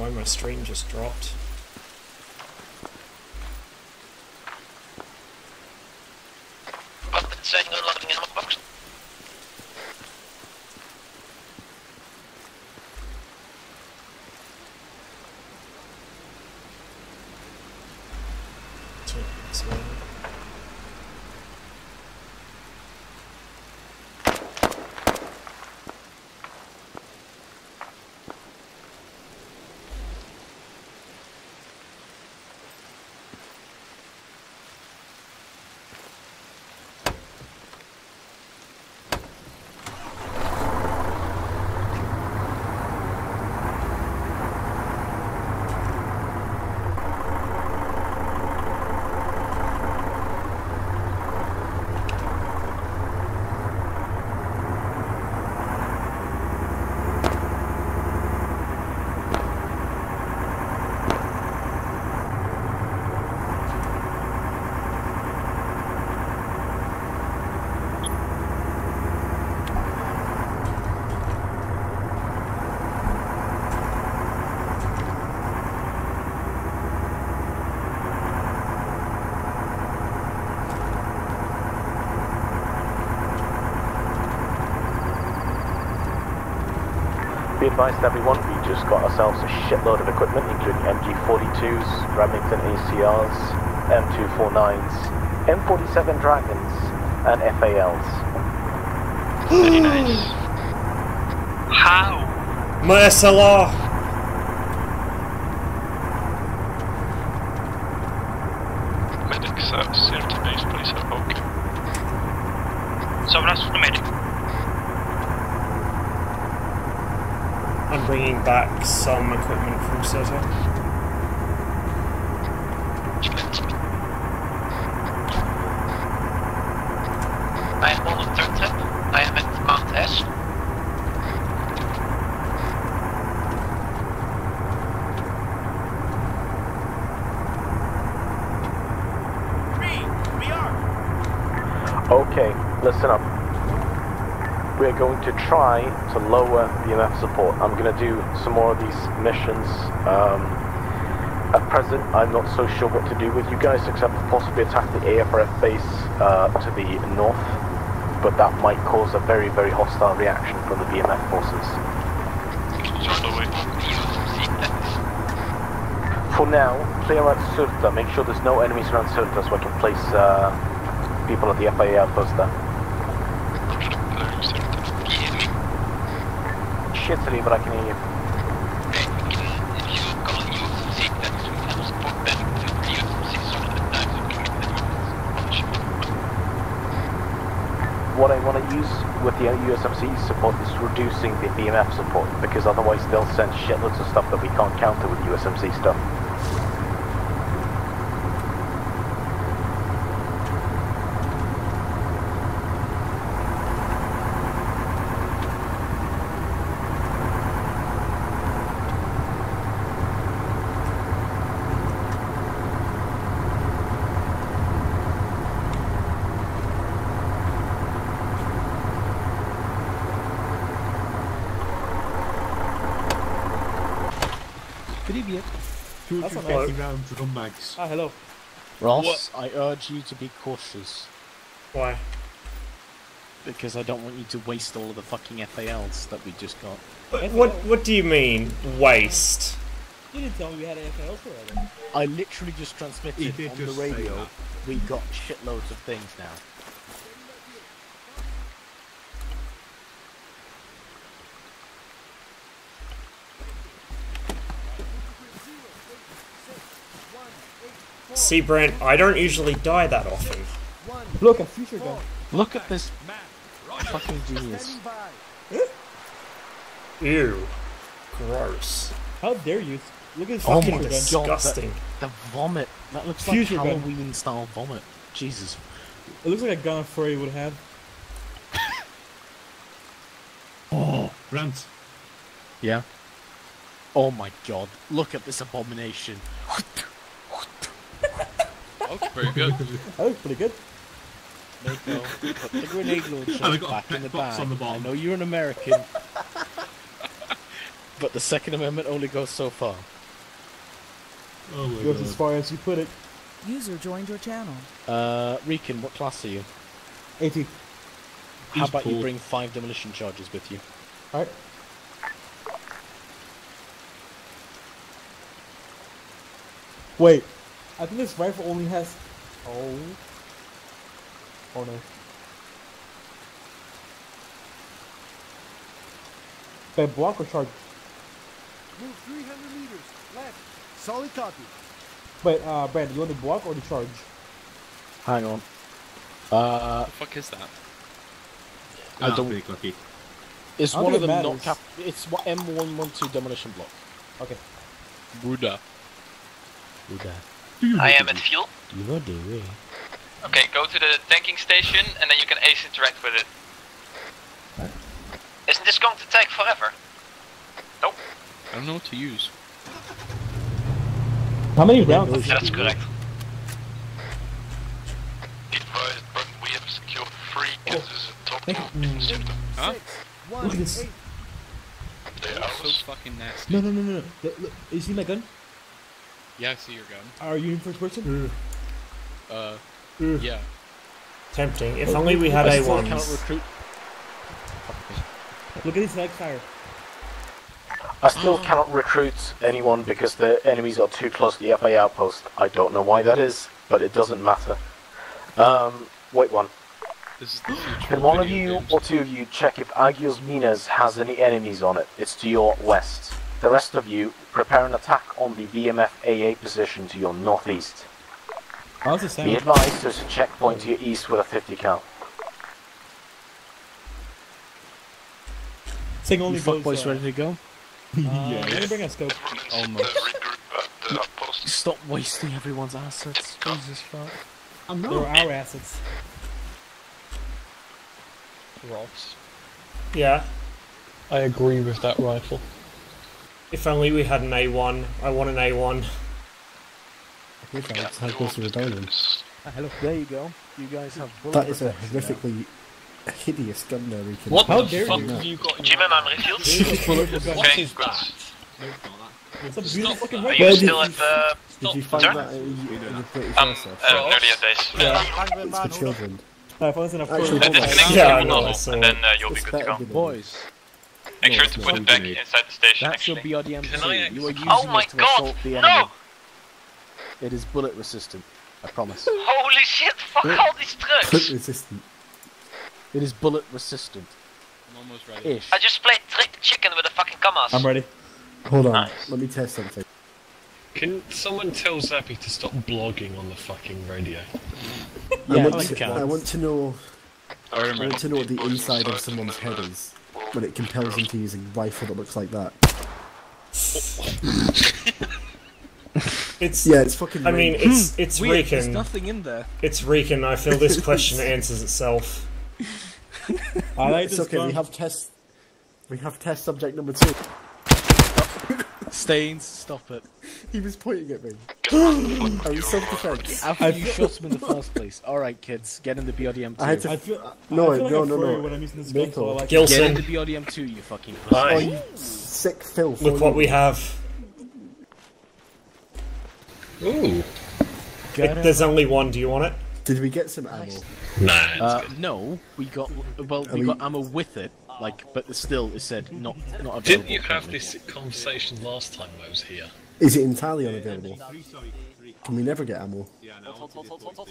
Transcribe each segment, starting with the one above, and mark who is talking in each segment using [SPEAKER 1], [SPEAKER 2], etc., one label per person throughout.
[SPEAKER 1] Why my stream just dropped?
[SPEAKER 2] Advised everyone, we just got ourselves a shitload of equipment, including MG42s, Remington ACRs, M249s, M47 Dragons, and FALs.
[SPEAKER 3] Very nice. How?
[SPEAKER 1] My SLR!
[SPEAKER 3] Medics are zero to base, please. Okay. Someone else for the medic.
[SPEAKER 1] I'm bringing back some equipment from Soto.
[SPEAKER 3] I am on the third step. I am at Mount S.
[SPEAKER 2] Okay, listen up. We're try to lower VMF support. I'm going to do some more of these missions. Um, at present, I'm not so sure what to do with you guys except possibly attack the AFRF base uh, to the north. But that might cause a very, very hostile reaction from the VMF forces. For now, clear out Syrta. Make sure there's no enemies around Syrta so I can place uh, people at the FIA outpost there. Shittily, but I can hear you. What I want to use with the USMC support is reducing the VMF support because otherwise they'll send shitloads of stuff that we can't counter with USMC stuff.
[SPEAKER 4] That's
[SPEAKER 5] to
[SPEAKER 4] not nice.
[SPEAKER 5] 50 rounds drum mags.
[SPEAKER 4] Ah, hello.
[SPEAKER 6] Ross, I urge you to be cautious
[SPEAKER 1] Why?
[SPEAKER 6] because I don't want you to waste all of the fucking FALs that we just got.
[SPEAKER 1] What, what, what do you mean, waste?
[SPEAKER 4] You didn't tell me we had AFL forever.
[SPEAKER 6] I literally just transmitted on the
[SPEAKER 5] just say
[SPEAKER 6] radio. We got shitloads of things now.
[SPEAKER 1] See, Brent, I don't usually die that often.
[SPEAKER 4] Look, a future gun.
[SPEAKER 6] Look at this fucking genius.
[SPEAKER 1] Ew. Gross.
[SPEAKER 4] How dare you? Look at this
[SPEAKER 6] Oh
[SPEAKER 4] fucking
[SPEAKER 6] my
[SPEAKER 4] gun.
[SPEAKER 6] god,
[SPEAKER 1] Disgusting.
[SPEAKER 6] The, the vomit. That looks
[SPEAKER 4] Future
[SPEAKER 6] like
[SPEAKER 4] gun.
[SPEAKER 6] Halloween style vomit. Jesus.
[SPEAKER 4] It looks like a gun a furry would have.
[SPEAKER 5] Oh, Brent.
[SPEAKER 6] Yeah. Oh my god. Look at this abomination.
[SPEAKER 3] Very good.
[SPEAKER 4] That looks pretty good.
[SPEAKER 6] Mako, put the grenade launcher
[SPEAKER 5] got
[SPEAKER 6] back in the
[SPEAKER 5] box
[SPEAKER 6] bag.
[SPEAKER 5] on the
[SPEAKER 6] I know you're an American. But the Second Amendment only goes so far.
[SPEAKER 5] Oh my
[SPEAKER 4] Goes as far as you put it.
[SPEAKER 7] User joined your channel.
[SPEAKER 6] Uh, Rikin, what class are you?
[SPEAKER 4] 80.
[SPEAKER 6] How
[SPEAKER 5] He's
[SPEAKER 6] about you bring five demolition charges with you?
[SPEAKER 4] Alright. Wait. I think this rifle only has. Oh. Oh no. By block or charge?
[SPEAKER 8] Move 300 meters. Left. Solid copy.
[SPEAKER 4] But, uh, Brandon, you want the block or the charge?
[SPEAKER 6] Hang on. Uh,
[SPEAKER 9] the fuck is that?
[SPEAKER 6] I
[SPEAKER 5] Ah,
[SPEAKER 6] don't-
[SPEAKER 5] pretty lucky.
[SPEAKER 6] is
[SPEAKER 4] I don't
[SPEAKER 6] one of them
[SPEAKER 4] it
[SPEAKER 6] not cap? It's what M112 demolition block.
[SPEAKER 4] Okay.
[SPEAKER 6] Buddha. Buddha.
[SPEAKER 10] I am at fuel.
[SPEAKER 6] You are doing.
[SPEAKER 10] Okay, go to the tanking station and then you can ace interact with it. Isn't this going to take forever? Nope.
[SPEAKER 9] I don't know what to use.
[SPEAKER 4] How many rounds?
[SPEAKER 10] Yeah, that's correct.
[SPEAKER 11] Advised, but we have secured three oh. cases in total.
[SPEAKER 9] Huh?
[SPEAKER 8] Six. One.
[SPEAKER 4] Look at this.
[SPEAKER 11] They are
[SPEAKER 9] So fucking nasty.
[SPEAKER 4] No, no, no, no. no. Look, look, you see my gun?
[SPEAKER 9] Yeah, I see your gun.
[SPEAKER 4] Are you in first person?
[SPEAKER 9] Uh,
[SPEAKER 1] Mm.
[SPEAKER 9] yeah.
[SPEAKER 1] Tempting. If only we had
[SPEAKER 6] I still cannot
[SPEAKER 1] A1s.
[SPEAKER 6] recruit.
[SPEAKER 4] Look at this leg fire.
[SPEAKER 2] I still cannot recruit anyone because the enemies are too close to the FIA outpost. I don't know why that is, but it doesn't matter. Um, wait one.
[SPEAKER 9] This is the future.
[SPEAKER 2] Can one of you
[SPEAKER 9] games.
[SPEAKER 2] or two of you check if Agios Minas has any enemies on it? It's to your west. The rest of you, prepare an attack on the VMF AA position to your northeast.
[SPEAKER 4] How's the
[SPEAKER 2] Be
[SPEAKER 4] sound?
[SPEAKER 2] advised there's a checkpoint to your east with a 50 cal.
[SPEAKER 4] Thing
[SPEAKER 6] You
[SPEAKER 4] only goes.
[SPEAKER 6] fuckboys
[SPEAKER 4] uh,
[SPEAKER 6] ready to go?
[SPEAKER 4] Uh, let me bring a scope.
[SPEAKER 9] Almost.
[SPEAKER 11] needs to regroup at the outpost.
[SPEAKER 6] Stop wasting everyone's assets. Jesus fuck.
[SPEAKER 5] I'm not.
[SPEAKER 4] They're our assets.
[SPEAKER 9] Ross.
[SPEAKER 1] Yeah.
[SPEAKER 12] I agree with that rifle.
[SPEAKER 1] If only we had an A1. I want an A1.
[SPEAKER 11] We can do all the business.
[SPEAKER 4] hello.
[SPEAKER 6] There you go. You guys have.
[SPEAKER 13] That is a horrifically hideous gun there, Rican.
[SPEAKER 12] What the fuck
[SPEAKER 4] you?
[SPEAKER 12] have you got in
[SPEAKER 10] G-Man, I'm refilled.
[SPEAKER 12] What
[SPEAKER 10] Okay,
[SPEAKER 12] is
[SPEAKER 10] good.
[SPEAKER 12] that?
[SPEAKER 4] It's a beautiful fucking
[SPEAKER 10] Are you still at the...
[SPEAKER 13] Did you find
[SPEAKER 10] Turn?
[SPEAKER 13] that in, in the British
[SPEAKER 10] Um,
[SPEAKER 13] Airsoft?
[SPEAKER 10] uh, nearly at base.
[SPEAKER 13] it's for children.
[SPEAKER 4] I found this in a
[SPEAKER 13] Actually,
[SPEAKER 4] photo.
[SPEAKER 13] Hold on.
[SPEAKER 1] Yeah, I know, I
[SPEAKER 10] nozzle
[SPEAKER 1] saw
[SPEAKER 10] and then uh, you'll be good to go.
[SPEAKER 6] Boys,
[SPEAKER 10] Make
[SPEAKER 13] No,
[SPEAKER 10] sure to put it back inside the station,
[SPEAKER 6] that's your
[SPEAKER 10] actually.
[SPEAKER 6] BRDM
[SPEAKER 12] Can I
[SPEAKER 6] 2. You are using
[SPEAKER 10] Oh my
[SPEAKER 6] it to
[SPEAKER 10] God,
[SPEAKER 6] assault the
[SPEAKER 10] no!
[SPEAKER 6] enemy. It is bullet resistant. I promise.
[SPEAKER 10] Holy shit, fuck all these
[SPEAKER 13] Clip
[SPEAKER 10] trucks!
[SPEAKER 13] resistant.
[SPEAKER 6] It is bullet resistant.
[SPEAKER 9] I'm almost ready.
[SPEAKER 6] Ish.
[SPEAKER 10] I just played Trick Chicken with a fucking commas.
[SPEAKER 4] I'm ready.
[SPEAKER 13] Hold on,
[SPEAKER 10] Nice.
[SPEAKER 13] let me test something.
[SPEAKER 12] Can someone tell Zappy to stop blogging on the fucking radio?
[SPEAKER 13] I, want
[SPEAKER 6] I
[SPEAKER 13] to. I want to know.
[SPEAKER 9] I
[SPEAKER 13] I want to know what the inside of someone's head is when it compels them to use a rifle that looks like that.
[SPEAKER 1] It's.
[SPEAKER 13] Yeah, it's fucking.
[SPEAKER 1] I mean,
[SPEAKER 13] rigged.
[SPEAKER 1] it's hmm, it's
[SPEAKER 6] Weird, there's
[SPEAKER 1] Rican.
[SPEAKER 6] nothing in there.
[SPEAKER 1] It's Rican. I feel this question answers itself.
[SPEAKER 4] I like
[SPEAKER 13] it's
[SPEAKER 4] this
[SPEAKER 13] okay.
[SPEAKER 4] gun.
[SPEAKER 13] We have test. We have test subject number two.
[SPEAKER 6] Stains, stop it.
[SPEAKER 13] He was pointing at me.
[SPEAKER 11] Get you of the fucking
[SPEAKER 13] I was
[SPEAKER 11] Euro
[SPEAKER 13] self-defense.
[SPEAKER 6] After
[SPEAKER 4] I
[SPEAKER 6] you
[SPEAKER 4] feel-
[SPEAKER 6] shot him in the first place. Alright, kids, get in the BRDM 2.
[SPEAKER 13] I had to.
[SPEAKER 4] I feel,
[SPEAKER 13] No,
[SPEAKER 4] I feel like
[SPEAKER 13] no,
[SPEAKER 4] a
[SPEAKER 13] no,
[SPEAKER 4] furry
[SPEAKER 13] no.
[SPEAKER 4] when I'm using this gun, so I
[SPEAKER 13] Mako.
[SPEAKER 4] like
[SPEAKER 6] Get in the BRDM 2, you fucking pussy.
[SPEAKER 13] Oh,
[SPEAKER 1] Hi.
[SPEAKER 13] you sick filth.
[SPEAKER 1] look what we have.
[SPEAKER 12] Ooh.
[SPEAKER 1] It, there's only one. Do you want it?
[SPEAKER 13] Did we get some ammo?
[SPEAKER 12] Nah.
[SPEAKER 6] Uh, no, we got well,
[SPEAKER 13] Are
[SPEAKER 6] we
[SPEAKER 13] we-
[SPEAKER 6] got ammo with it, like, but still, it said not not available.
[SPEAKER 12] Didn't you have this conversation last time I was here?
[SPEAKER 13] Is it entirely unavailable? Can we never get ammo?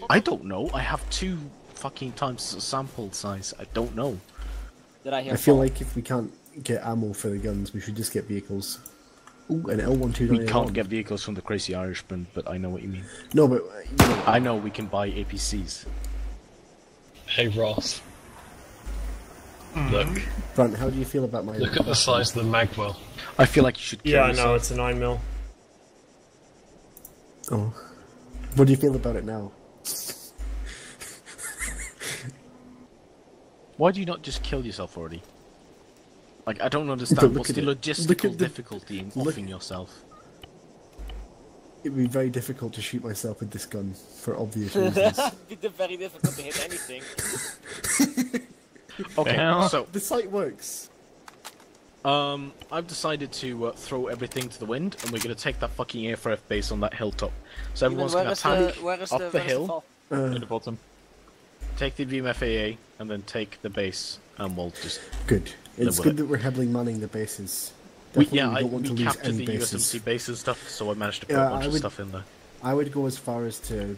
[SPEAKER 6] I don't know. I have two fucking times the sample size. I don't know.
[SPEAKER 7] Did I hear
[SPEAKER 13] I feel
[SPEAKER 7] fall?
[SPEAKER 13] like if we can't get ammo for the guns, we should just get vehicles. Ooh, an L1291.
[SPEAKER 6] We can't get vehicles from the Crazy Irishman, but I know what you mean.
[SPEAKER 13] No, but you know,
[SPEAKER 6] I know we can buy APCs.
[SPEAKER 12] Hey Ross. Look,
[SPEAKER 13] Brant, how do you feel about my?
[SPEAKER 12] look at the size of the magwell.
[SPEAKER 6] I feel like you should kill
[SPEAKER 1] Yeah, I know.
[SPEAKER 6] yourself.
[SPEAKER 1] It's a nine mil.
[SPEAKER 13] Oh, what do you feel about it now?
[SPEAKER 6] Why do you not just kill yourself already? Like, I don't understand.
[SPEAKER 13] look
[SPEAKER 6] What's the
[SPEAKER 13] it.
[SPEAKER 6] Logistical
[SPEAKER 13] the-
[SPEAKER 6] difficulty in
[SPEAKER 13] look-
[SPEAKER 6] offing yourself?
[SPEAKER 13] It'd be very difficult to shoot myself with this gun for obvious reasons.
[SPEAKER 7] It'd be very difficult to hit anything.
[SPEAKER 6] Okay,
[SPEAKER 9] Well.
[SPEAKER 6] so
[SPEAKER 13] the sight works.
[SPEAKER 6] Um, I've decided to uh, throw everything to the wind, and we're gonna take that fucking aircraft base on that hilltop. So everyone's gonna
[SPEAKER 7] is the-
[SPEAKER 6] attack up
[SPEAKER 7] the-
[SPEAKER 6] the,
[SPEAKER 7] where is the
[SPEAKER 6] hill,
[SPEAKER 7] fall?
[SPEAKER 13] Uh,
[SPEAKER 4] At the bottom.
[SPEAKER 6] take the VMFAA, and then take the base, and we'll just.
[SPEAKER 13] Good. It's good
[SPEAKER 6] it.
[SPEAKER 13] that we're heavily manning the bases.
[SPEAKER 6] We, yeah, I,
[SPEAKER 13] don't want
[SPEAKER 6] we
[SPEAKER 13] to lose
[SPEAKER 6] captured
[SPEAKER 13] any
[SPEAKER 6] the
[SPEAKER 13] bases.
[SPEAKER 6] USMC base and stuff, so I managed to put
[SPEAKER 13] Yeah,
[SPEAKER 6] a bunch
[SPEAKER 13] I
[SPEAKER 6] of stuff in there.
[SPEAKER 13] I would go as far as to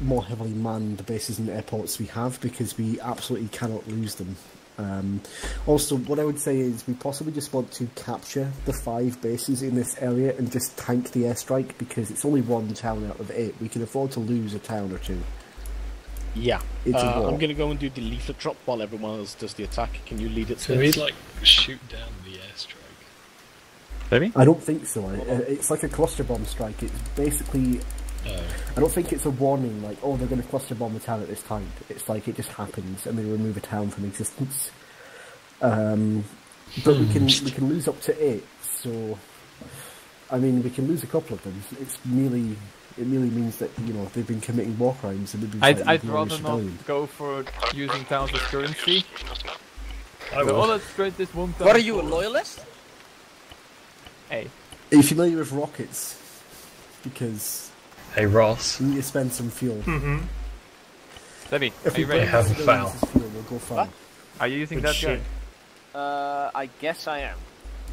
[SPEAKER 13] more heavily man the bases and airports we have because we absolutely cannot lose them. Um, also, what I would say is we possibly just want to capture the five bases in this area and just tank the airstrike because it's only one town out of eight. We can afford to lose a town or two.
[SPEAKER 6] Yeah,
[SPEAKER 13] It's
[SPEAKER 6] uh. I'm gonna go and do the leaflet drop while everyone else does the attack. Can you lead it?
[SPEAKER 14] Can we
[SPEAKER 6] Spitz?
[SPEAKER 14] like shoot down the airstrike?
[SPEAKER 6] Maybe.
[SPEAKER 13] I don't think so. I, uh, it's like a cluster bomb strike. It's basically.
[SPEAKER 14] Oh.
[SPEAKER 13] I don't think it's a warning like, oh, they're going to cluster bomb the town at this time. It's like it just happens and they remove a town from existence. Um, but we can we can lose up to eight. So, I mean, we can lose a couple of them. It's merely it merely means that you know they've been committing war crimes and they've been
[SPEAKER 4] I'd,
[SPEAKER 13] fighting
[SPEAKER 4] I'd
[SPEAKER 13] the glorious
[SPEAKER 4] rather not go for using towns as currency.
[SPEAKER 14] I
[SPEAKER 4] So,
[SPEAKER 14] would.
[SPEAKER 4] oh, let's this one.
[SPEAKER 7] What are you, a loyalist?
[SPEAKER 4] Hey.
[SPEAKER 13] Are you familiar with rockets? Because
[SPEAKER 14] Hey Ross,
[SPEAKER 13] you need to spend some fuel.
[SPEAKER 1] Mm-hmm.
[SPEAKER 4] Debbie,
[SPEAKER 13] If
[SPEAKER 4] are you ready?
[SPEAKER 14] have a
[SPEAKER 13] civilians
[SPEAKER 14] foul.
[SPEAKER 13] fuel, we'll go far.
[SPEAKER 4] Are you using
[SPEAKER 1] Good
[SPEAKER 4] that
[SPEAKER 1] shit.
[SPEAKER 4] gun?
[SPEAKER 7] Uh, I guess I am.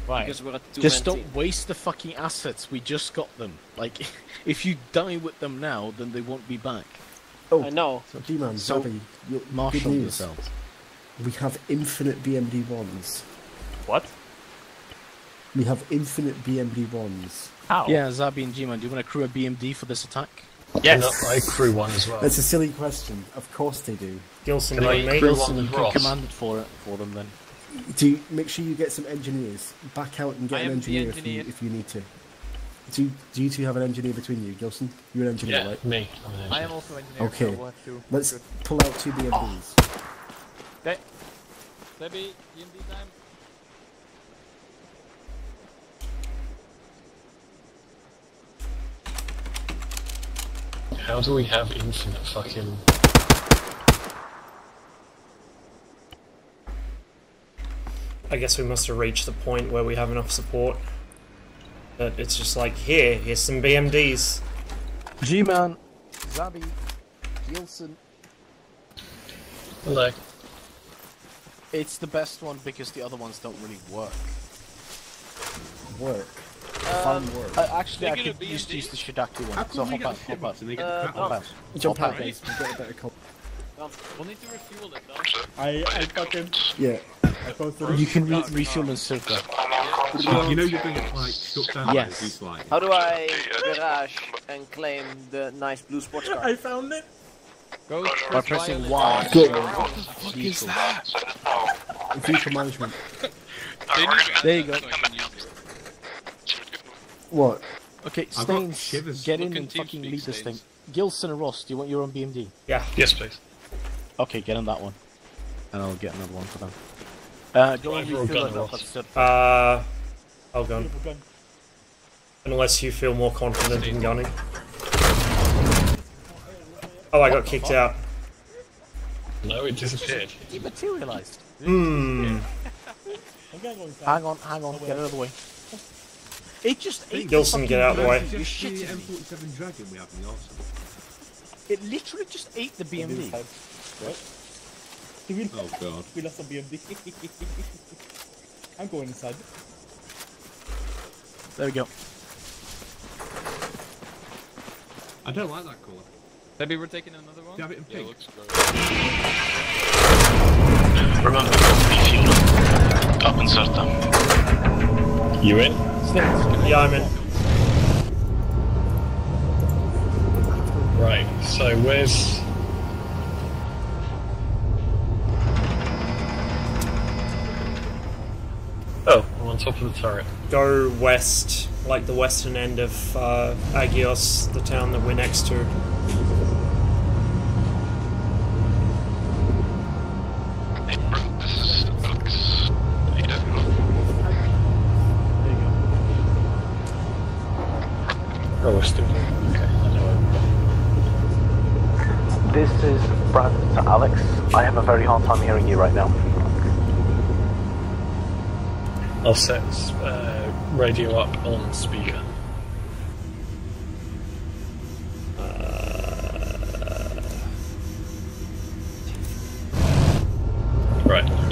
[SPEAKER 4] Why?
[SPEAKER 7] Because we're at
[SPEAKER 6] Just don't waste the fucking assets. We just got them. Like, if you die with them now, then they won't be back.
[SPEAKER 13] Oh,
[SPEAKER 7] I know.
[SPEAKER 13] So, G-Man,
[SPEAKER 6] So,
[SPEAKER 13] Zavi, you- good
[SPEAKER 6] Marshal
[SPEAKER 13] news.
[SPEAKER 6] yourselves.
[SPEAKER 13] We have infinite BMD ones.
[SPEAKER 4] What?
[SPEAKER 13] We have infinite BMD ones.
[SPEAKER 4] How?
[SPEAKER 6] Yeah, Zabi and G-Man, do you want to crew a BMD for this attack?
[SPEAKER 14] Yes. I crew one as well?
[SPEAKER 13] That's a silly question. Of course they do.
[SPEAKER 1] Gilson,
[SPEAKER 14] Can
[SPEAKER 1] you
[SPEAKER 14] I
[SPEAKER 1] and
[SPEAKER 14] crew one
[SPEAKER 6] you can command it for it for them then.
[SPEAKER 13] Do you, make sure you get some engineers. Back out and get
[SPEAKER 4] I
[SPEAKER 13] an
[SPEAKER 4] am the
[SPEAKER 13] engineer, if, you, if you need to. Do you, do you two have an engineer between you, Gilson? You're an engineer,
[SPEAKER 14] Yeah,
[SPEAKER 13] right?
[SPEAKER 14] me. I'm an
[SPEAKER 4] I am also an engineer,
[SPEAKER 13] Okay.
[SPEAKER 4] so we'll have to...
[SPEAKER 13] Let's
[SPEAKER 4] Good.
[SPEAKER 13] pull out two BMDs.
[SPEAKER 4] De- Debbie, DMD time.
[SPEAKER 14] How do we have infinite fucking?
[SPEAKER 1] I guess we must have reached the point where we have enough support. That it's just like, here, here's some BMDs.
[SPEAKER 6] G-Man, Zabi, Gilson.
[SPEAKER 14] Hello.
[SPEAKER 6] It's the best one because the other ones don't really work.
[SPEAKER 13] Work.
[SPEAKER 7] Um,
[SPEAKER 13] Fun work.
[SPEAKER 6] Uh, actually, I could just use the Shidaki one. So hop out, hop out.
[SPEAKER 5] shipments and they get
[SPEAKER 7] Uh,
[SPEAKER 5] the crap
[SPEAKER 13] Jump out,
[SPEAKER 6] out.
[SPEAKER 13] guys. We get a better call.
[SPEAKER 15] We'll need to refuel it though.
[SPEAKER 4] I, I fucking...
[SPEAKER 13] Yeah.
[SPEAKER 4] I
[SPEAKER 6] You can re refuel in Syrta.
[SPEAKER 5] You, you know you're going to like shut down
[SPEAKER 6] Yes.
[SPEAKER 5] these like.
[SPEAKER 7] How do I garage and claim the nice blue sports car?
[SPEAKER 4] I found it! Go
[SPEAKER 6] By
[SPEAKER 4] press
[SPEAKER 6] pressing
[SPEAKER 4] Y.
[SPEAKER 6] Y.
[SPEAKER 13] Go.
[SPEAKER 6] Vehicle.
[SPEAKER 13] Vehicle management.
[SPEAKER 6] There you go.
[SPEAKER 13] What?
[SPEAKER 6] Okay,
[SPEAKER 5] I've got
[SPEAKER 6] Staines,
[SPEAKER 5] shivers.
[SPEAKER 6] get in
[SPEAKER 15] Look
[SPEAKER 6] and fucking lead this thing. Gilson and Ross, do you want your own BMD?
[SPEAKER 1] Yeah.
[SPEAKER 14] Yes, please.
[SPEAKER 6] Okay, get on that one. And I'll get another one for them. Uh, go and
[SPEAKER 14] Driver or
[SPEAKER 6] refill it
[SPEAKER 14] Ross?
[SPEAKER 1] Uh, I'll gun.
[SPEAKER 4] Gun.
[SPEAKER 1] Unless you feel more confident in gunning. Oh, I got kicked out.
[SPEAKER 14] No, it disappeared.
[SPEAKER 6] Dematerialized.
[SPEAKER 1] Hmm.
[SPEAKER 4] I'm gonna go inside.
[SPEAKER 6] Hang on, hang on, get out of the way. It just ate
[SPEAKER 1] Gilson, get out of the way.
[SPEAKER 6] You're shitting.
[SPEAKER 5] M47 Dragon we have in the arsenal.
[SPEAKER 6] It literally just ate the BMD.
[SPEAKER 4] We,
[SPEAKER 5] Oh god.
[SPEAKER 4] we lost a BMD. I'm going inside.
[SPEAKER 6] There we go.
[SPEAKER 5] I don't like that colour.
[SPEAKER 4] Maybe we're taking another one?
[SPEAKER 5] Do it in
[SPEAKER 15] Yeah, it
[SPEAKER 5] pink?
[SPEAKER 15] looks great.
[SPEAKER 3] Remember, refuel up in Syrta.
[SPEAKER 14] You in?
[SPEAKER 1] Yeah, I'm in.
[SPEAKER 14] Right. So where's? Oh, I'm on top of the turret.
[SPEAKER 1] Go west, like the western end of uh, Agios, the town that we're next to.
[SPEAKER 14] Oh, we're still. Okay, I know.
[SPEAKER 2] This is Brad to Alex. I have a very hard time hearing you right now.
[SPEAKER 12] I'll set uh, radio up on speaker. Right.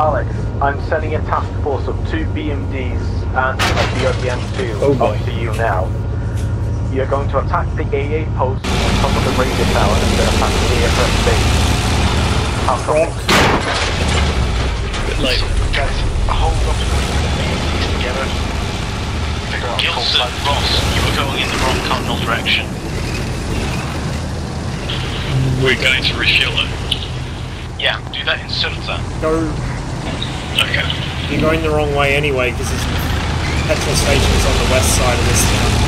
[SPEAKER 2] Alex, I'm sending a task force of two BMDs and a BRDM2
[SPEAKER 12] Oh boy.
[SPEAKER 2] up to you now. You're going to attack the AA post on top of the radio tower and then attack the AFS base. How come?
[SPEAKER 12] Bit late.
[SPEAKER 11] Guys, hold up these together. Figure out
[SPEAKER 16] Gilson, Ross, you were going in the wrong cardinal direction.
[SPEAKER 12] We're going to refuel it.
[SPEAKER 16] Yeah, do that in Syrta.
[SPEAKER 1] Go.
[SPEAKER 12] Okay.
[SPEAKER 1] You're going the wrong way anyway because there's petrol stations on the west side of this town.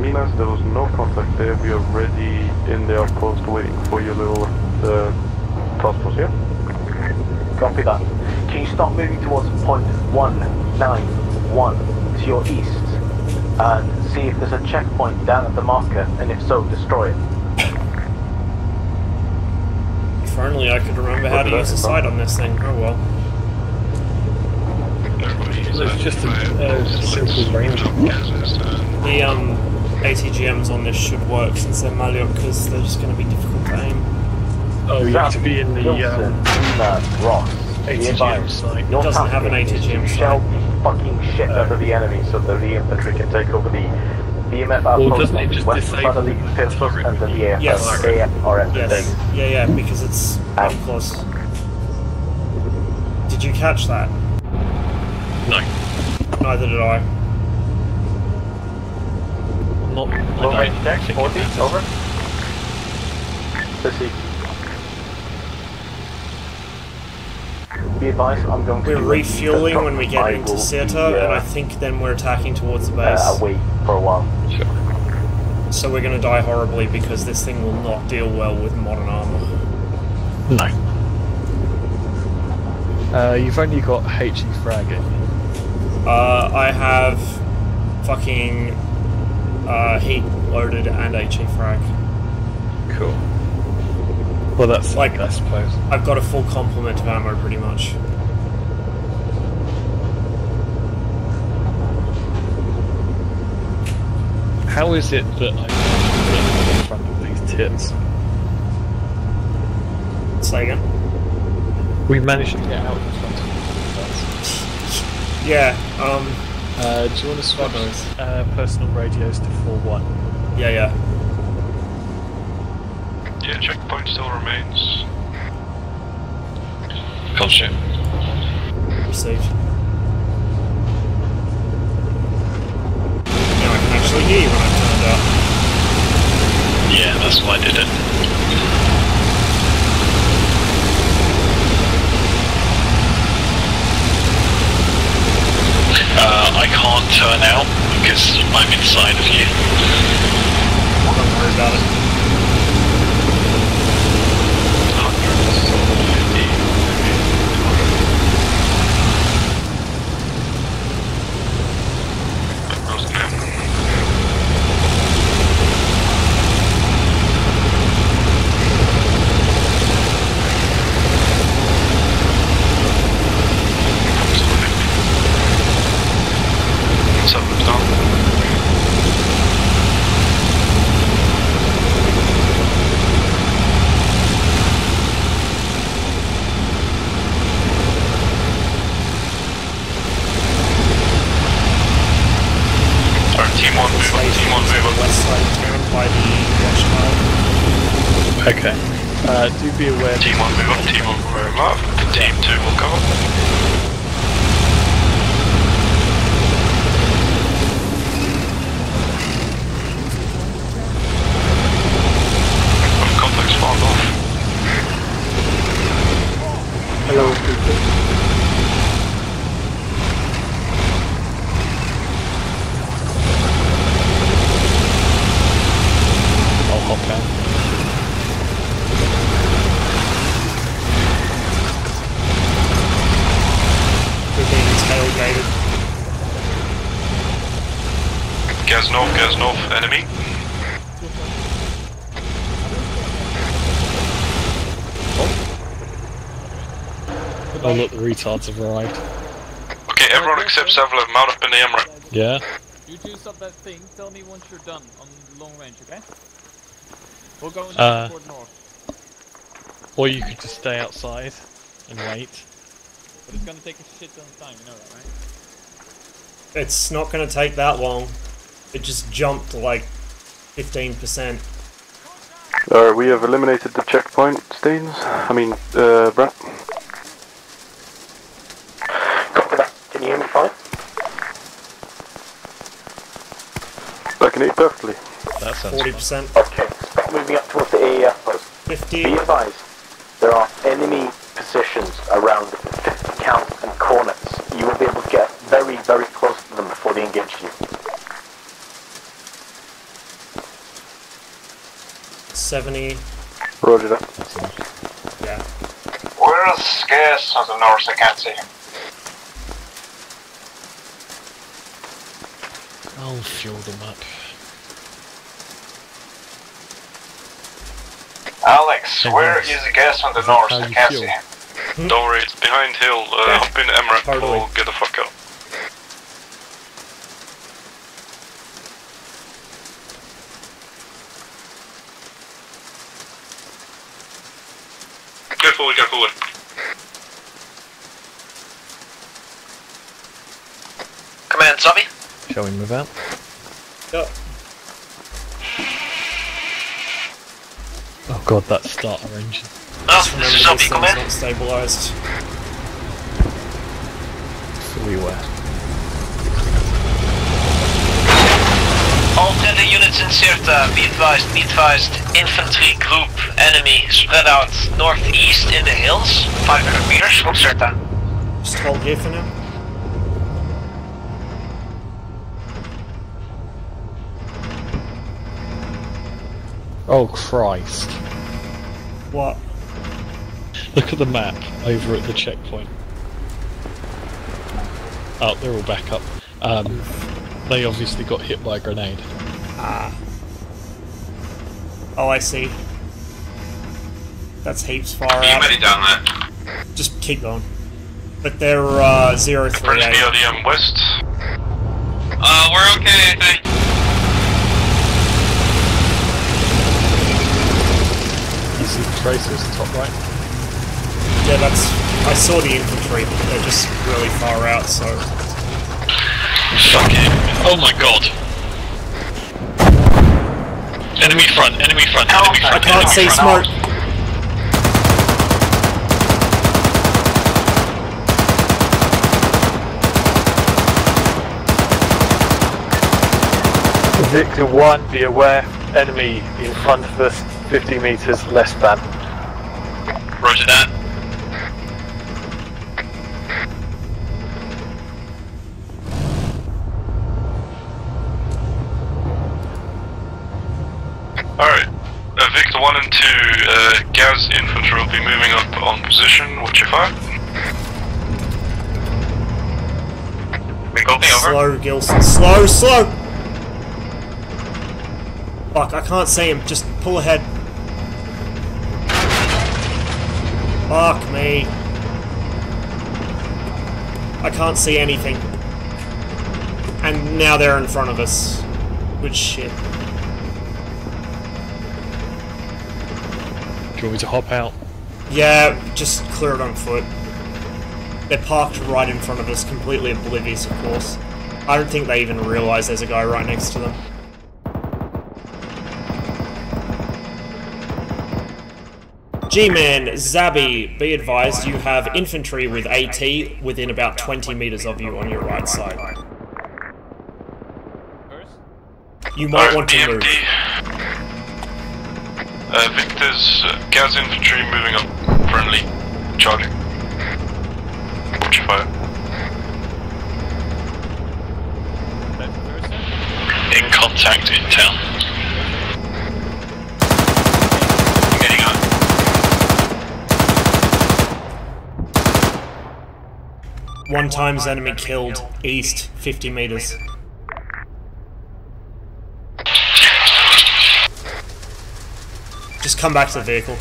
[SPEAKER 17] Minas, there was no contact there, we are ready in the outpost waiting for your little, uh, task force, yeah?
[SPEAKER 2] Copy that. Can you start moving towards point 191 to your east and see if there's a checkpoint down at the marker and if so, destroy it.
[SPEAKER 1] If only I could remember how to use the sight on this thing. Oh well.
[SPEAKER 12] It's just a uh, simple range of
[SPEAKER 1] The um, ATGMs on this should work since they're Maliok because they're just going to be difficult to aim.
[SPEAKER 12] Oh, you have to be in the
[SPEAKER 2] Gilson,
[SPEAKER 12] um,
[SPEAKER 2] Newman, Ross,
[SPEAKER 12] ATGM site.
[SPEAKER 2] Your
[SPEAKER 1] It doesn't
[SPEAKER 2] task
[SPEAKER 1] have an
[SPEAKER 2] is
[SPEAKER 1] ATGM
[SPEAKER 2] to
[SPEAKER 1] site.
[SPEAKER 2] shell the fucking shit out of the enemy so that the infantry can take over the VMF
[SPEAKER 12] Well,
[SPEAKER 2] outpost
[SPEAKER 12] doesn't it
[SPEAKER 2] on
[SPEAKER 12] just
[SPEAKER 2] west
[SPEAKER 12] disable
[SPEAKER 2] side of the
[SPEAKER 12] the
[SPEAKER 2] pistols
[SPEAKER 12] turret
[SPEAKER 2] and then the
[SPEAKER 12] when
[SPEAKER 1] Yes.
[SPEAKER 2] AFRF
[SPEAKER 1] Yes. Yeah, yeah, because it's up close. Did you catch that?
[SPEAKER 12] No.
[SPEAKER 1] Neither did I.
[SPEAKER 12] Not.
[SPEAKER 2] Low range
[SPEAKER 12] don't
[SPEAKER 2] 40, over. Let's. Be advised, I'm going to
[SPEAKER 1] We're
[SPEAKER 2] do
[SPEAKER 1] refueling when we get
[SPEAKER 2] I
[SPEAKER 1] into
[SPEAKER 2] will
[SPEAKER 1] Syrta,
[SPEAKER 2] be, uh,
[SPEAKER 1] and I think then we're attacking towards the base.
[SPEAKER 2] uh, away for a while.
[SPEAKER 1] So we're going to die horribly because this thing will not deal well with modern armor.
[SPEAKER 12] No. Uh, you've only got HE frag in.
[SPEAKER 1] Uh, I have fucking uh, heat loaded and HE frag.
[SPEAKER 12] Cool. Well, that's
[SPEAKER 1] Like-
[SPEAKER 12] I suppose.
[SPEAKER 1] I've got a full complement of ammo pretty much.
[SPEAKER 12] How is it that I can get in front of these tits?
[SPEAKER 1] Say again?
[SPEAKER 12] We managed to get out in front of these tits.
[SPEAKER 1] Yeah, um,
[SPEAKER 12] Uh, do you want to swap uh, personal radios to 4-1?
[SPEAKER 1] yeah, yeah.
[SPEAKER 11] Yeah, checkpoint still remains.
[SPEAKER 12] Bullshit.
[SPEAKER 1] Received. Now I can actually hear you when I turn it up.
[SPEAKER 12] Yeah, that's why I did it. Uh, I can't turn out because I'm inside of you.
[SPEAKER 1] About it.
[SPEAKER 11] Seven down. Alright, team one move up, team one move up.
[SPEAKER 1] West side of town by the watchtower.
[SPEAKER 12] Okay. Uh, do be aware.
[SPEAKER 11] Team one move up, team one move up. Team two will cover. Gas north, gas north, enemy.
[SPEAKER 12] Oh look, the retards have arrived.
[SPEAKER 11] Okay, everyone except Savlev, mount up in the Emra.
[SPEAKER 12] Yeah?
[SPEAKER 9] You two sub that thing, tell me once you're done on long range, okay? We'll go
[SPEAKER 12] Uh,
[SPEAKER 9] toward north.
[SPEAKER 12] Or you could just stay outside and wait.
[SPEAKER 9] But it's gonna take a shit ton of time, you know that, right?
[SPEAKER 1] It's not going to take that long. It just jumped like 15%.
[SPEAKER 11] Alright, we have eliminated the checkpoint, Staines. I mean, uh, Brett.
[SPEAKER 2] Copy that. Can you hear me fine?
[SPEAKER 11] I can hear you perfectly.
[SPEAKER 12] That sounds
[SPEAKER 1] 40%.
[SPEAKER 2] Okay, moving up towards the AEF post.
[SPEAKER 1] 50.
[SPEAKER 2] Be advised, there are enemy positions around 50 count and Kornets. You will be able to get very, very close to them before they engage you.
[SPEAKER 1] 70.
[SPEAKER 11] Roger that.
[SPEAKER 1] Yeah.
[SPEAKER 16] Where's gas on the north? I can't see.
[SPEAKER 12] I'll fuel them up.
[SPEAKER 16] Alex,
[SPEAKER 12] Hey,
[SPEAKER 16] where
[SPEAKER 12] Ross.
[SPEAKER 16] is the gas on the north?
[SPEAKER 12] how
[SPEAKER 16] I can't
[SPEAKER 12] feel?
[SPEAKER 16] see.
[SPEAKER 11] Don't worry, it's behind hill. Uh,
[SPEAKER 1] Yeah,
[SPEAKER 11] hop in Emra
[SPEAKER 1] totally.
[SPEAKER 11] or get the fuck out. Go forward, go forward.
[SPEAKER 10] Command zombie.
[SPEAKER 12] Shall we move out?
[SPEAKER 1] Yep.
[SPEAKER 12] Oh god, that starter engine.
[SPEAKER 10] Oh,
[SPEAKER 1] Just
[SPEAKER 10] this is zombie command.
[SPEAKER 1] not stabilized.
[SPEAKER 12] So we aware.
[SPEAKER 10] All tender units in Syrta, be advised, be advised. Infantry group, enemy, spread out northeast in the hills. 500 meters from Syrta.
[SPEAKER 1] Just hold here for now.
[SPEAKER 12] Oh Christ.
[SPEAKER 1] What?
[SPEAKER 12] Look at the map over at the checkpoint. Oh, they're all back up. Um, they obviously got hit by a grenade.
[SPEAKER 1] Ah. Oh, I see. That's heaps far
[SPEAKER 11] Are you
[SPEAKER 1] out.
[SPEAKER 11] ready down there?
[SPEAKER 1] Just keep going. But they're uh, zero three
[SPEAKER 11] Friendly
[SPEAKER 1] eight.
[SPEAKER 11] BLDM west.
[SPEAKER 16] Uh, we're okay, I think.
[SPEAKER 12] You see the tracers top right?
[SPEAKER 1] Yeah, that's. I saw the infantry, but they're just really far out. So
[SPEAKER 16] Fucking. Oh my god. Enemy front, enemy front, enemy front.
[SPEAKER 1] I can't
[SPEAKER 16] enemy
[SPEAKER 1] see smoke.
[SPEAKER 11] Victor 1, be aware, enemy in front of us, 50 metres less than.
[SPEAKER 16] Roger that.
[SPEAKER 11] Uh, 1 and 2, uh, Gaz infantry will be moving up on position. Watch your fire.
[SPEAKER 16] We copy over.
[SPEAKER 1] Slow, Gilson. Slow, slow. Fuck! I can't see him. Just pull ahead. Fuck me. I can't see anything. And now they're in front of us. Good shit.
[SPEAKER 12] Do you want me to hop out?
[SPEAKER 1] Yeah, just clear it on foot. They're parked right in front of us, completely oblivious, of course. I don't think they even realise there's a guy right next to them. G-Man, Zabi, be advised you have infantry with AT within about 20 metres of you on your right side. You might want to move.
[SPEAKER 11] Uh, Victor's uh, Gaz infantry moving up. Friendly. Charging. Watch your fire.
[SPEAKER 16] In contact in town.
[SPEAKER 1] One times enemy killed, east, 50 metres. Just come back to the vehicle.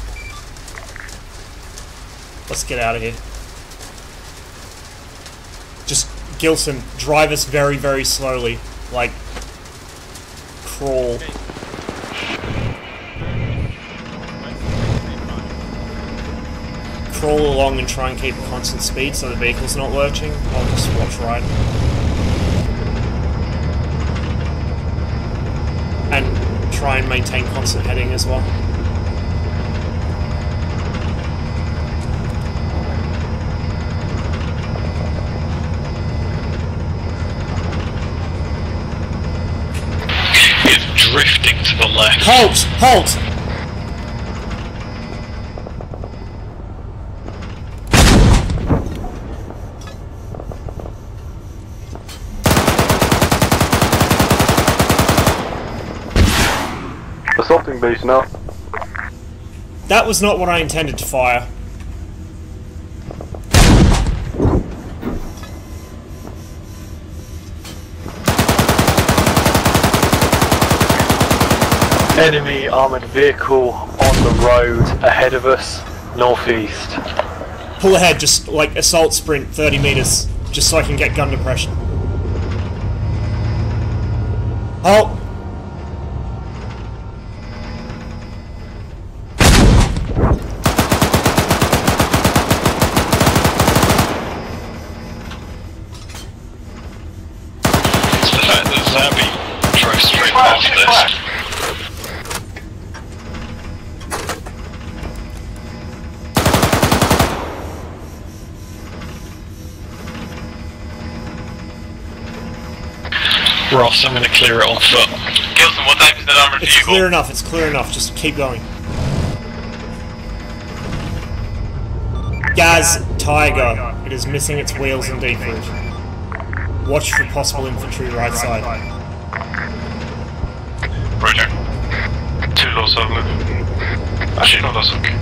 [SPEAKER 1] Let's get out of here. Just, Gilson, drive us very, very slowly. Like, crawl. Crawl along and try and keep a constant speed so the vehicle's not lurching. I'll just watch right. And try and maintain constant heading as well.
[SPEAKER 14] It's drifting to the left.
[SPEAKER 1] Halt! Halt!
[SPEAKER 11] Assaulting base now.
[SPEAKER 1] That was not what I intended to fire.
[SPEAKER 2] Enemy armoured vehicle on the road ahead of us, northeast.
[SPEAKER 1] Pull ahead, just like assault sprint 30 meters, just so I can get gun depression. Halt!
[SPEAKER 14] It's
[SPEAKER 3] vehicle?
[SPEAKER 1] clear enough, it's clear enough, just keep going. Gaz Tiger. It is missing its wheels and deep. Watch for possible infantry right side.
[SPEAKER 3] Roger.
[SPEAKER 11] Two low seven. Actually, no, that's okay.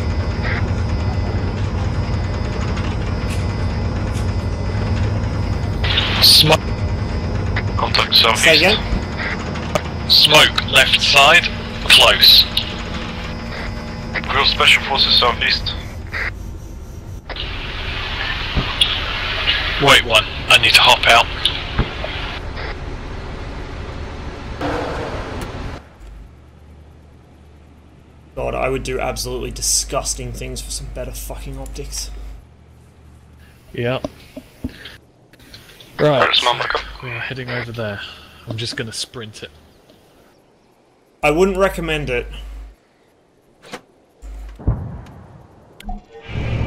[SPEAKER 14] Smoke.
[SPEAKER 11] Contact southeast.
[SPEAKER 1] Say again?
[SPEAKER 14] Smoke, left side, close.
[SPEAKER 11] Real Special Forces southeast.
[SPEAKER 14] Wait one, I need to hop out.
[SPEAKER 1] God, I would do absolutely disgusting things for some better fucking optics.
[SPEAKER 14] Yeah. Right.
[SPEAKER 11] There's Mamlaka.
[SPEAKER 14] We're heading over there. I'm just gonna sprint it.
[SPEAKER 1] I wouldn't recommend it.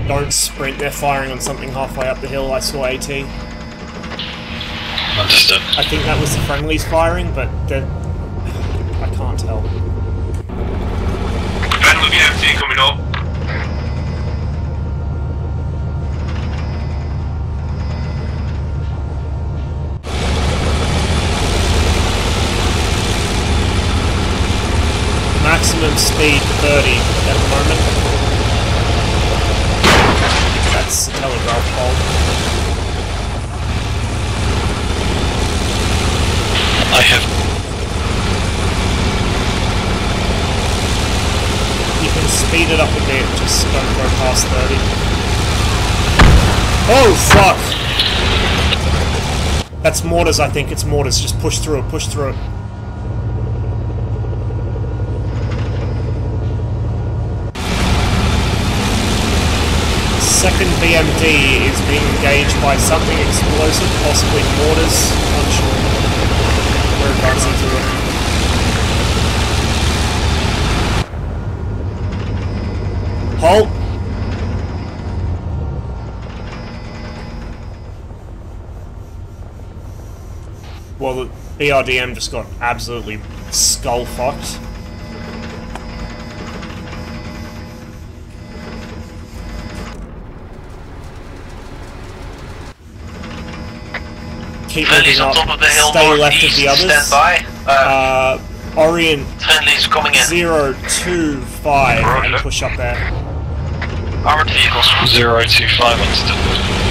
[SPEAKER 1] Don't sprint, they're firing on something halfway up the hill, I saw AT.
[SPEAKER 14] Understood.
[SPEAKER 1] I think that was the friendlies firing, but. I can't tell.
[SPEAKER 3] Be empty coming up.
[SPEAKER 1] 30 at the moment. That's the telegraph pole.
[SPEAKER 14] I have.
[SPEAKER 1] You can speed it up a bit, just don't go past 30. Oh, fuck! That's mortars, I think. It's mortars. Just push through it, push through it. Second BMD is being engaged by something explosive, possibly mortars. Unsure. We're advancing it. Halt! Well, the BRDM just got absolutely skull fucked. Keep
[SPEAKER 3] Friendly's
[SPEAKER 1] moving
[SPEAKER 3] on
[SPEAKER 1] up.
[SPEAKER 3] top of the hill
[SPEAKER 1] Stay left of the others.
[SPEAKER 3] Stand by. Uh,
[SPEAKER 1] Uh, Orient
[SPEAKER 3] friendly's coming in.
[SPEAKER 1] zero two five and push up there.
[SPEAKER 3] Armored vehicles.
[SPEAKER 14] Zero two five understood.
[SPEAKER 3] He's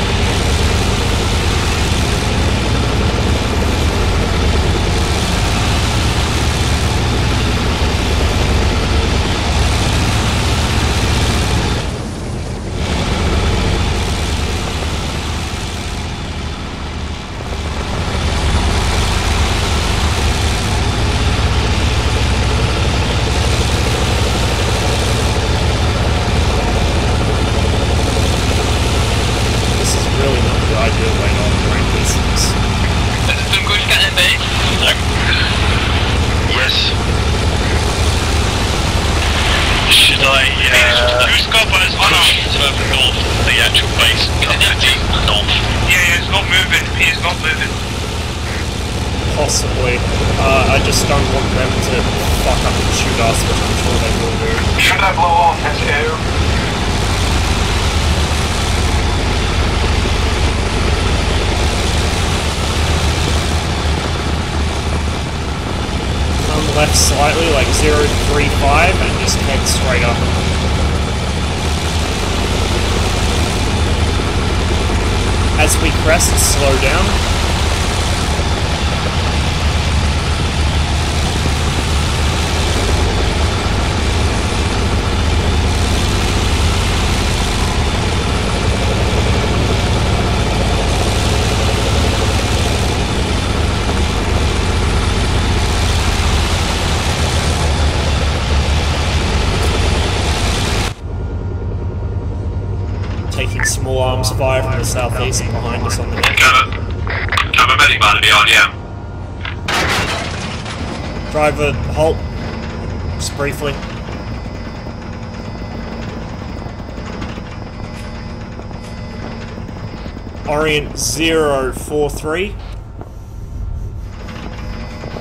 [SPEAKER 1] 043.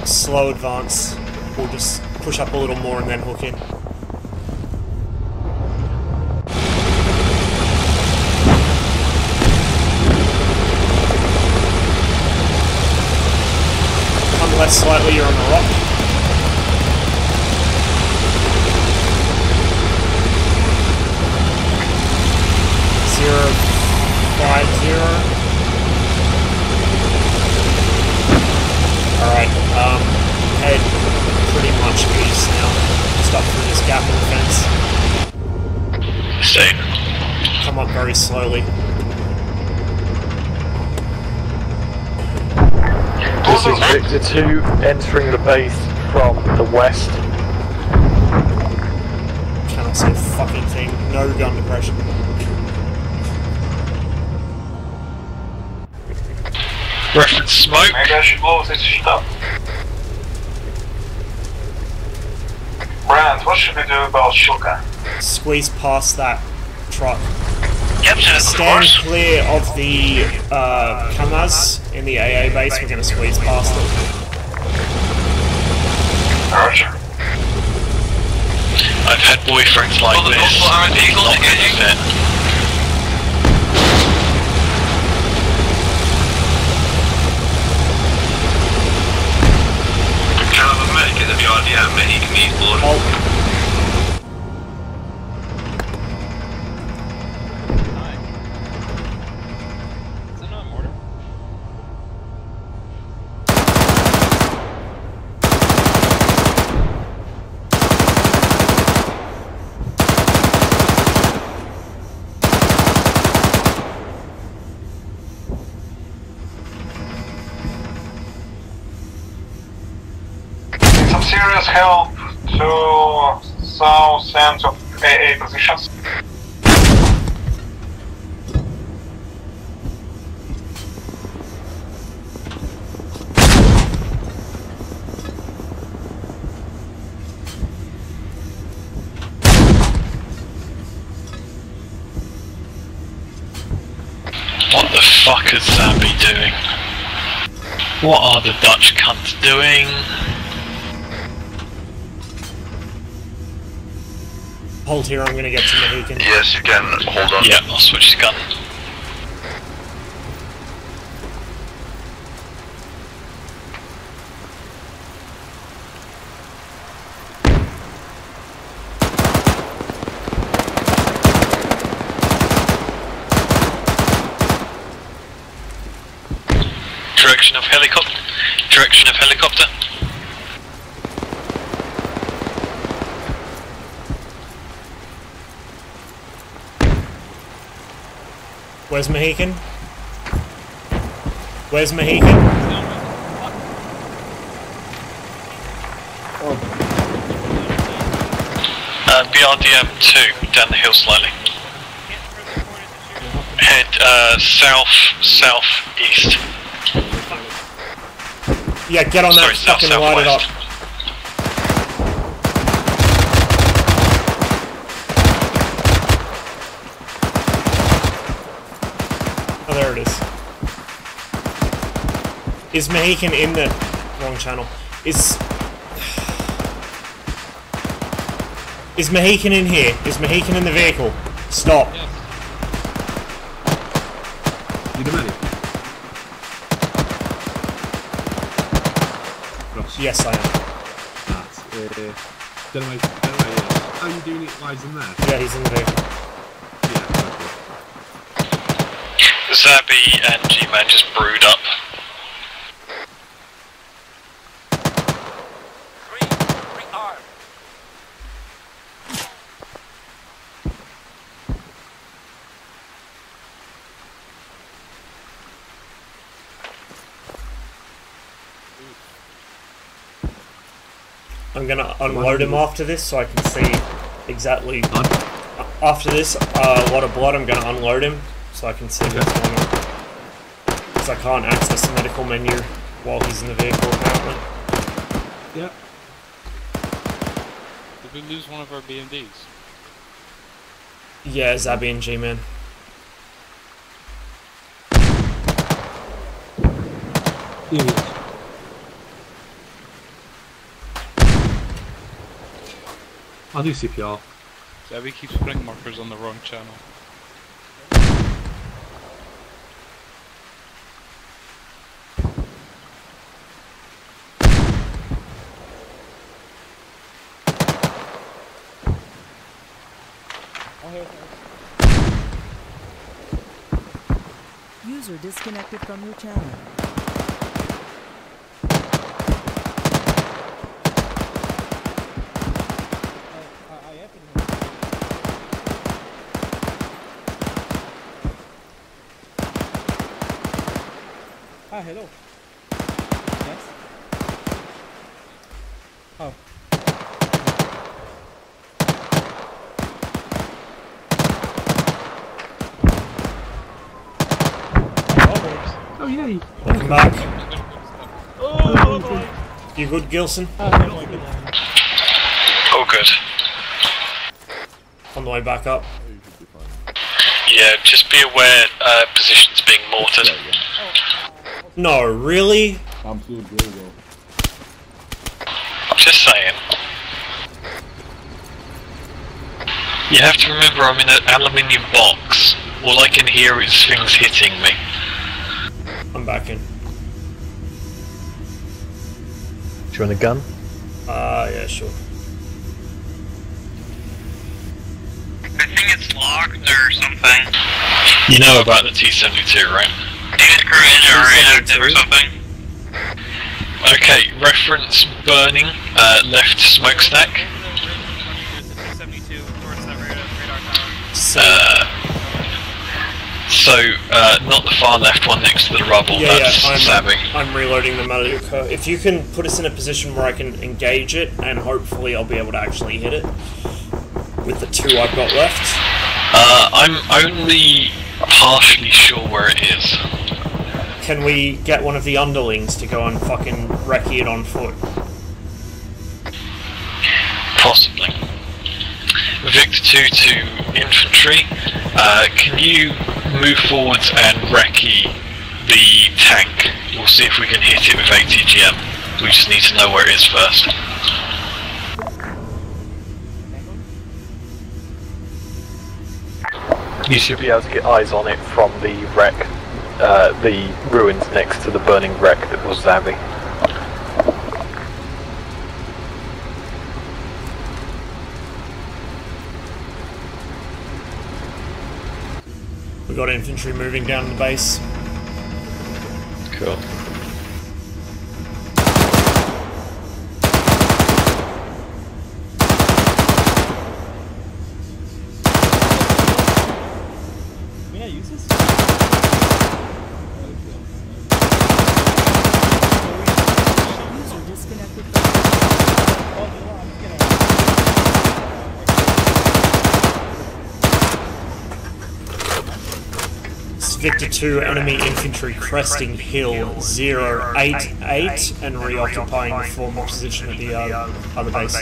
[SPEAKER 1] Slow advance. We'll just push up a little more and then hook in. Come left slightly, you're on the rock. Zero five zero. Alright, um head pretty much east now. Just up through this gap in the fence.
[SPEAKER 3] Stay.
[SPEAKER 1] Come up very slowly.
[SPEAKER 2] This is Victor 2 entering the base from the west.
[SPEAKER 1] Cannot see a fucking thing. No gun depression.
[SPEAKER 3] Reference smoke. Maybe I should blow this shit up. Brand, what should we do about Shilka?
[SPEAKER 1] Squeeze past that truck.
[SPEAKER 3] Captain, of
[SPEAKER 1] Stand
[SPEAKER 3] course.
[SPEAKER 1] clear of the uh, Kamaz in the AA base. We're going to squeeze past it.
[SPEAKER 3] Roger. I've had boyfriends like
[SPEAKER 16] Well, the
[SPEAKER 3] this.
[SPEAKER 16] multiple armored
[SPEAKER 3] It's
[SPEAKER 16] vehicles
[SPEAKER 3] not
[SPEAKER 16] are getting-
[SPEAKER 3] gonna fit.
[SPEAKER 16] Kind of a medic at the BRDM, and he
[SPEAKER 12] the Dutch cunts doing?
[SPEAKER 1] Hold here, I'm going to get to Mohican.
[SPEAKER 16] Yes, you can hold on.
[SPEAKER 12] Yeah, I'll switch the gun. Direction of helicopter. Direction of helicopter.
[SPEAKER 1] Where's Mohican? Where's Mohican?
[SPEAKER 12] Uh, BRDM 2, down the hill slightly. Head uh, south, south, east.
[SPEAKER 1] Yeah, get on
[SPEAKER 12] Sorry,
[SPEAKER 1] that
[SPEAKER 12] south,
[SPEAKER 1] fucking light it up.
[SPEAKER 12] southwest.
[SPEAKER 1] Oh, there it is. Is Mohican in the wrong channel? Is is Mohican in here? Is Mohican in the vehicle? Stop.
[SPEAKER 5] You the medic? Ross.
[SPEAKER 1] Yes, I am.
[SPEAKER 5] That's uh, don't know where, don't know where he is. How you doing it? Why is in there?
[SPEAKER 1] Yeah, he's in the vehicle.
[SPEAKER 12] Zabby and G-Man just brewed up.
[SPEAKER 1] I'm gonna unload him after this so I can see exactly. After this, uh, a lot of blood, I'm gonna unload him so I can see what's going on. Because I can't access the medical menu while he's in the vehicle apparently.
[SPEAKER 5] Yep.
[SPEAKER 9] Did we lose one of our BMDs?
[SPEAKER 1] Yeah, Zabby and G-Man.
[SPEAKER 5] Here he is. I'll do CPR.
[SPEAKER 9] Zabby keeps putting markers on the wrong channel.
[SPEAKER 18] User disconnected from your channel.
[SPEAKER 4] Ah, hello. Yes. Oh.
[SPEAKER 5] Oh yay!
[SPEAKER 1] Welcome back. Oh. You good, Gilson?
[SPEAKER 12] Oh, good.
[SPEAKER 1] On the way back up.
[SPEAKER 12] Yeah, just be aware uh, positions being mortared.
[SPEAKER 1] No, really?
[SPEAKER 10] I'm still good though.
[SPEAKER 12] Just saying. You have to remember I'm in an aluminium box. All I can hear is things hitting me.
[SPEAKER 1] I'm back in.
[SPEAKER 19] Do you want a gun?
[SPEAKER 1] Uh, yeah, sure.
[SPEAKER 3] I think it's locked or something.
[SPEAKER 12] You know about the T-72, right?
[SPEAKER 3] Unit in or inactive or something.
[SPEAKER 12] Okay, reference burning, uh, left smokestack. Uh, so, uh, not the far left one next to the rubble,
[SPEAKER 1] Yeah,
[SPEAKER 12] that's
[SPEAKER 1] yeah, I'm,
[SPEAKER 12] Zabby.
[SPEAKER 1] I'm reloading the Malyutka. If you can put us in a position where I can engage it, and hopefully I'll be able to actually hit it with the two I've got left.
[SPEAKER 12] Uh, I'm only partially sure where it is.
[SPEAKER 1] Can we get one of the underlings to go and fucking recce it on foot?
[SPEAKER 12] Possibly. Victor 2 to infantry, uh, can you move forwards and recce the tank? We'll see if we can hit it with ATGM. We just need to know where it is first.
[SPEAKER 2] You should be able to get eyes on it from the wreck, uh, the ruins next to the burning wreck that was Zabby.
[SPEAKER 1] We've got infantry moving down the base.
[SPEAKER 12] Cool.
[SPEAKER 1] Victor 2 enemy infantry cresting hill 088 and reoccupying the former position at the uh, other base.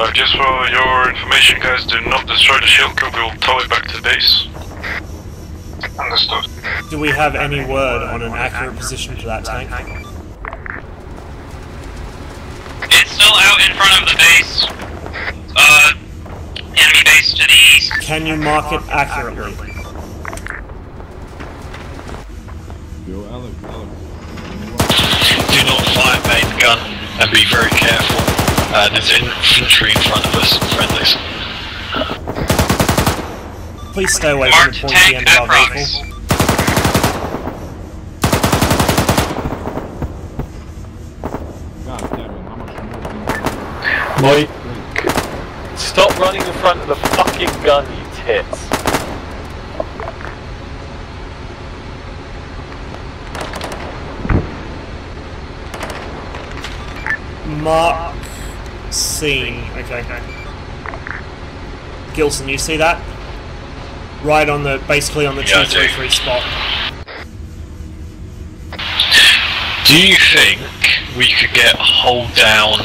[SPEAKER 11] Uh, just for your information, guys, do not destroy the shield cube. We will tow it back to the base. Understood.
[SPEAKER 1] Do we have any word on an accurate position for that tank?
[SPEAKER 20] It's still out in front of the base. Uh, enemy base to the east.
[SPEAKER 1] Can you mark it accurately?
[SPEAKER 5] Yo, Alex, Alex.
[SPEAKER 12] Do not fire main gun and be very careful. Uh, there's infantry in front of us, friendlies.
[SPEAKER 1] Please stay away from the
[SPEAKER 20] Marked
[SPEAKER 1] point at the end of our
[SPEAKER 20] at
[SPEAKER 1] vehicle.
[SPEAKER 5] God damn it, how much more
[SPEAKER 21] Mike, stop running in front of the fucking gun, you tits.
[SPEAKER 1] Mark scene. Okay. Gilson, you see that? Right on the, basically on the
[SPEAKER 12] Yeah, I do.
[SPEAKER 1] 233 spot.
[SPEAKER 12] Do you think we could get a hold down?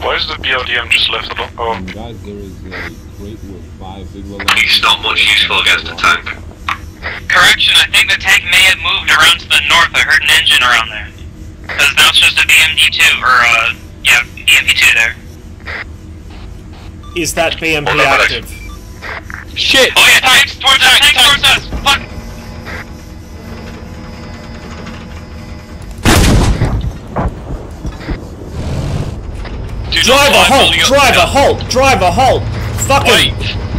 [SPEAKER 11] Why is the BRDM just left alone? Oh,
[SPEAKER 5] Guys, there is a crate with five Sigma
[SPEAKER 20] He's not much useful against the tank. Correction, I think the tank may have moved around to the north. I heard an engine around there. Because now it's just a BMD2, or, uh, yeah, BMD2 there.
[SPEAKER 1] Is that BMP
[SPEAKER 20] Hold on,
[SPEAKER 1] active?
[SPEAKER 12] Shit!
[SPEAKER 20] Oh yeah, tanks towards us, tanks towards us! Fuck!
[SPEAKER 12] Do not
[SPEAKER 1] Driver halt!
[SPEAKER 12] building up
[SPEAKER 1] Driver halt! Driver halt! Fucking!
[SPEAKER 12] Wait!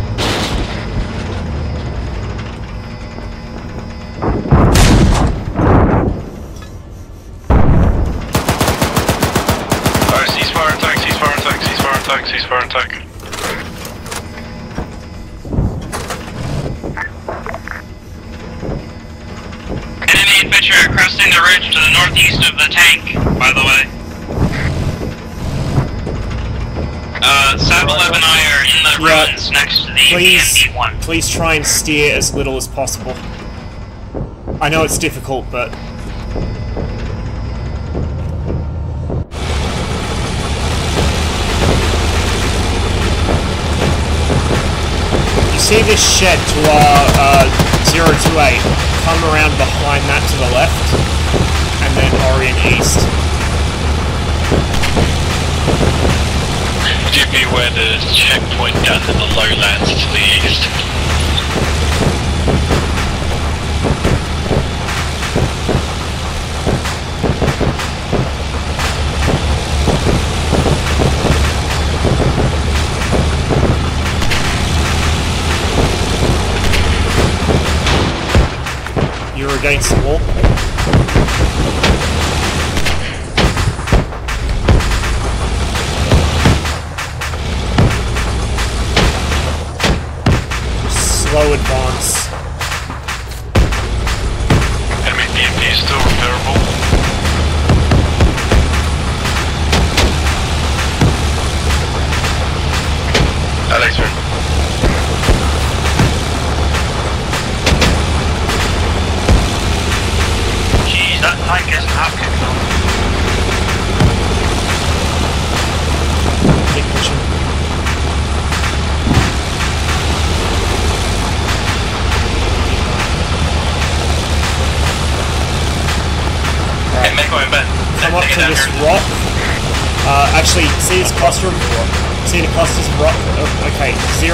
[SPEAKER 20] Ridge to the northeast of the tank, by the way. Uh, Sav 11 and I are in the ruins next to the
[SPEAKER 1] Please,
[SPEAKER 20] BMD1.
[SPEAKER 1] please try and steer as little as possible. I know it's difficult, but you see this shed to our uh, 028. Come around behind that to the left, and then orient east.
[SPEAKER 12] Give me where the checkpoint down in the lowlands to the east.
[SPEAKER 1] You're against the wall.
[SPEAKER 20] Bet.
[SPEAKER 1] Come up to this rock. Uh, actually, see this cluster of rock? See the clusters of rock? Oh, okay, 084.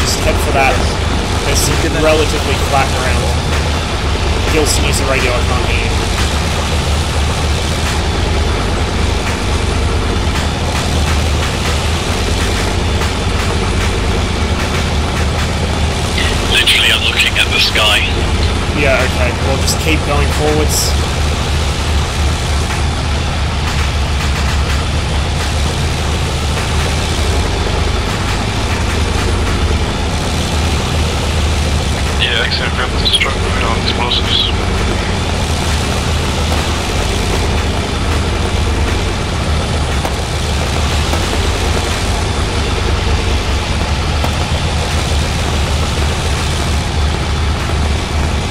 [SPEAKER 1] Just head for that. There's some relatively flat ground. Gilson, use the radio, I can't hear you.
[SPEAKER 12] Literally, I'm looking at the sky.
[SPEAKER 1] Yeah, okay. We'll just keep going forwards.
[SPEAKER 11] Yeah, excellent. We have to strike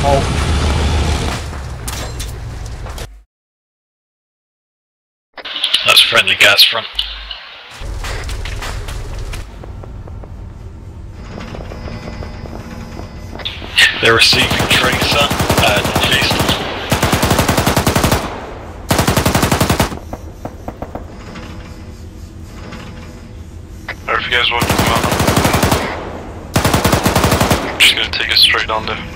[SPEAKER 11] explosives.
[SPEAKER 1] Halt.
[SPEAKER 12] friendly gas front. They're receiving tracer and northeast.
[SPEAKER 11] If you guys want to come out, I'm just gonna take us straight on there.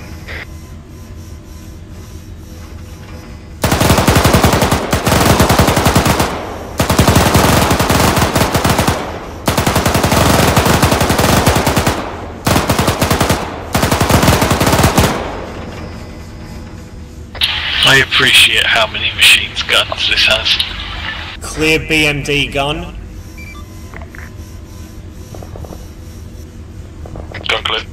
[SPEAKER 12] I appreciate how many machines guns this has.
[SPEAKER 1] Clear BMD gun.
[SPEAKER 11] Gun clear.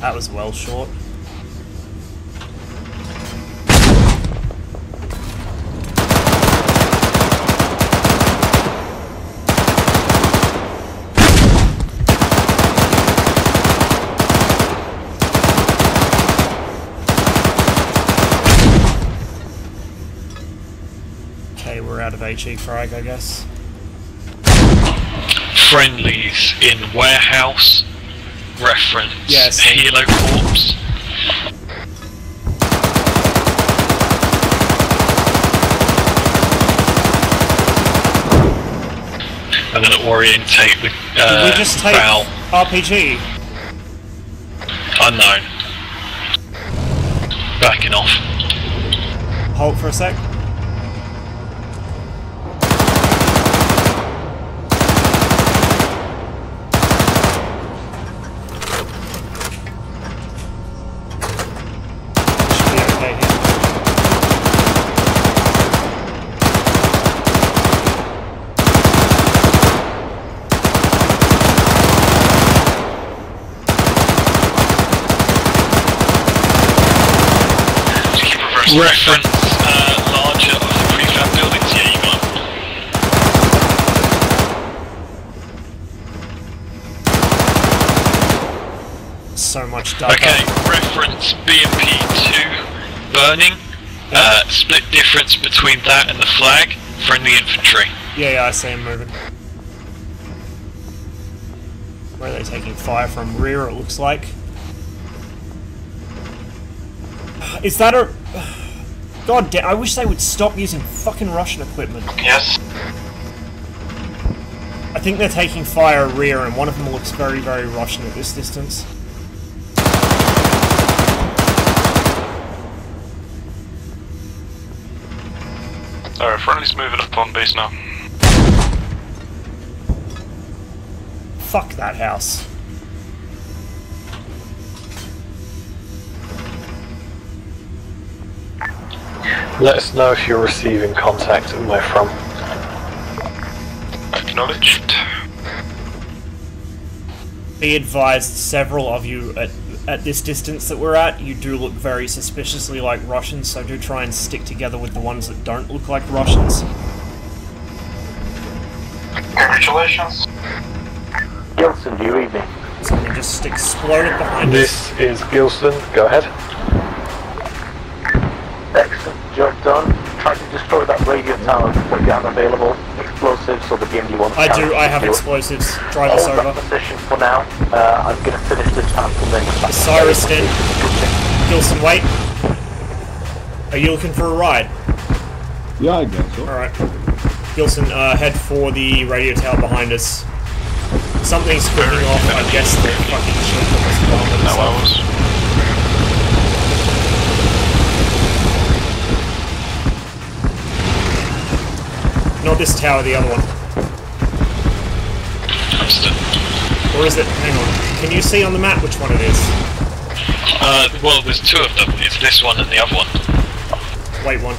[SPEAKER 1] That was well short. Okay, we're out of HE frag, I guess.
[SPEAKER 12] Friendlies in warehouse. Reference
[SPEAKER 1] Yes.
[SPEAKER 12] Halo Corps. I'm gonna orientate the uh,
[SPEAKER 1] Did we just take
[SPEAKER 12] bow.
[SPEAKER 1] RPG?
[SPEAKER 12] Unknown. Backing off.
[SPEAKER 1] Hold for a sec. Should be okay here.
[SPEAKER 12] Reference uh, larger of the prefab buildings. Yeah, you got.
[SPEAKER 1] So much data.
[SPEAKER 12] Okay, reference BMP2 burning. Uh, split difference between that and the flag. Friendly infantry.
[SPEAKER 1] Yeah, yeah, I see him moving. Where are they taking fire from? Rear, it looks like. Is that a... God damn, I wish they would stop using fucking Russian equipment.
[SPEAKER 11] Yes.
[SPEAKER 1] I think they're taking fire rear, and one of them looks very, very Russian at this distance.
[SPEAKER 11] Alright, friendly's moving up on base now.
[SPEAKER 1] Fuck that house.
[SPEAKER 19] Let us know if you're receiving contact at my from.
[SPEAKER 11] Acknowledged.
[SPEAKER 1] Be advised, several of you at, at this distance that we're at, you do look very suspiciously like Russians, so do try and stick together with the ones that don't look like Russians.
[SPEAKER 11] Congratulations.
[SPEAKER 2] Gilson, UAV.
[SPEAKER 1] Something just exploded behind us.
[SPEAKER 19] This is Gilson. Go ahead.
[SPEAKER 2] Excellent. Job done. Try to destroy that radio tower. What you have available. Explosives or the BMD one.
[SPEAKER 1] I do, I have explosives. Drive us over.
[SPEAKER 2] position for now. Uh, I'm going to finish this task and then come back.
[SPEAKER 1] Cyrus in. Gilson, wait. Are you looking for a ride?
[SPEAKER 5] Yeah, I guess so.
[SPEAKER 1] Alright. Gilson, uh, head for the radio tower behind us. Something's cooking off, I guess the fucking ship that was bombed
[SPEAKER 11] No, I was.
[SPEAKER 1] Not this tower, the other one. Or is it? Hang on. Can you see on the map which one it is?
[SPEAKER 12] Uh, well, there's two of them. It's this one and the other one.
[SPEAKER 1] Wait one.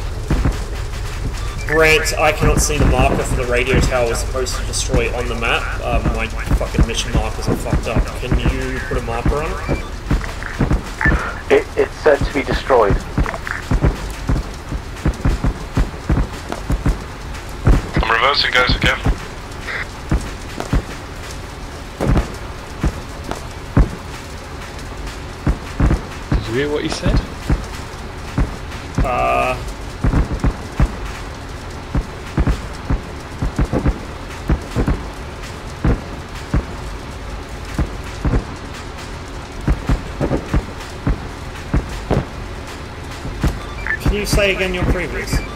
[SPEAKER 1] Grant, I cannot see the marker for the radio tower we're supposed to destroy on the map. Um, my fucking mission markers are fucked up. Can you put a marker on it?
[SPEAKER 2] It, it's said to be destroyed.
[SPEAKER 11] I'm reversing, guys, okay?
[SPEAKER 12] you hear what he said?
[SPEAKER 1] Uh. Can you say again your previous?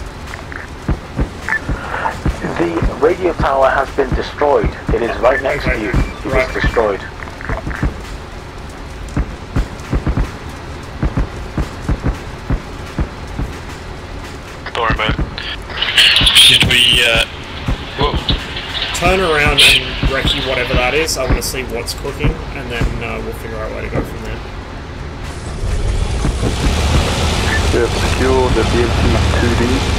[SPEAKER 2] Radio tower has been destroyed. It is right next to you. It was destroyed.
[SPEAKER 12] Don't worry about it. Should we, uh, whoa.
[SPEAKER 1] Turn around and recce whatever that is. I want to see what's cooking, and then uh, we'll figure out where to go from there.
[SPEAKER 11] We have secured the BMP 2D.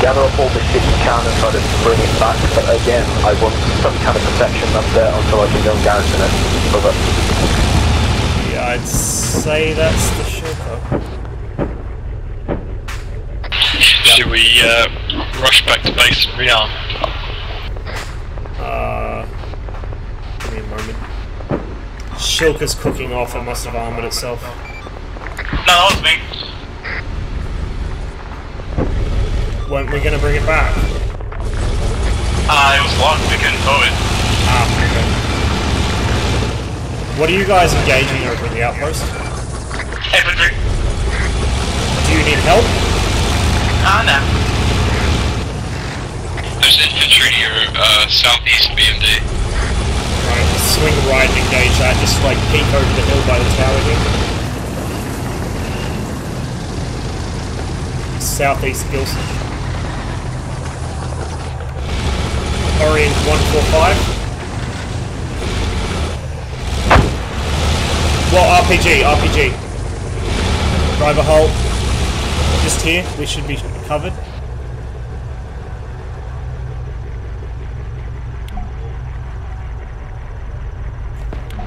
[SPEAKER 2] Gather up all the shit you can and try to bring it back. But again, I want some kind of protection up there until I can go and garrison it. Over.
[SPEAKER 1] Yeah, I'd say that's the shelter.
[SPEAKER 12] Should we, uh, rush back to base and rearm?
[SPEAKER 1] Uh, give me a moment. Shilka's cooking off. It must have armored itself.
[SPEAKER 3] No, that was me.
[SPEAKER 1] Weren't we gonna bring it back?
[SPEAKER 3] Uh, it was locked. We couldn't tow it.
[SPEAKER 1] Ah, okay. What are you guys engaging over at the outpost?
[SPEAKER 3] Infantry.
[SPEAKER 1] Do you need help?
[SPEAKER 3] Ah, no.
[SPEAKER 12] There's infantry near, uh, southeast BMD.
[SPEAKER 1] Right, swing right and engage that. Just like peek over the hill by the tower here. Southeast Gilson. Orient 145. Well, RPG, RPG. Driver hole. Just here, we should be covered.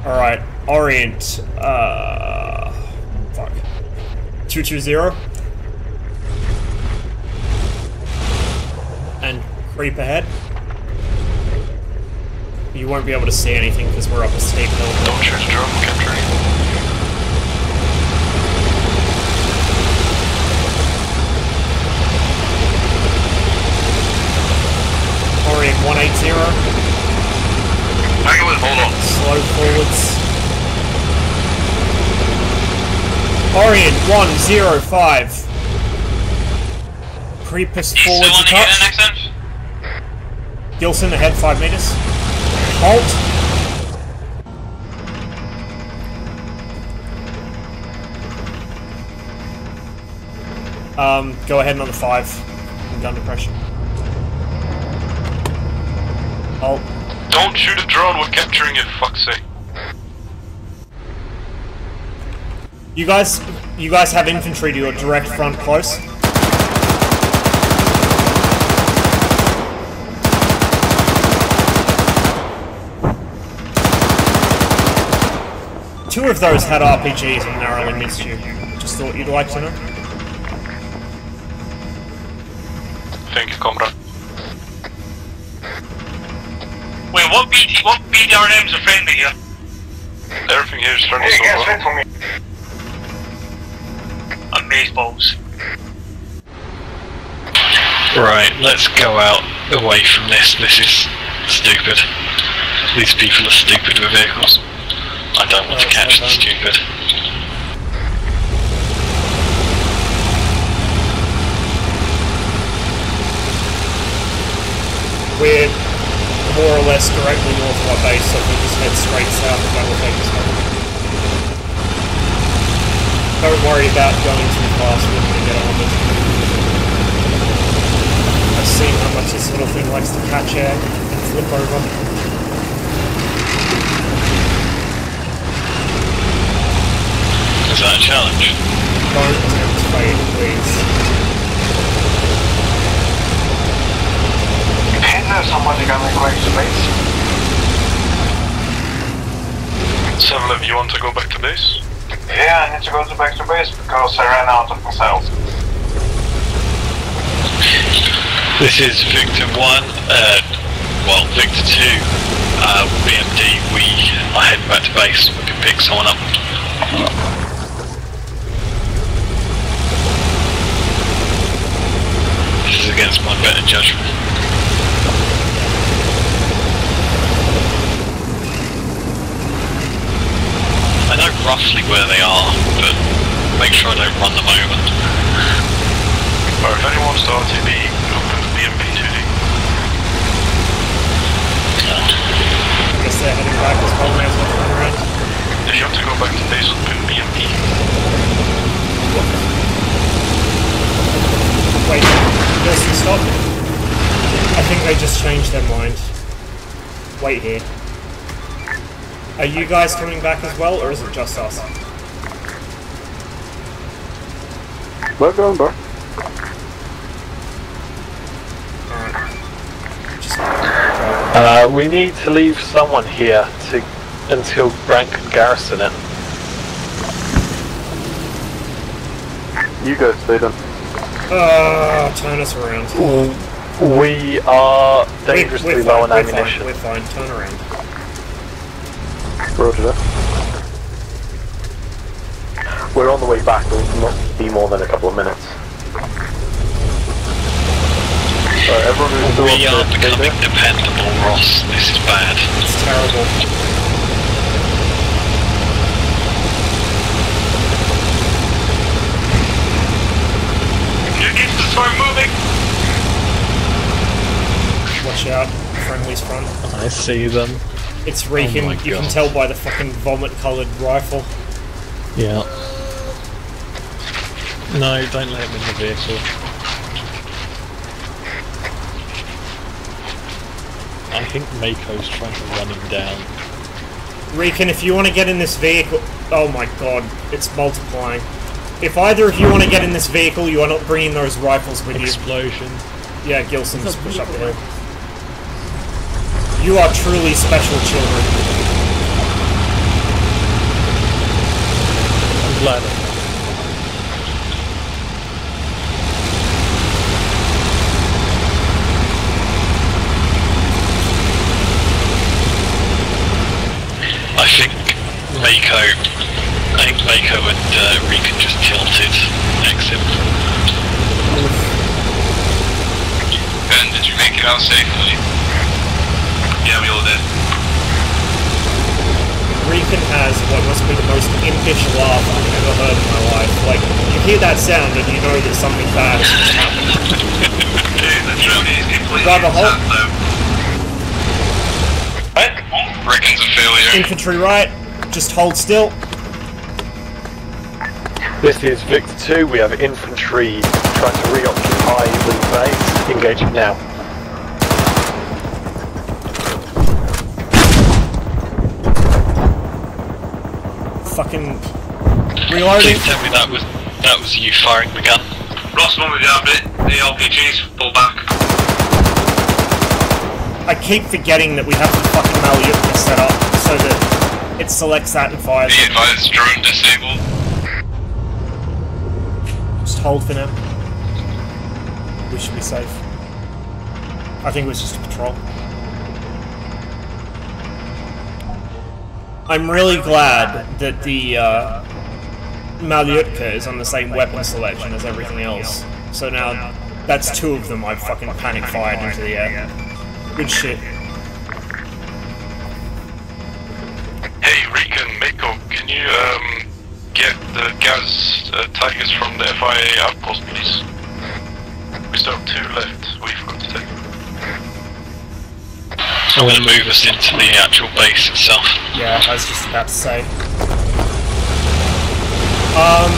[SPEAKER 1] Alright, Orient, uh... Fuck. 220. And creep ahead. You won't be able to see anything because we're up a steep hill.
[SPEAKER 12] Don't shoot a drone, capturing.
[SPEAKER 1] Orient 180.
[SPEAKER 3] I go with hold on.
[SPEAKER 1] Slow forwards. Orient 105. Creep us
[SPEAKER 3] Still
[SPEAKER 1] forwards
[SPEAKER 3] on the unit
[SPEAKER 1] touch.
[SPEAKER 3] next time?
[SPEAKER 1] Gilson ahead 5 meters. Halt. Um, go ahead and on the 5. I'm under pressure. Halt.
[SPEAKER 12] Don't shoot a drone, we're capturing it, fuck's sake.
[SPEAKER 1] You guys, you guys have infantry to your direct front close. Two of those had RPGs and narrowly missed you. Just thought you'd like to know.
[SPEAKER 12] Thank you, comrade.
[SPEAKER 3] Wait, what BT, what BDR names are friendly here?
[SPEAKER 12] Everything here is turning so well.
[SPEAKER 3] for me. Amazeballs.
[SPEAKER 12] Right, let's go out away from this. This is stupid. These people are stupid with vehicles. I don't want to catch the stupid.
[SPEAKER 1] We're more or less directly north of our base, so we just head straight south, and that will take us home. Don't worry about going too fast, we're going to get on with I've seen how much this little thing likes to catch air and flip over.
[SPEAKER 12] Is that a challenge?
[SPEAKER 1] Don't attempt fade, please.
[SPEAKER 16] somebody can request space.
[SPEAKER 12] Several of you want to go back to base?
[SPEAKER 16] Yeah, I need to go to back to base because I ran out of missiles.
[SPEAKER 12] This is Victim 1. Uh, well, Victor 2, uh, BMD, we are heading back to base. We can pick someone up. This is against my better judgment. I know roughly where they are, but make sure I don't run them over.
[SPEAKER 11] Or if anyone wants to RTB, open the BMP 2D.
[SPEAKER 1] I guess they're heading back as well, may as well turn.
[SPEAKER 11] If you have to go back to base, open BMP.
[SPEAKER 1] Wait, Wilson, stop. I think they just changed their mind. Wait here. Are you guys coming back as well, or is it just us?
[SPEAKER 11] We're going back.
[SPEAKER 19] Uh, we need to leave someone here to until Grant can garrison it.
[SPEAKER 11] You guys stay then.
[SPEAKER 1] Uh, turn us around.
[SPEAKER 19] We are
[SPEAKER 1] We're-
[SPEAKER 19] dangerously
[SPEAKER 1] we're
[SPEAKER 19] low on
[SPEAKER 1] fine, we're
[SPEAKER 19] ammunition.
[SPEAKER 1] Fine, we're fine, turn around.
[SPEAKER 11] Roger that.
[SPEAKER 2] We're on the way back, it'll not be more than a couple of minutes.
[SPEAKER 11] Alright, everyone who's
[SPEAKER 12] We are becoming
[SPEAKER 11] there.
[SPEAKER 12] dependable, Ross. This is bad.
[SPEAKER 1] It's terrible.
[SPEAKER 3] New gates moving!
[SPEAKER 1] Watch out, friendly's front.
[SPEAKER 19] I see them.
[SPEAKER 1] It's Reekin,
[SPEAKER 19] Oh my
[SPEAKER 1] you can tell by the fucking vomit-coloured rifle.
[SPEAKER 19] Yeah. No, don't let him in the vehicle. I think Mako's trying to run him down.
[SPEAKER 1] Reekin, if you want to get in this vehicle... Oh my god, it's multiplying. If either of you want to get in this vehicle, you are not bringing those rifles with you.
[SPEAKER 19] Explosion.
[SPEAKER 1] Yeah, Gilson's push up the hill. You are truly special children.
[SPEAKER 19] I'm glad
[SPEAKER 12] I think Mako and uh, Regan just tilted exit.
[SPEAKER 3] Ben, did you make it out safely? Yeah, we all did.
[SPEAKER 1] Reekin has what must be the most impish laugh I've ever heard in my life. Like, you hear that sound and you know that something bad is happening.
[SPEAKER 3] Dude, the drone is completely
[SPEAKER 1] Driver, hold.
[SPEAKER 3] intact. What? Reckons a failure.
[SPEAKER 1] Infantry right, just hold still.
[SPEAKER 19] This is Victor 2. We have infantry trying to reoccupy the base. Engaging now.
[SPEAKER 1] Fucking reloading.
[SPEAKER 12] Please tell me that was that was you firing the gun.
[SPEAKER 3] Ross, one with you, bit. The RPGs, pull back.
[SPEAKER 1] I keep forgetting that we have the fucking Malyutka set up so that it selects that and fires
[SPEAKER 3] Be
[SPEAKER 1] it.
[SPEAKER 3] advised, drone disabled.
[SPEAKER 1] Just hold for now. We should be safe. I think it was just a patrol. I'm really glad that the uh, Malyutka is on the same weapon selection as everything else. So now that's two of them I've fucking panic fired into the air. Good shit.
[SPEAKER 11] Hey, Regan, Mako, can you um, get the gas uh, tigers from the FIA outpost, please? We still have two left. We've got to take.
[SPEAKER 12] I'm going to move us into the actual base itself.
[SPEAKER 1] Yeah, I was just about to say. Um,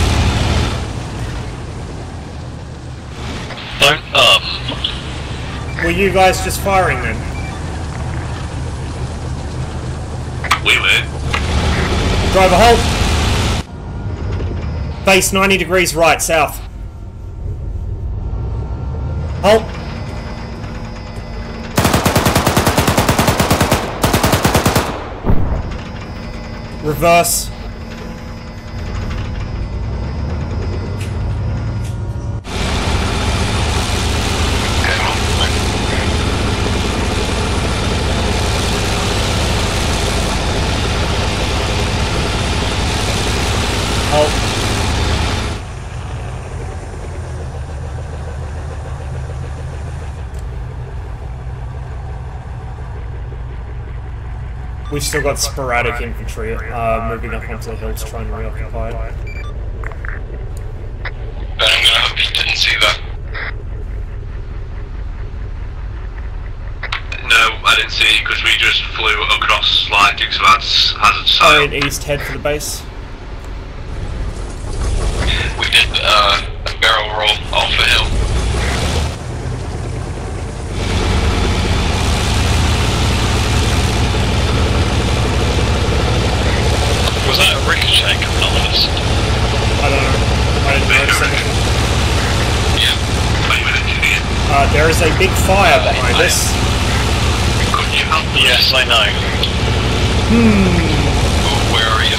[SPEAKER 12] Don't um.
[SPEAKER 1] were you guys just firing then?
[SPEAKER 3] We were.
[SPEAKER 1] Driver, hold! Base 90 degrees right, south. Halt! Reverse. We've still got sporadic infantry uh, moving up onto the hill to try and reoccupy it.
[SPEAKER 3] I'm gonna hope you didn't see that.
[SPEAKER 10] No, I didn't see because we just flew across like Dukes of Hazzard's, Hazzard's side.
[SPEAKER 1] East head for the base.
[SPEAKER 3] We did uh, a barrel roll off the hill.
[SPEAKER 12] Was that a ricochet coming on us?
[SPEAKER 1] I don't know. I didn't notice anything.
[SPEAKER 3] Yeah,
[SPEAKER 1] Uh, there is a big fire behind us.
[SPEAKER 12] Yes, I know.
[SPEAKER 1] Hmm.
[SPEAKER 3] Where are you?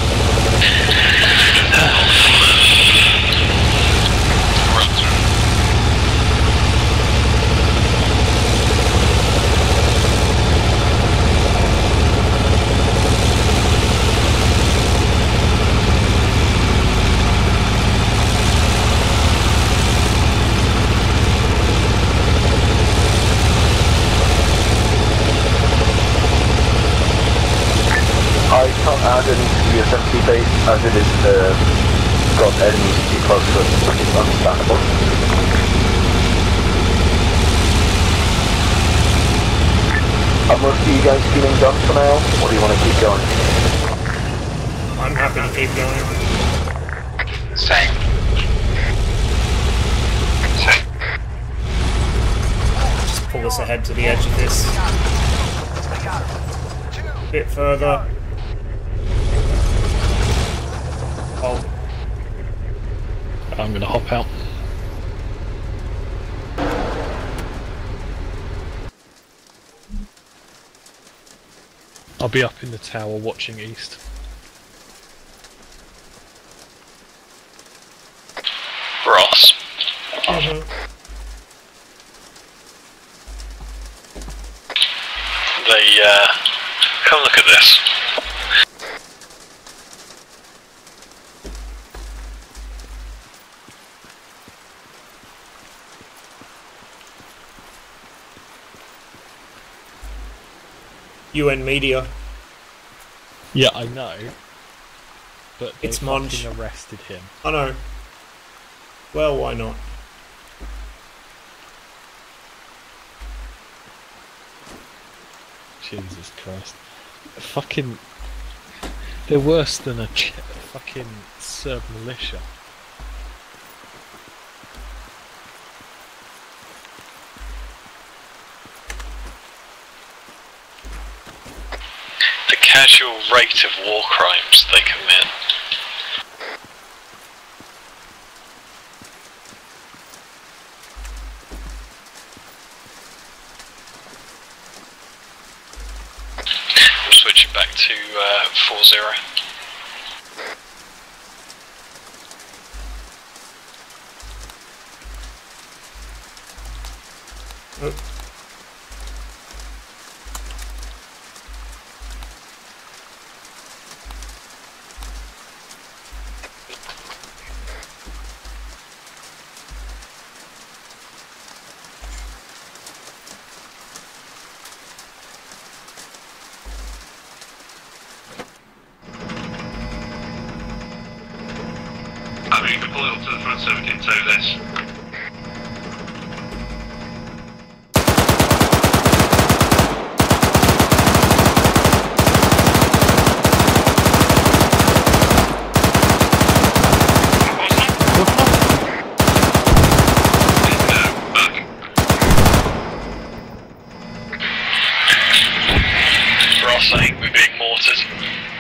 [SPEAKER 2] I can't add any to the SMC base as it is uh, got enemies too close to us, which is understandable. Are most of you guys feeling done for now, or do you want to keep going?
[SPEAKER 1] I'm happy to keep going.
[SPEAKER 3] Same. Same.
[SPEAKER 1] Just pull us ahead to the edge of this. A bit further.
[SPEAKER 12] I'm gonna hop out. I'll be up in the tower watching east.
[SPEAKER 1] UN media.
[SPEAKER 12] Yeah, I know. But they
[SPEAKER 1] It's Munch.
[SPEAKER 12] arrested him.
[SPEAKER 1] I know. Well, why not?
[SPEAKER 12] Jesus Christ. Fucking. They're worse than a ch- fucking Serb militia.
[SPEAKER 3] The casual rate of war crimes they commit. I'm switching back to uh, 4-0.
[SPEAKER 1] Oh.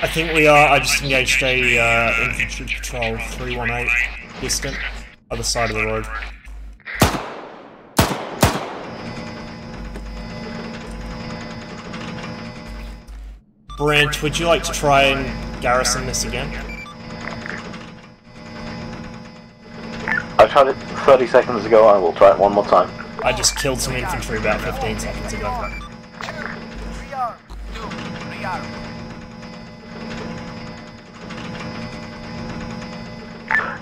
[SPEAKER 10] I
[SPEAKER 3] think
[SPEAKER 1] we are. I just engaged a uh, infantry patrol 318 distant, other side of the road. Brent, would you like to try and garrison this again?
[SPEAKER 2] I tried it 30 seconds ago, I will try it one more time.
[SPEAKER 1] I just killed some infantry about 15 seconds ago.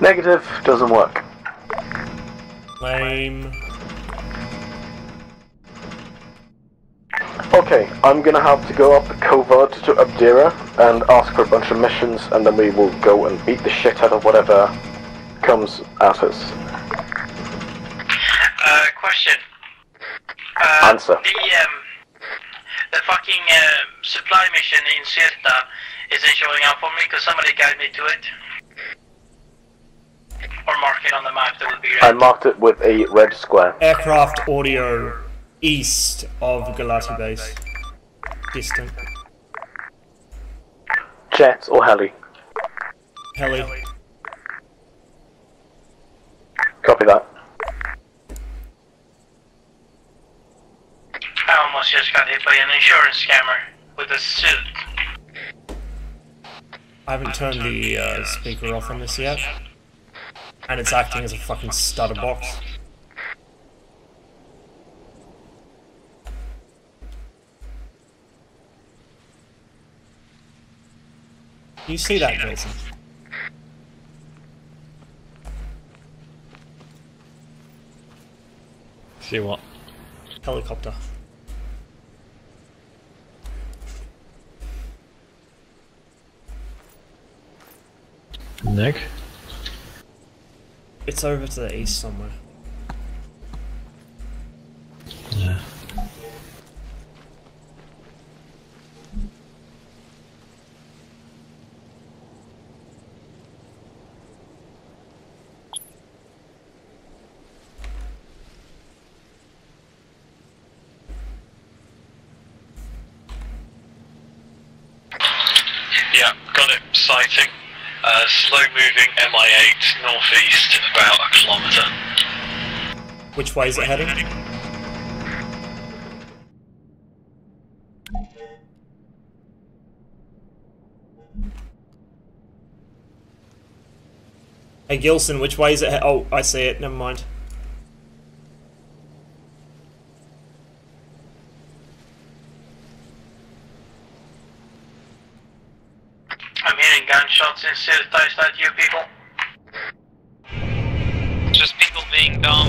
[SPEAKER 2] Negative, doesn't work.
[SPEAKER 1] Lame.
[SPEAKER 2] Okay, I'm gonna have to go up the covert to Abdera and ask for a bunch of missions, and then we will go and beat the shit out of whatever comes at us.
[SPEAKER 3] Uh, question. Uh,
[SPEAKER 2] Answer.
[SPEAKER 3] The, um, the fucking, uh, supply mission in Syrta isn't showing up for me. Could somebody guide me to it? Or mark it on the map, that would be
[SPEAKER 2] I marked it with a red square.
[SPEAKER 1] Aircraft audio east of Galati base. Distant.
[SPEAKER 2] Jet or heli?
[SPEAKER 1] Heli.
[SPEAKER 2] Copy that.
[SPEAKER 3] I almost just got hit by an insurance scammer with a suit.
[SPEAKER 1] I haven't turned the uh, speaker off on this yet. And it's acting as a fucking stutter box. You see that, Jason?
[SPEAKER 14] See what?
[SPEAKER 1] Helicopter.
[SPEAKER 14] Nick?
[SPEAKER 1] It's over to the east somewhere.
[SPEAKER 14] Yeah.
[SPEAKER 12] Yeah, got it. Sighting. Uh, slow moving MI8 northeast, about a kilometre.
[SPEAKER 1] Which way is it heading? Hey Gilson, which way is it? Oh, I see it. Never mind.
[SPEAKER 3] I'm hearing gunshots in Syrta. Is that you people? Just people being dumb.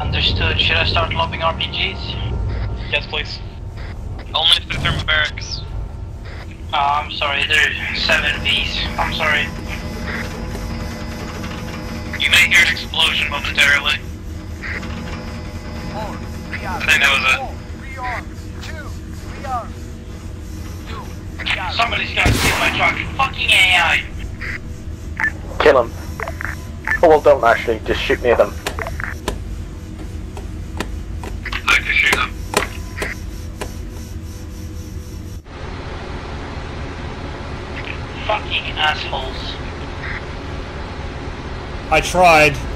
[SPEAKER 3] Understood. Should I start lobbing RPGs? Yes, please. Only if they're thermobarics. Oh, ah, I'm sorry. There are seven Vs. I'm sorry. You may hear an explosion momentarily. I think that was it. Somebody's gonna steal my truck. Fucking AI.
[SPEAKER 2] Kill him. Oh, well, don't actually. Just shoot near them.
[SPEAKER 10] I can shoot them.
[SPEAKER 3] Fucking assholes.
[SPEAKER 1] I tried.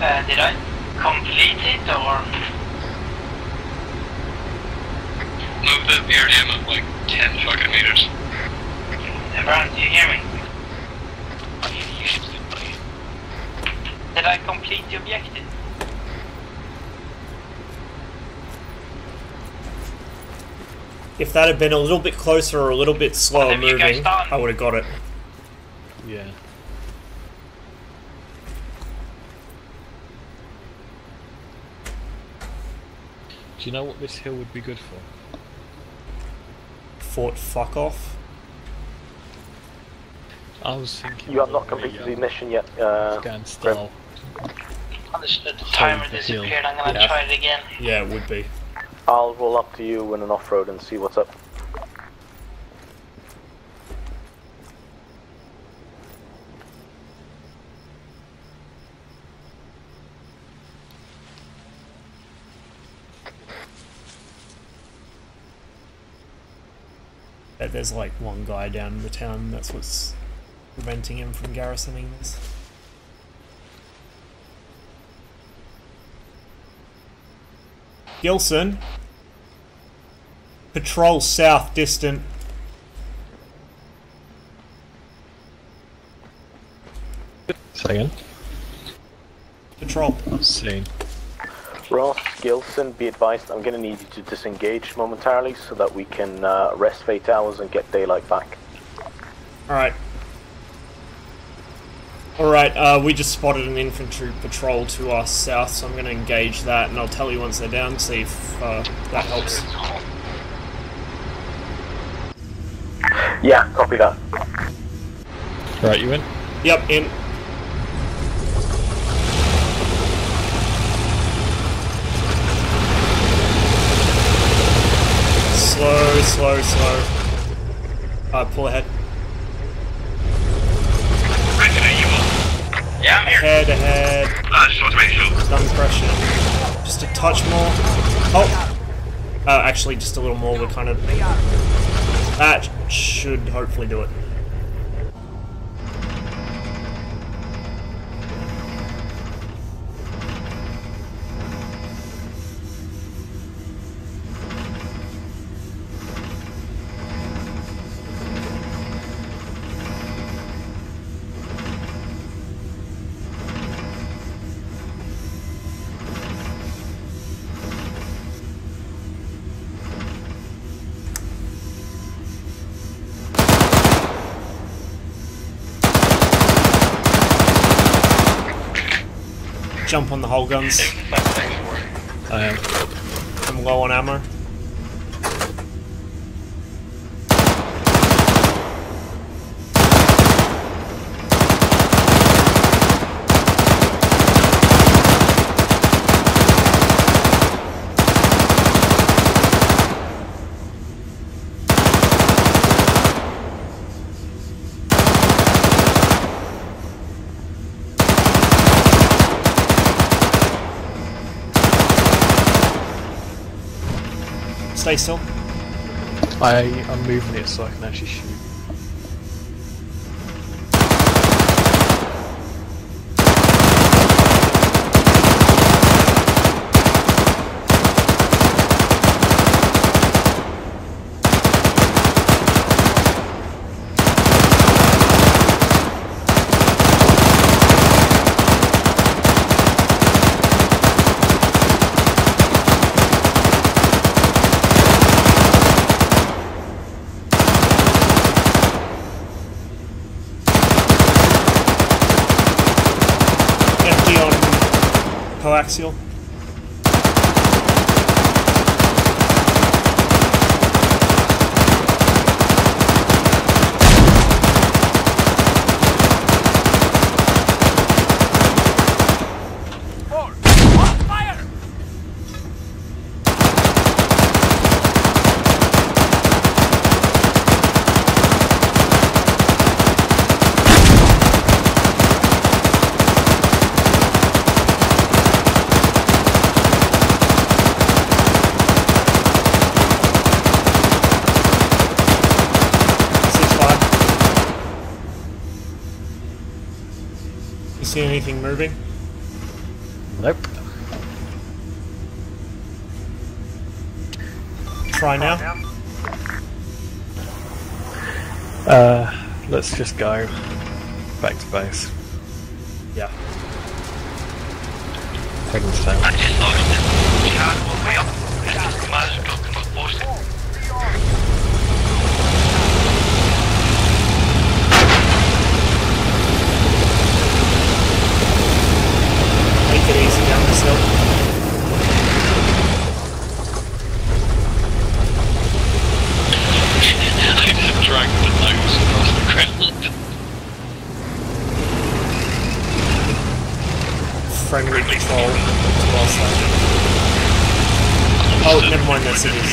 [SPEAKER 3] Uh, did I complete it or?
[SPEAKER 10] Move the BRDM up like 10 fucking meters.
[SPEAKER 3] Everyone, do you hear me? Did I complete the objective?
[SPEAKER 1] If that had been a little bit closer or a little bit slower
[SPEAKER 3] have you guys
[SPEAKER 1] moving. I would have got it.
[SPEAKER 14] Yeah. Do you know what this hill would be good for?
[SPEAKER 1] Fort fuck off.
[SPEAKER 14] I was thinking.
[SPEAKER 2] You have not
[SPEAKER 14] of a,
[SPEAKER 2] completed the
[SPEAKER 14] um,
[SPEAKER 2] mission yet, uh,
[SPEAKER 14] Scan
[SPEAKER 2] Grim.
[SPEAKER 3] Understood. The timer
[SPEAKER 14] the hill.
[SPEAKER 3] disappeared. I'm gonna
[SPEAKER 1] Yeah.
[SPEAKER 3] try it again.
[SPEAKER 1] Yeah, it would be.
[SPEAKER 2] I'll roll up to you in an off-road and see what's up.
[SPEAKER 1] There's like one guy down in the town that's what's preventing him from garrisoning this. Gilson. Patrol south distant.
[SPEAKER 14] Second.
[SPEAKER 1] Patrol.
[SPEAKER 14] Seen.
[SPEAKER 2] Ross, Gilson, be advised, I'm going to need you to disengage momentarily so that we can uh, rest fate hours and get daylight back.
[SPEAKER 1] Alright. Alright, uh, we just spotted an infantry patrol to our south, so I'm going to engage that, and I'll tell you once they're down, see if uh, that helps.
[SPEAKER 2] Yeah, copy that.
[SPEAKER 19] Right, you in?
[SPEAKER 1] Yep, in. Slow, slow, slow. Uh, pull ahead.
[SPEAKER 3] Yeah, I'm here.
[SPEAKER 1] Ahead, ahead.
[SPEAKER 10] I just want to make sure.
[SPEAKER 1] Thumb pressure. Just a touch more. Oh! Uh, actually, just a little more. We're kind of... That should hopefully do it. Jump on the hull guns.
[SPEAKER 19] I am.
[SPEAKER 1] I'm low on ammo. Stay still.
[SPEAKER 19] I am moving it so I can actually shoot.
[SPEAKER 1] Empty on coaxial. Six five. You see anything moving?
[SPEAKER 19] Nope.
[SPEAKER 1] Try now.
[SPEAKER 19] Uh, let's just go back to base.
[SPEAKER 1] Yeah.
[SPEAKER 19] Heading south.
[SPEAKER 10] I just lost it. We had one way up. And this commander got come up posted.
[SPEAKER 1] Take it easy down this hill.
[SPEAKER 12] I just dragged the nose across the ground.
[SPEAKER 1] Friendly patrol to our side. Oh, never mind, that's cities.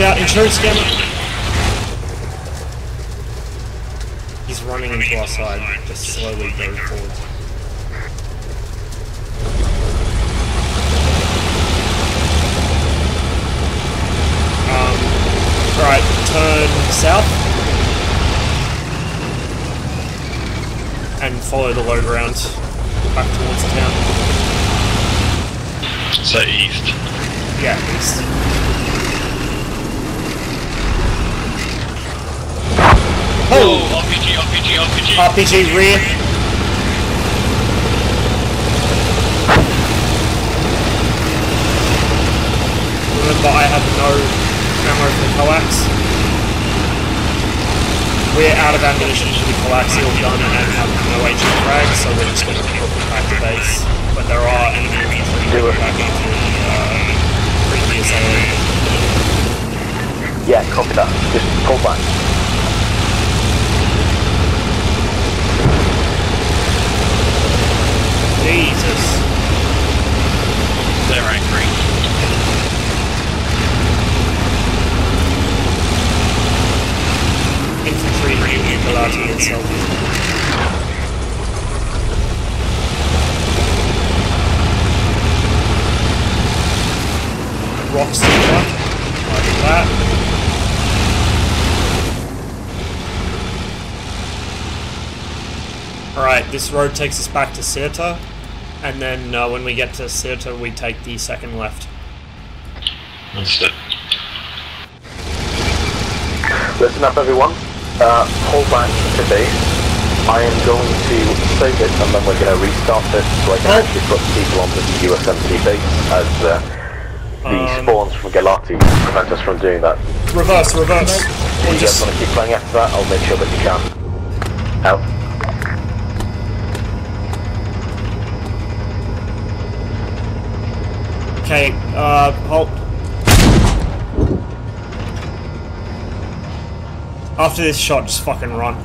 [SPEAKER 1] Watch out, insurance scammer! He's running into our side, just slowly go forward. Um, right, turn south. And follow the low ground back towards the town.
[SPEAKER 12] So east.
[SPEAKER 1] Yeah, east. Ho!
[SPEAKER 12] Oh, RPG, RPG, RPG.
[SPEAKER 1] RPG rear. Remember, I have no ammo for the coax. We're out of ammunition for the coaxial gun and have no HE frag, so we're just going to put back to base. But there are enemy moving back into the uh, previous area.
[SPEAKER 2] Yeah, copy that. Just call back.
[SPEAKER 1] Jesus.
[SPEAKER 12] They're angry.
[SPEAKER 1] Infantry new Galati itself. Rock Steamer. Like that. Alright, this road takes us back to Syrta, and then uh, when we get to Syrta, we take the second left.
[SPEAKER 12] Understood.
[SPEAKER 2] Listen up, everyone. Uh, hold back to base. I am going to save it, and then we're going to restart it so I can actually put people onto the USMC base as uh, the spawns from Galati prevent us from doing that.
[SPEAKER 1] Reverse, reverse.
[SPEAKER 2] If you guys want to keep playing after that, I'll make sure that you can. Out.
[SPEAKER 1] Okay, uh, halt. After this shot, just fucking run.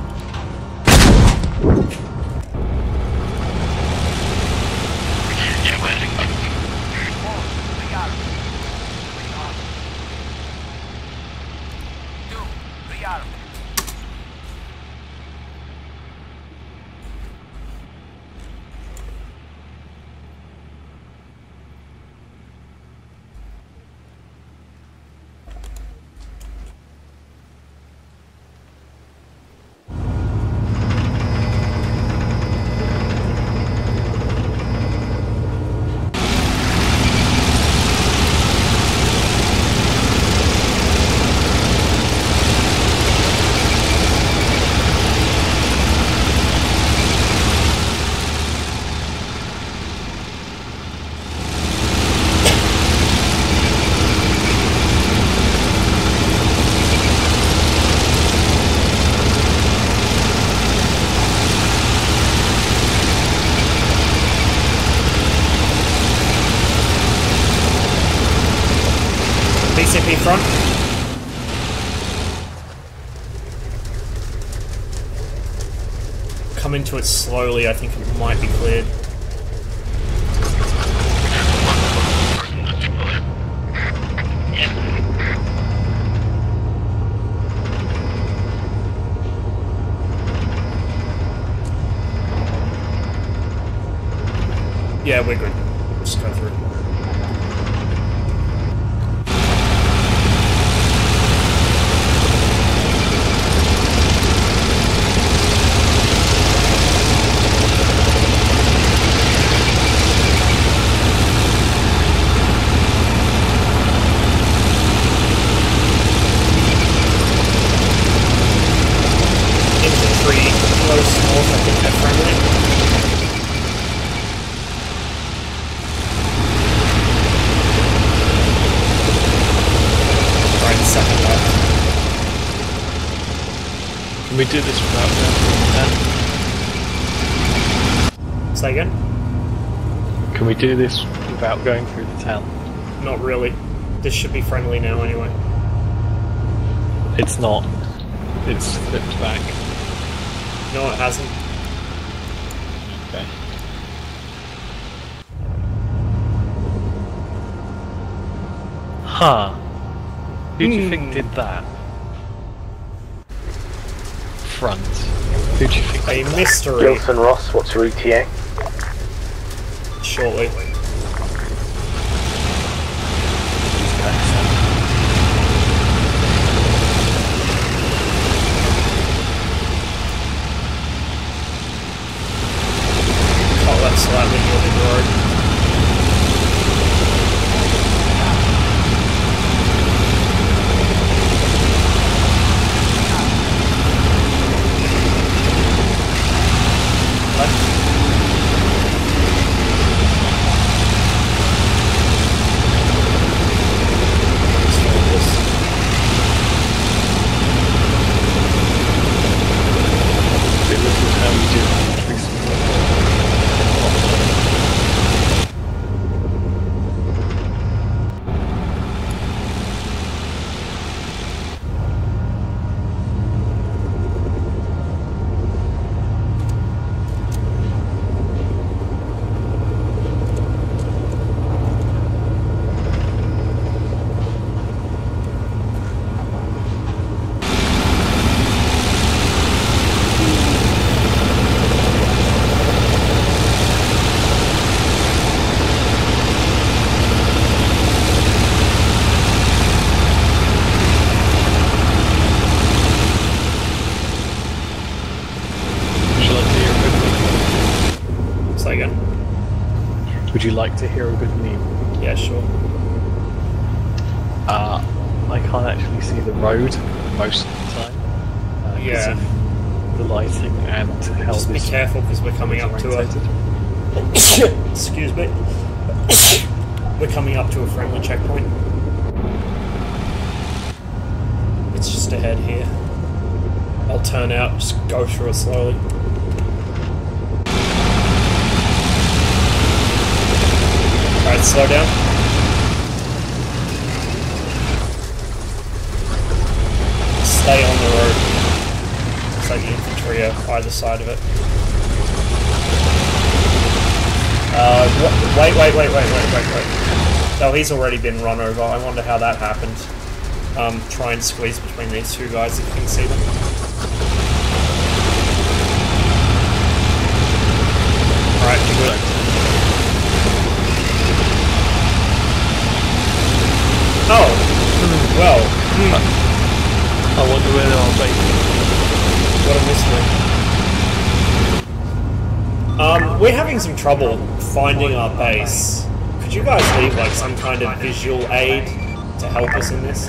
[SPEAKER 10] Yeah, we're heading back.
[SPEAKER 1] BCP front. Come into it slowly, I think it might be cleared. Yeah, we're good. Just go through. Infantry close north, I think they're friendly. Right, second left.
[SPEAKER 12] Can we do this without going
[SPEAKER 1] Say again?
[SPEAKER 12] Can we do this without going through the town?
[SPEAKER 1] Not really. This should be friendly now anyway.
[SPEAKER 12] It's not. It's flipped back.
[SPEAKER 1] No, it hasn't.
[SPEAKER 12] Okay. Huh. Who do you think hmm. did that? Front. Who do you think
[SPEAKER 1] A
[SPEAKER 12] did
[SPEAKER 1] mystery.
[SPEAKER 2] Gilson Ross, what's your ETA?
[SPEAKER 1] Shortly. Call that slightly northern road. Let's follow this.
[SPEAKER 12] Would you like to hear a good meme?
[SPEAKER 1] Yeah, sure.
[SPEAKER 12] Uh, I can't actually see the road most of the time. Uh,
[SPEAKER 1] Yeah.
[SPEAKER 12] The lighting and how
[SPEAKER 1] Just be careful because we're coming up to a. Excuse me. we're coming up to a friendly checkpoint. It's just ahead here. I'll turn out, just go through it slowly. Slow down. Stay on the road. So the infantry are either side of it. Uh, wait, wait, wait, wait, wait, wait, wait. Oh, he's already been run over. I wonder how that happened. Um, try and squeeze between these two guys if you can see them. Alright, you good. Oh, well, hmm.
[SPEAKER 12] I wonder where they are based.
[SPEAKER 1] What a mystery. Um, we're having some trouble finding our base. Could you guys leave like some kind of visual aid to help us in this?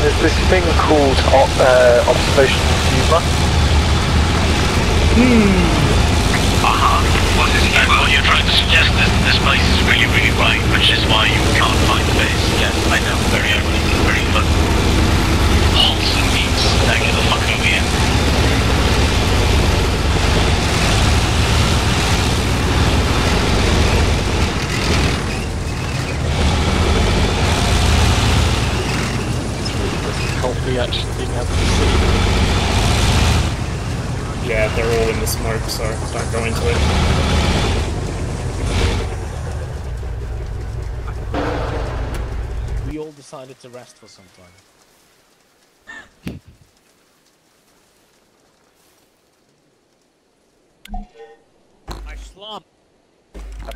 [SPEAKER 12] There's this thing called op- uh, observational humor.
[SPEAKER 2] Uh-huh. What is it? Well, you're trying to suggest that this place is really, really right, which is why you can't find the base. Yes, I know. Very ironic. Very but wholesome means now get the fuck over here.
[SPEAKER 12] Help me actually being able to see.
[SPEAKER 1] Yeah, they're all in the smoke, so don't go into it.
[SPEAKER 6] We all decided to rest for some time. I slump.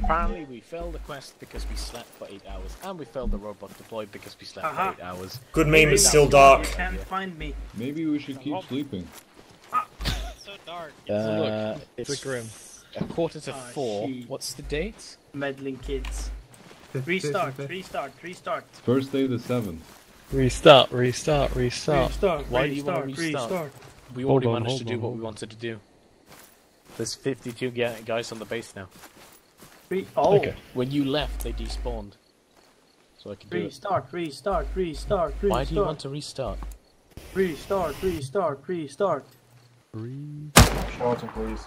[SPEAKER 6] Apparently, we failed the quest because we slept for eight hours, and we failed the robot deployed because we slept
[SPEAKER 22] Aha.
[SPEAKER 6] for eight hours.
[SPEAKER 1] Good meme,
[SPEAKER 6] Maybe
[SPEAKER 1] it's still dark.
[SPEAKER 22] You can't find me.
[SPEAKER 15] Maybe we should keep sleeping.
[SPEAKER 23] so dark.
[SPEAKER 6] Uh,
[SPEAKER 15] Look,
[SPEAKER 6] it's
[SPEAKER 15] it's grim.
[SPEAKER 6] a quarter to
[SPEAKER 22] Ah,
[SPEAKER 6] four. What's the date?
[SPEAKER 22] Meddling kids. Restart, restart, restart.
[SPEAKER 15] First day the seventh.
[SPEAKER 12] Restart, restart, restart.
[SPEAKER 22] Restart,
[SPEAKER 6] Why do you want
[SPEAKER 22] restart,
[SPEAKER 6] to restart?
[SPEAKER 22] restart.
[SPEAKER 6] We already
[SPEAKER 15] on,
[SPEAKER 6] managed
[SPEAKER 15] hold
[SPEAKER 6] to do what we wanted to do. There's 52 guys on the base now.
[SPEAKER 22] Re- oh,
[SPEAKER 6] Okay. When you left, they despawned. So I can do it.
[SPEAKER 22] restart, restart, restart, restart.
[SPEAKER 6] Why do you want to restart?
[SPEAKER 22] Restart, restart, restart.
[SPEAKER 4] Shorter, please.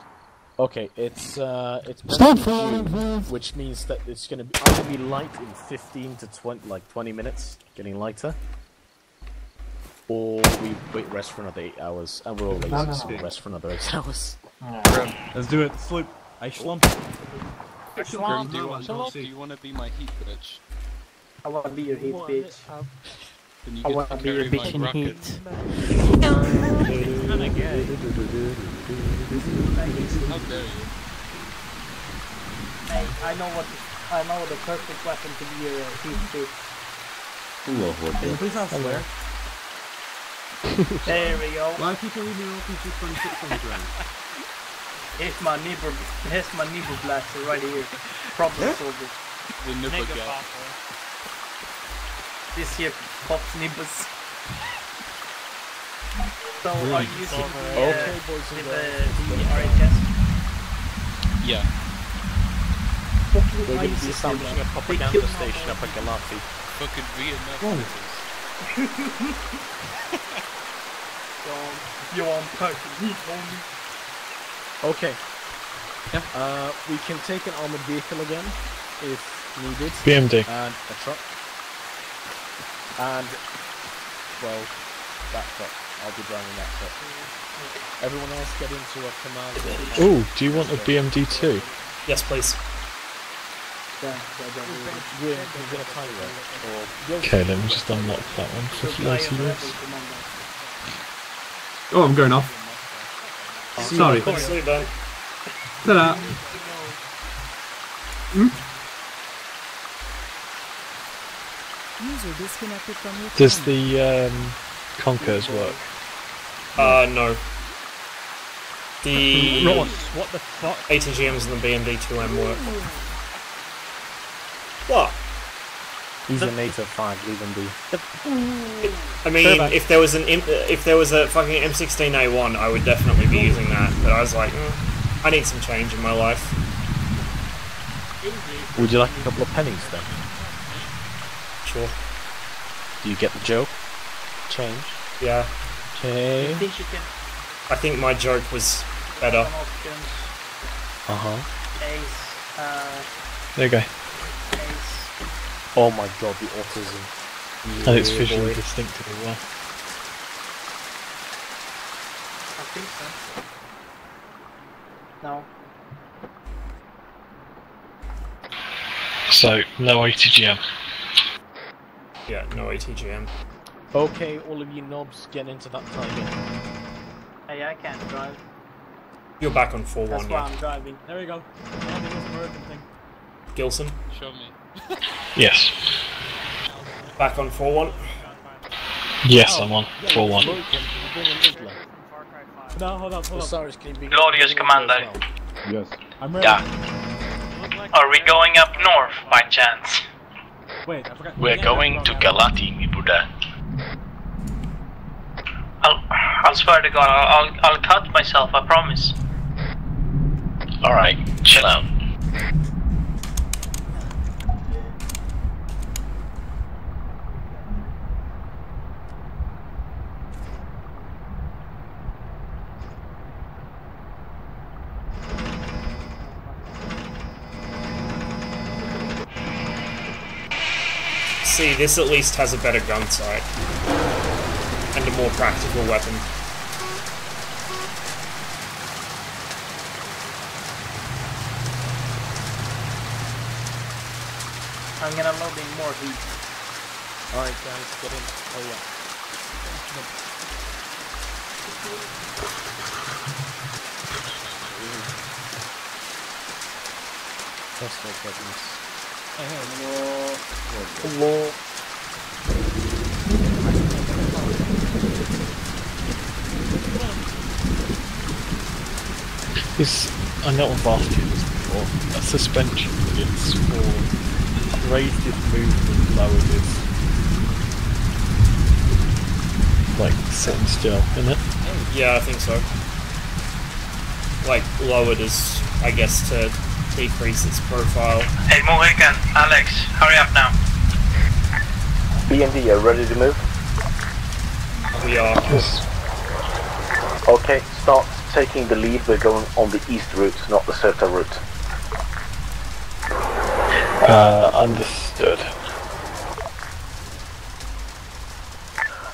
[SPEAKER 6] Okay, it's uh, it's
[SPEAKER 4] Stop
[SPEAKER 6] June, which means that it's gonna be either be light in 15 to 20, like 20 minutes, getting lighter, or we wait rest for another eight hours, and we're all lazy,
[SPEAKER 4] No, no,
[SPEAKER 6] so we'll rest for another eight hours.
[SPEAKER 4] Let's do it. Sleep. I slump.
[SPEAKER 9] Slump, do you, want, do you want to be my heat bitch?
[SPEAKER 22] I want to be your heat bitch.
[SPEAKER 9] Then you
[SPEAKER 22] I want
[SPEAKER 9] to
[SPEAKER 22] to be your
[SPEAKER 9] carry
[SPEAKER 22] bitch in
[SPEAKER 9] rocket.
[SPEAKER 22] heat.
[SPEAKER 9] How dare you?
[SPEAKER 22] Hey, I know what I know the perfect weapon to be your heat bitch.
[SPEAKER 15] Love what
[SPEAKER 4] Can you please not swear?
[SPEAKER 22] There we go.
[SPEAKER 5] Why are people leaving open 226 on the ground?
[SPEAKER 22] Here's my neighbor. Here's my neighbor blaster right here. Problem solver.
[SPEAKER 9] The nipple
[SPEAKER 22] Nigga
[SPEAKER 9] gap.
[SPEAKER 22] This here pops nippers. So
[SPEAKER 9] Really?
[SPEAKER 22] are you using the, uh,
[SPEAKER 6] Okay, boys and
[SPEAKER 22] with
[SPEAKER 6] girls.
[SPEAKER 22] the, the RHS?
[SPEAKER 9] Yeah.
[SPEAKER 22] Fucking
[SPEAKER 6] We're gonna be
[SPEAKER 22] ISIS,
[SPEAKER 6] establishing a
[SPEAKER 22] they
[SPEAKER 6] propaganda station up at Galati.
[SPEAKER 9] Fucking VMF.
[SPEAKER 22] Yo, yo, I'm perfect heat, homie.
[SPEAKER 6] Okay. Uh, we can take an armored vehicle again, if needed.
[SPEAKER 12] BMD.
[SPEAKER 6] And a truck. And, well, that truck. I'll be driving that truck. Everyone else get into a command.
[SPEAKER 12] Ooh, do you want a BMD too?
[SPEAKER 1] Yes, please.
[SPEAKER 22] Yeah, yeah, yeah,
[SPEAKER 6] We're, we're gonna time it. Or
[SPEAKER 12] Okay, let me just unlock that one for floaty use.
[SPEAKER 5] Oh, I'm going off. Sorry.
[SPEAKER 1] Sleep, Ben.
[SPEAKER 5] Ta-da. Hmm?
[SPEAKER 18] User disconnected from your
[SPEAKER 19] Does the um, Konkurs work?
[SPEAKER 1] Uh, no. The
[SPEAKER 15] Ross, what the fuck?
[SPEAKER 1] ATGMs and the BMD2M work. What?
[SPEAKER 6] He's a native 5, leave him be.
[SPEAKER 1] I mean, if there was an if there was a fucking M16A1, I would definitely be using that. But I was like, mm, I need some change in my life.
[SPEAKER 6] Would you like a couple of pennies then?
[SPEAKER 1] Sure.
[SPEAKER 6] Do you get the joke? Change.
[SPEAKER 1] Yeah.
[SPEAKER 6] Okay.
[SPEAKER 22] I think you can
[SPEAKER 1] I think my joke was better.
[SPEAKER 6] Uh huh.
[SPEAKER 22] Uh,
[SPEAKER 19] There you go.
[SPEAKER 22] Ace.
[SPEAKER 6] Oh my god, the autism.
[SPEAKER 19] And it's visually
[SPEAKER 6] boy.
[SPEAKER 19] distinctive as well.
[SPEAKER 22] I think so. No.
[SPEAKER 12] So, no ATGM.
[SPEAKER 1] Yeah, no ATGM.
[SPEAKER 6] Okay, all of you knobs, get into that timing.
[SPEAKER 22] Hey, I can't drive.
[SPEAKER 1] You're back on 4-1,
[SPEAKER 22] That's why
[SPEAKER 1] yeah.
[SPEAKER 22] I'm driving.
[SPEAKER 15] There we go. Now the North thing.
[SPEAKER 1] Gilson?
[SPEAKER 15] Show me.
[SPEAKER 12] Yes.
[SPEAKER 1] Back on 4 1?
[SPEAKER 12] Yes, I'm on. 4 1.
[SPEAKER 15] No, hold up, hold up.
[SPEAKER 6] Osiris, can you
[SPEAKER 3] Glorious Commander.
[SPEAKER 24] Yes.
[SPEAKER 15] I'm ready.
[SPEAKER 16] Yeah.
[SPEAKER 3] Are we going up north by chance?
[SPEAKER 15] Wait, I forgot.
[SPEAKER 10] We're
[SPEAKER 15] Yeah,
[SPEAKER 10] going to. Galati, mi Buddha.
[SPEAKER 3] I'll, I'll swear to God, I'll, I'll, I'll cut myself, I promise.
[SPEAKER 10] Alright, chill out.
[SPEAKER 1] See, this at least has a better gun sight. And a more practical weapon.
[SPEAKER 22] I'm gonna load in more heat.
[SPEAKER 6] Alright, guys, get in. Oh, yeah. That's no problems. Hello.
[SPEAKER 19] Is I know I've this. A suspension it's for raised its movement, lowered its like sitting still, isn't it?
[SPEAKER 1] Yeah, I think so. Like, lowered is, I guess, to decrease its profile.
[SPEAKER 3] Hey, Mohican, Alex, hurry up now.
[SPEAKER 2] BMD, are ready to move?
[SPEAKER 1] We are.
[SPEAKER 2] Okay, start taking the lead. We're going on the east route, not the Syrta route.
[SPEAKER 19] Uh, understood.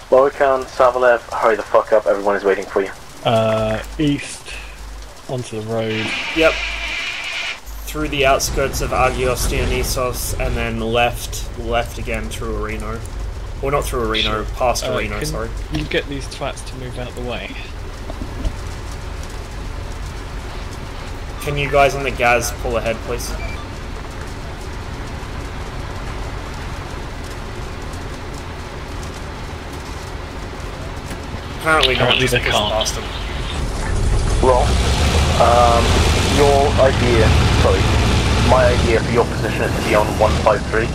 [SPEAKER 2] Loikan, Savalev, hurry the fuck up. Everyone is waiting for you.
[SPEAKER 19] Uh, east onto the road.
[SPEAKER 1] Yep. Through the outskirts of Agios Dionysos, and then left, left again through Orino. Well, not through Orino, past
[SPEAKER 19] Uh, Orino,
[SPEAKER 1] sorry.
[SPEAKER 19] You get these twats to move out of the way.
[SPEAKER 1] Can you guys on the Gaz pull ahead, please? Apparently not,
[SPEAKER 12] Apparently
[SPEAKER 1] just
[SPEAKER 12] they can't.
[SPEAKER 1] past them.
[SPEAKER 2] Well, um, your idea, sorry, my idea for your position is to be on 153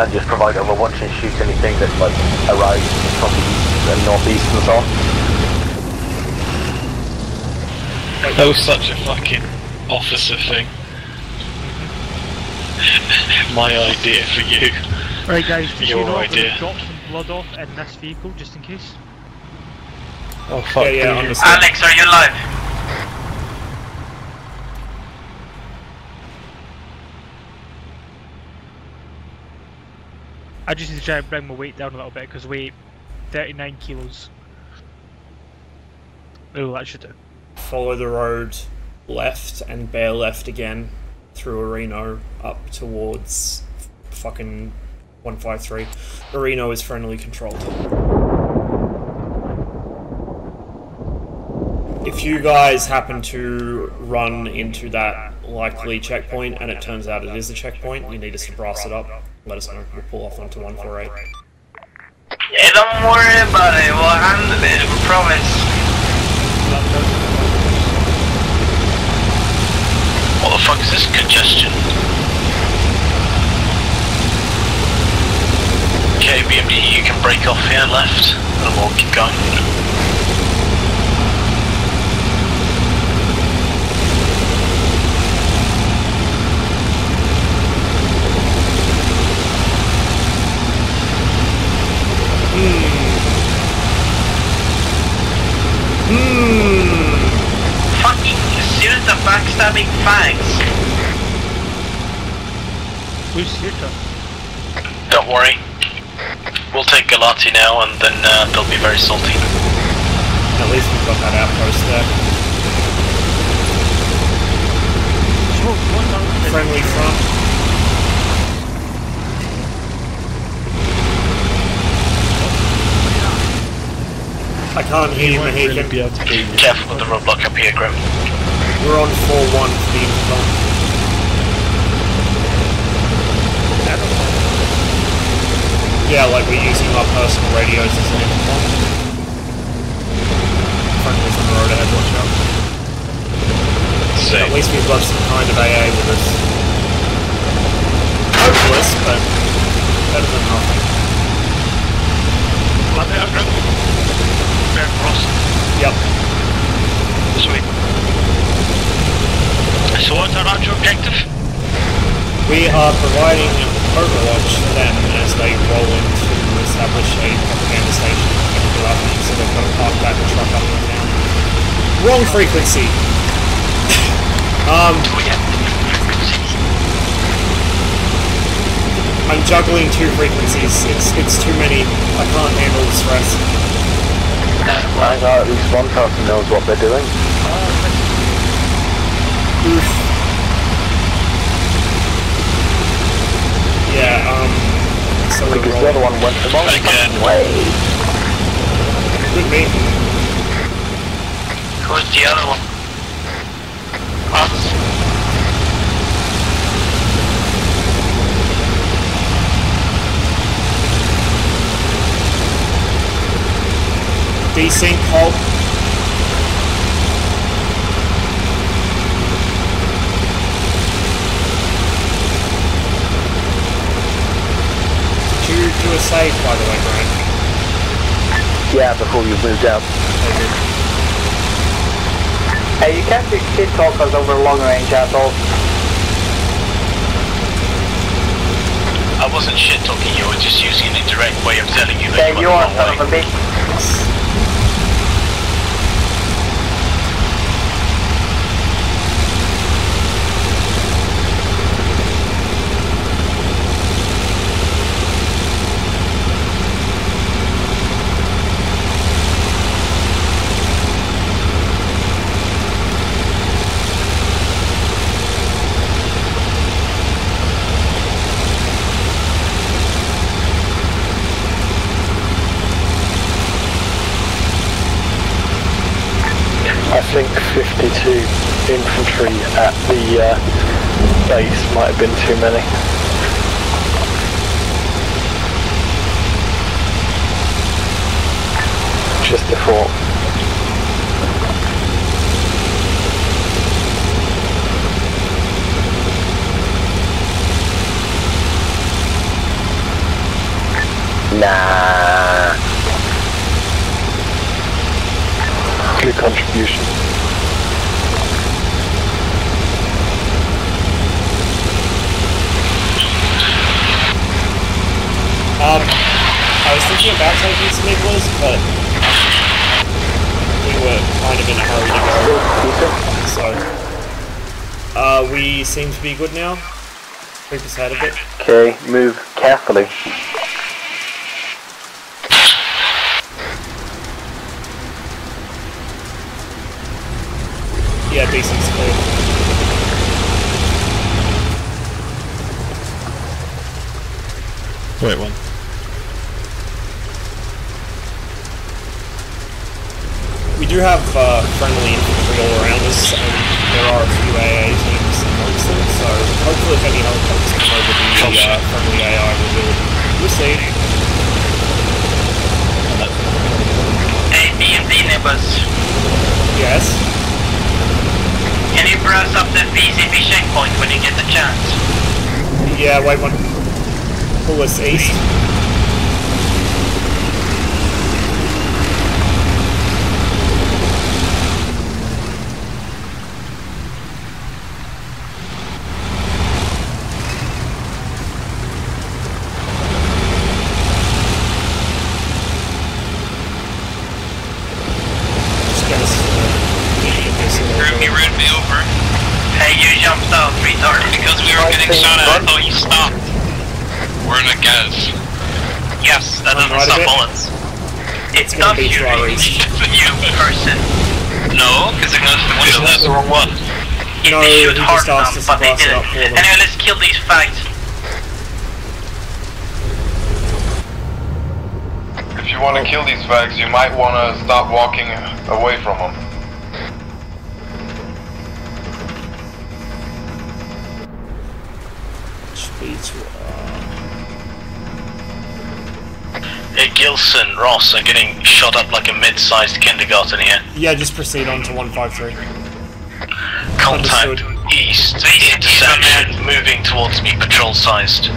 [SPEAKER 2] and just provide overwatch and shoot anything that like arrives from the east and northeast and so on.
[SPEAKER 12] That was such a fucking officer thing. My idea for you.
[SPEAKER 15] Right, guys, did
[SPEAKER 12] Your
[SPEAKER 15] you know
[SPEAKER 12] idea.
[SPEAKER 15] drop some blood off in this vehicle just in case?
[SPEAKER 19] Oh fuck!
[SPEAKER 1] Yeah, yeah,
[SPEAKER 19] do you-
[SPEAKER 1] understood.
[SPEAKER 3] Alex, are you alive?
[SPEAKER 15] I just need to try and bring my weight down a little bit because weight 39 kilos. Oh, that should do.
[SPEAKER 1] Follow the road left and bear left again through Orino up towards fucking 153. Orino is friendly controlled. If you guys happen to run into that likely checkpoint, and it turns out it is a checkpoint, you need us to brass it up, let us know. We'll pull off onto 148.
[SPEAKER 3] Yeah, don't worry about it. We'll handle it. We promise.
[SPEAKER 2] What the fuck is this congestion? Okay, BMD, you can break off here left, and we'll keep going.
[SPEAKER 1] Hmm.
[SPEAKER 3] Fucking shoot the backstabbing fangs.
[SPEAKER 25] Who's Syrta?
[SPEAKER 2] Don't worry. We'll take Galati now, and then uh, they'll be very salty.
[SPEAKER 1] At least we've got that outpost there. Friendly front. I can't hear you,
[SPEAKER 26] won't really be able to beat you.
[SPEAKER 2] Careful with the roadblock up here, Grim.
[SPEAKER 1] We're on 4-1 for the intercom. Yeah, like we're using our personal radios as an intercom. Friendly's on the road ahead, watch out. At least we've got some kind of AA with us. Hopeless, but better than nothing.
[SPEAKER 15] Love it, Grim. Bear cross.
[SPEAKER 1] Yep.
[SPEAKER 15] Sweet. So what's our actual objective?
[SPEAKER 1] We are providing overwatch to them as they roll in to establish a propaganda station in Galati, so they've got to park back the truck up and down. Wrong frequency! um... I'm juggling two frequencies. It's it's too many. I can't handle the stress.
[SPEAKER 12] I got at least one person knows what they're doing.
[SPEAKER 1] Oof. Yeah, um... So we're
[SPEAKER 12] Because the other one went the wrong fucking way.
[SPEAKER 1] With me.
[SPEAKER 15] Who's the other one? Us.
[SPEAKER 1] Desync, halt. A save, by the way, Brian?
[SPEAKER 12] Yeah, before you moved out.
[SPEAKER 22] Hey, you can't do shit talkers over long range assholes.
[SPEAKER 2] I wasn't shit talking you, I was just using an indirect way of telling you that
[SPEAKER 22] Yeah,
[SPEAKER 2] you,
[SPEAKER 22] you are
[SPEAKER 2] the
[SPEAKER 22] son
[SPEAKER 2] wrong
[SPEAKER 22] of a bitch.
[SPEAKER 12] I think 52 infantry at the uh, base might have been too many. Just a thought. Nah. Good contribution.
[SPEAKER 1] Um, I was thinking about taking some igloos, but we were kind of in a hurry to go. So, uh, we seem to be good now. Creep us out a bit.
[SPEAKER 12] Okay, move carefully.
[SPEAKER 1] Yeah, decent's clear.
[SPEAKER 26] Wait, one.
[SPEAKER 1] We do have uh, friendly infantry all around us, and there are a few AA teams in the amongst them, so hopefully if any helicopters come over the uh, friendly AI, we'll do it. We'll see.
[SPEAKER 3] Hey, BMD neighbors.
[SPEAKER 1] Yes?
[SPEAKER 3] Can you brass up the VCP checkpoint when you get the chance?
[SPEAKER 1] Yeah, white one. Pull us east. Just get us.
[SPEAKER 3] Room, you ran me over. Hey, you jumped out, retard. Because we were getting shot at, I thought you stopped. We're in a gas. Yes, that
[SPEAKER 1] On
[SPEAKER 3] doesn't
[SPEAKER 1] right a
[SPEAKER 3] stop
[SPEAKER 1] bit.
[SPEAKER 3] bullets. It
[SPEAKER 1] It's gonna
[SPEAKER 3] does
[SPEAKER 1] be
[SPEAKER 3] you,
[SPEAKER 1] to our east.
[SPEAKER 3] you person. No, because it goes to the window. That's the wrong one.
[SPEAKER 1] No,
[SPEAKER 3] they
[SPEAKER 1] he
[SPEAKER 3] shoot
[SPEAKER 1] just
[SPEAKER 3] hard
[SPEAKER 1] asked
[SPEAKER 3] enough,
[SPEAKER 1] us to
[SPEAKER 3] but they didn't.
[SPEAKER 1] up.
[SPEAKER 3] Anyway, let's kill these fags.
[SPEAKER 27] If you want to kill these fags, you might want to stop walking away from them.
[SPEAKER 12] Ross are getting shot up like a mid-sized kindergarten here.
[SPEAKER 1] Yeah, just proceed on to 153.
[SPEAKER 12] Contact
[SPEAKER 1] Understood.
[SPEAKER 12] east, intersection, moving towards me, patrol-sized.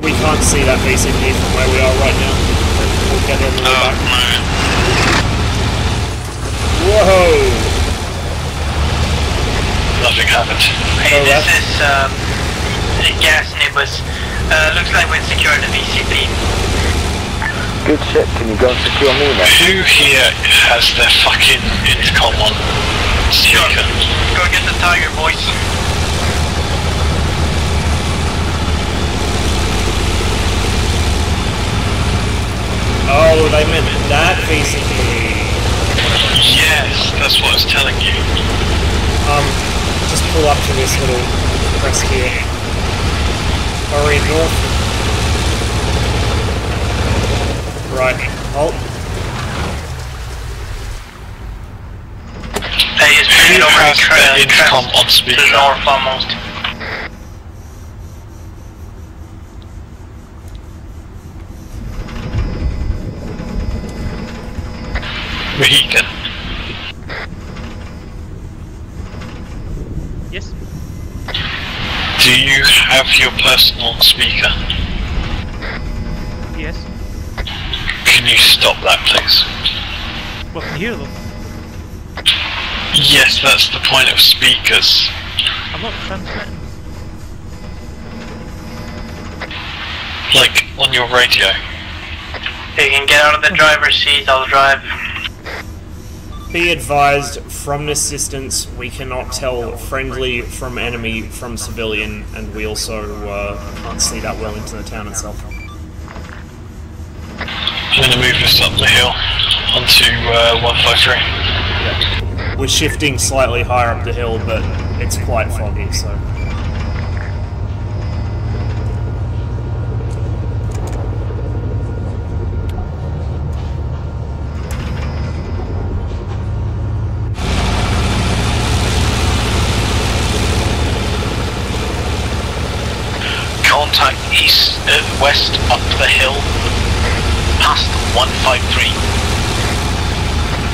[SPEAKER 1] We can't see that VCP from where we are right now. We'll get all the way
[SPEAKER 3] Oh,
[SPEAKER 1] back. Whoa!
[SPEAKER 12] Nothing happened.
[SPEAKER 3] Hey,
[SPEAKER 1] Oh,
[SPEAKER 3] this
[SPEAKER 1] that's-
[SPEAKER 3] is um, the Gaz neighbors. Uh, looks like we're securing the VCP.
[SPEAKER 2] Good shit, can you go and secure me then?
[SPEAKER 12] Who here has their fucking intercom on? Speaker.
[SPEAKER 3] Go get the tiger, boys.
[SPEAKER 1] Oh, they meant that VCP.
[SPEAKER 12] Yes, that's what I was telling you.
[SPEAKER 1] Um, just pull up to this little press here. Hurry north. Right, halt.
[SPEAKER 3] Hey, it's
[SPEAKER 12] Who
[SPEAKER 3] bringing over
[SPEAKER 12] has
[SPEAKER 3] the
[SPEAKER 12] their intercom on
[SPEAKER 3] to
[SPEAKER 12] speaker?
[SPEAKER 3] the north almost.
[SPEAKER 12] Mohican.
[SPEAKER 15] Yes.
[SPEAKER 12] Do you have your personal speaker?
[SPEAKER 15] Yes.
[SPEAKER 12] Can you stop that, please?
[SPEAKER 15] Well, can hear them.
[SPEAKER 12] Yes, that's the point of speakers.
[SPEAKER 15] I'm not transmitting.
[SPEAKER 12] Like, on your radio.
[SPEAKER 3] You can get out of the driver's seat, I'll drive.
[SPEAKER 1] Be advised, from this distance, we cannot tell friendly from enemy from civilian, and we also uh, can't see that well into the town itself.
[SPEAKER 12] I'm gonna move this up the hill onto uh, 153.
[SPEAKER 1] We're shifting slightly higher up the hill, but it's quite foggy, so.
[SPEAKER 12] Contact east, uh, west up the hill, past 153.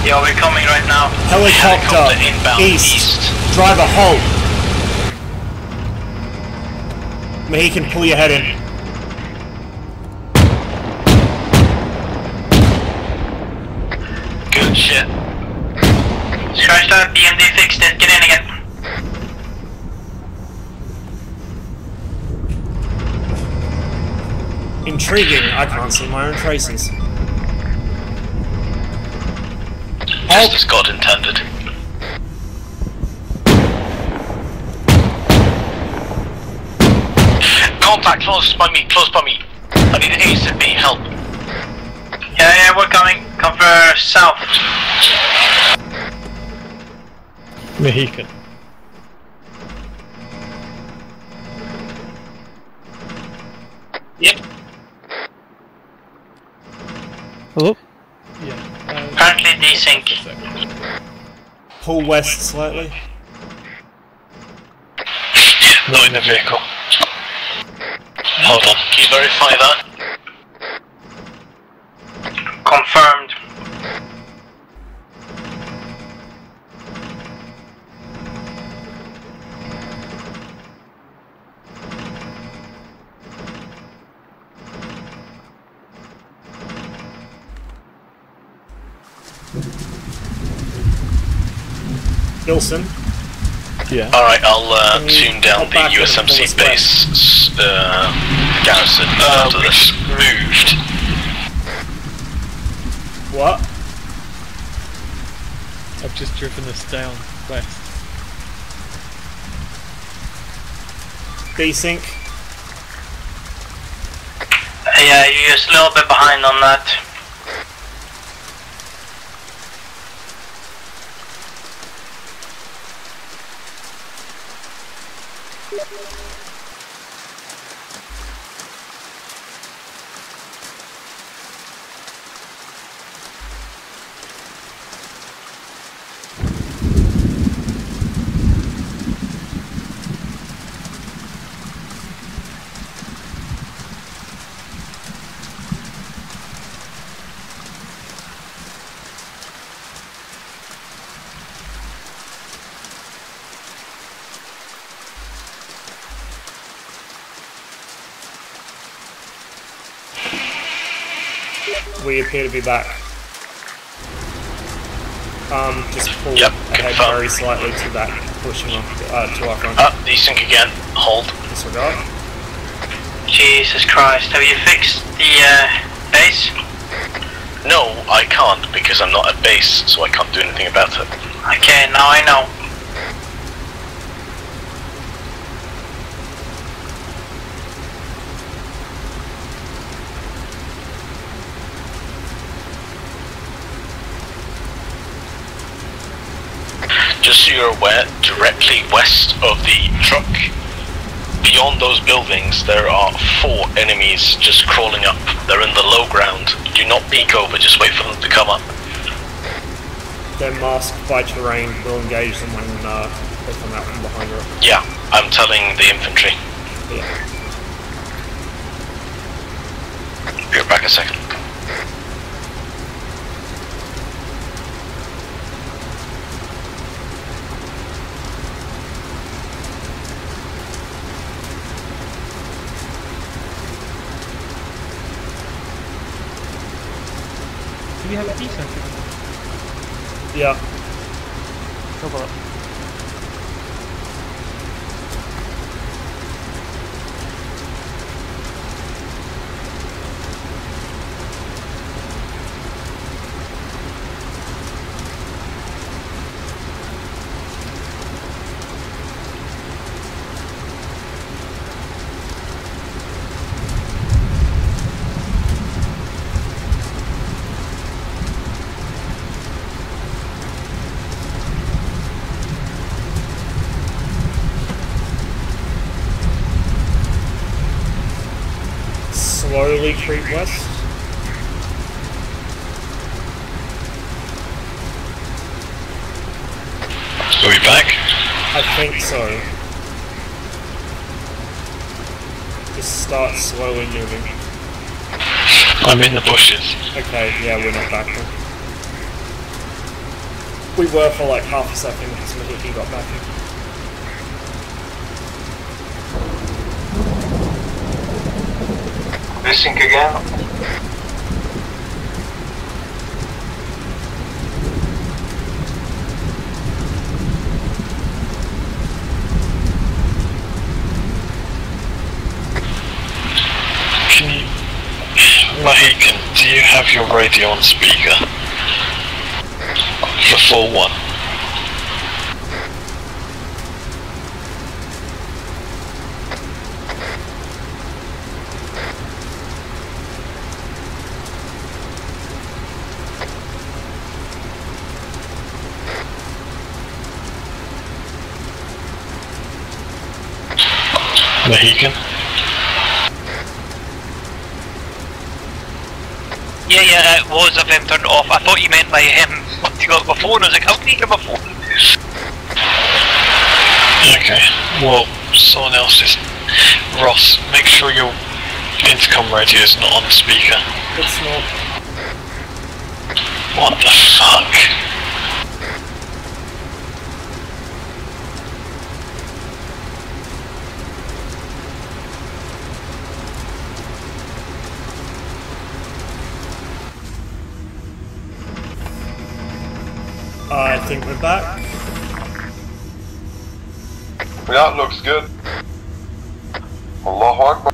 [SPEAKER 3] Yeah, we're coming right now.
[SPEAKER 1] Helicopter,
[SPEAKER 12] inbound
[SPEAKER 1] east. Driver, halt. Mohican, pull your head in.
[SPEAKER 12] Good shit.
[SPEAKER 3] Scratch that, BMD fixed it, get in again.
[SPEAKER 1] Intriguing, I can't see my own traces.
[SPEAKER 12] Just as God intended. Contact close by me, close by me. I need ASAP help.
[SPEAKER 3] Yeah, yeah, we're coming. Come for south.
[SPEAKER 28] Mohican.
[SPEAKER 3] Yep.
[SPEAKER 28] Hello?
[SPEAKER 3] Yeah. Uh, desync.
[SPEAKER 1] Pull west slightly.
[SPEAKER 12] Not in the vehicle. Hold on,
[SPEAKER 2] can you verify that?
[SPEAKER 3] Confirmed
[SPEAKER 1] Gilson.
[SPEAKER 29] Yeah.
[SPEAKER 2] Alright, I'll uh, tune down the
[SPEAKER 1] back in and pull us
[SPEAKER 2] USMC base uh, garrison
[SPEAKER 12] Uh,
[SPEAKER 2] after this.
[SPEAKER 12] moved.
[SPEAKER 1] What?
[SPEAKER 29] I've just driven this down west.
[SPEAKER 1] Desync.
[SPEAKER 3] Yeah, you're just a little bit behind on that.
[SPEAKER 1] We appear to be back. Um, just pull
[SPEAKER 2] Yep,
[SPEAKER 1] ahead
[SPEAKER 2] confirm.
[SPEAKER 1] very slightly to that, pushing on uh, to our front.
[SPEAKER 2] Uh, desync again. Hold.
[SPEAKER 1] Disregard.
[SPEAKER 3] Jesus Christ, have you fixed the uh, base?
[SPEAKER 2] No, I can't because I'm not at base, so I can't do anything about it.
[SPEAKER 3] Okay, now I know.
[SPEAKER 2] Just so you're aware, directly west of the truck, beyond those buildings, there are four enemies just crawling up. They're in the low ground. Do not peek over, just wait for them to come up.
[SPEAKER 1] They're masked by terrain. We'll engage them when uh, they come out from behind her.
[SPEAKER 2] Yeah, I'm telling the infantry.
[SPEAKER 1] Yeah.
[SPEAKER 2] Be right back a second.
[SPEAKER 15] Have a decent?
[SPEAKER 1] Yeah.
[SPEAKER 15] Go for it.
[SPEAKER 1] Slowly creep west.
[SPEAKER 12] Are we back?
[SPEAKER 1] I think so. Just start slowly moving.
[SPEAKER 12] I'm in the bushes.
[SPEAKER 1] Okay, yeah, we're not back then. We were for like half a second because Mahiki got back.
[SPEAKER 16] Desync again.
[SPEAKER 12] Can you... Mohican, do you have your radio on speaker? The full one.
[SPEAKER 3] Yeah, yeah, it was of him turned off. I thought you meant like him wanting off my phone. I was like, how can you get my phone?
[SPEAKER 12] Okay. Well, someone else is. Ross, make sure your intercom radio is not on the speaker.
[SPEAKER 1] It's not.
[SPEAKER 12] What the fuck?
[SPEAKER 1] I think we're back.
[SPEAKER 27] Yeah, looks good. Allahu Akbar.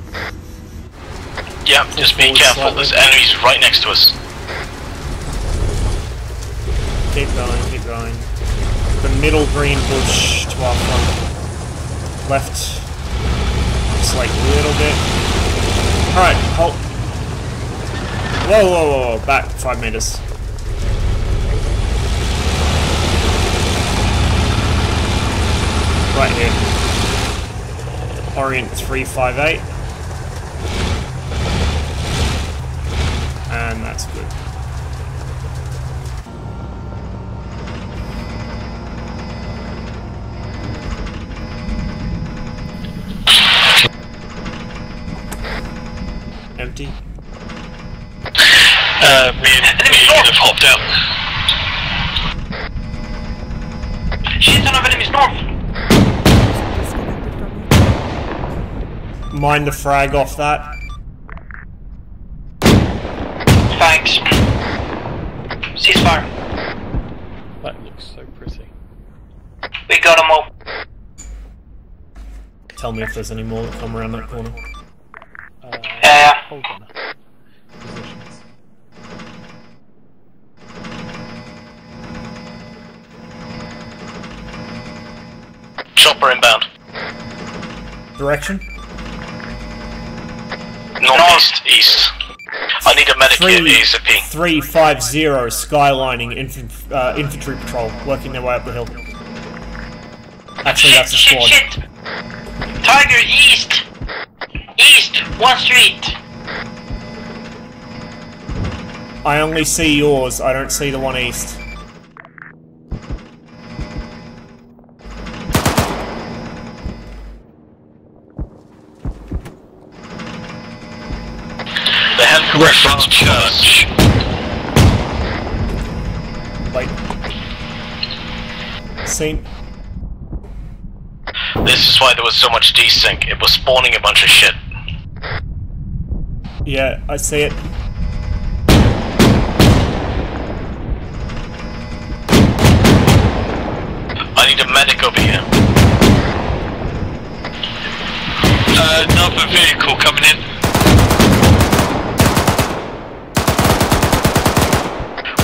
[SPEAKER 2] Yeah, just be careful. There's enemies right next to us.
[SPEAKER 1] Keep going, keep going. The middle green bush to our front. Left. Just like a little bit. Alright, hold. Whoa, whoa, whoa, whoa, back five meters. Right here. Orient 358. And that's good. Empty.
[SPEAKER 12] Uh, me and me have hopped out.
[SPEAKER 3] Shit ton of enemies north!
[SPEAKER 1] Mind the frag off that.
[SPEAKER 3] Thanks. Ceasefire.
[SPEAKER 15] That looks so pretty.
[SPEAKER 3] We got them all.
[SPEAKER 1] Tell me if there's any more that come around that corner.
[SPEAKER 3] Yeah.
[SPEAKER 15] Uh, hold on. Positions.
[SPEAKER 2] Chopper inbound.
[SPEAKER 1] Direction?
[SPEAKER 2] Northeast, east. I need a medic here ASAP.
[SPEAKER 1] 350 skylining infant, uh, infantry patrol working their way up the hill. Actually, that's a
[SPEAKER 3] Shit,
[SPEAKER 1] squad.
[SPEAKER 3] shit! Tiger, east! East, one street!
[SPEAKER 1] I only see yours, I don't see the one east.
[SPEAKER 2] Have church.
[SPEAKER 1] Seen.
[SPEAKER 2] This is why there was so much desync. It was spawning a bunch of shit.
[SPEAKER 1] Yeah, I see it.
[SPEAKER 2] I need a medic over here.
[SPEAKER 12] Uh, another vehicle coming in.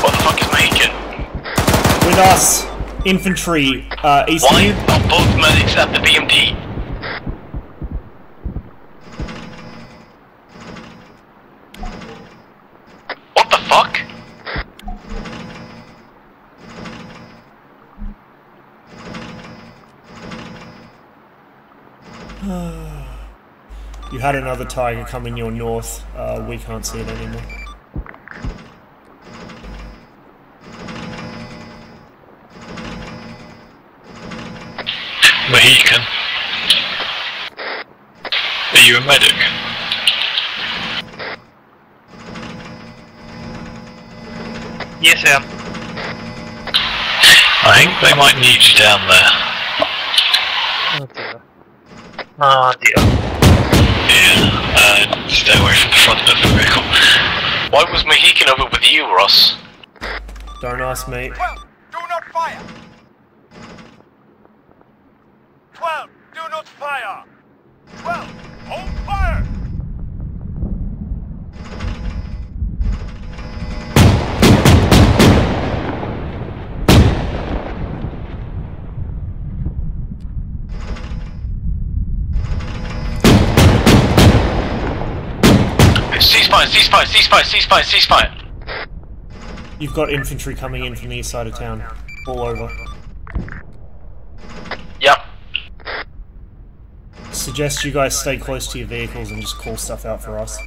[SPEAKER 2] What the fuck is Mohican?
[SPEAKER 1] With us, infantry, uh, east of you.
[SPEAKER 2] are both medics at the BMP? What the fuck?
[SPEAKER 1] You had another tiger coming your north. Uh, we can't see it anymore.
[SPEAKER 12] Mohican. Are you a medic?
[SPEAKER 3] Yes, I am.
[SPEAKER 12] I think they might need you down there.
[SPEAKER 15] Oh dear.
[SPEAKER 3] Oh dear.
[SPEAKER 12] Yeah, uh, stay away from the front of the vehicle.
[SPEAKER 2] Why was Mohican over with you, Ross?
[SPEAKER 1] Don't ask me.
[SPEAKER 30] Well, Do not fire! 12, do not fire! 12, hold fire!
[SPEAKER 2] Ceasefire, ceasefire, ceasefire, ceasefire, ceasefire.
[SPEAKER 1] You've got infantry coming in from the east side of town. All over.
[SPEAKER 2] Yep.
[SPEAKER 1] Suggest you guys stay close to your vehicles and just call stuff out for us.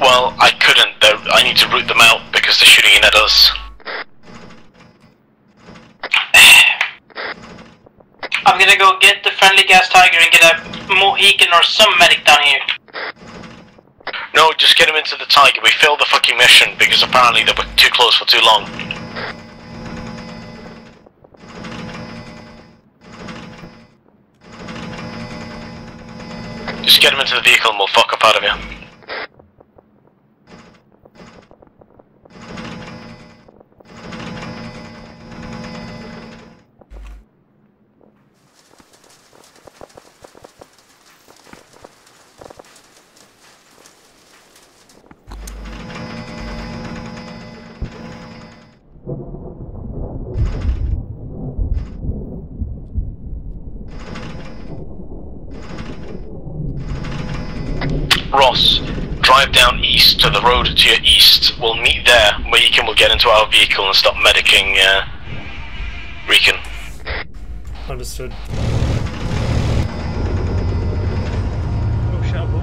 [SPEAKER 2] Well, I couldn't. though. I need to root them out because they're shooting in at us.
[SPEAKER 3] I'm gonna go get the friendly Gaz tiger and get a Mohican or some medic down here.
[SPEAKER 2] No, just get him into the tiger. We failed the fucking mission because apparently they were too close for too long. Just get him into the vehicle and we'll fuck up out of here. The road to your east. We'll meet there. Meekin will get into our vehicle and stop medicing uh, Reekin.
[SPEAKER 1] Understood.
[SPEAKER 15] Oh shit, I've got.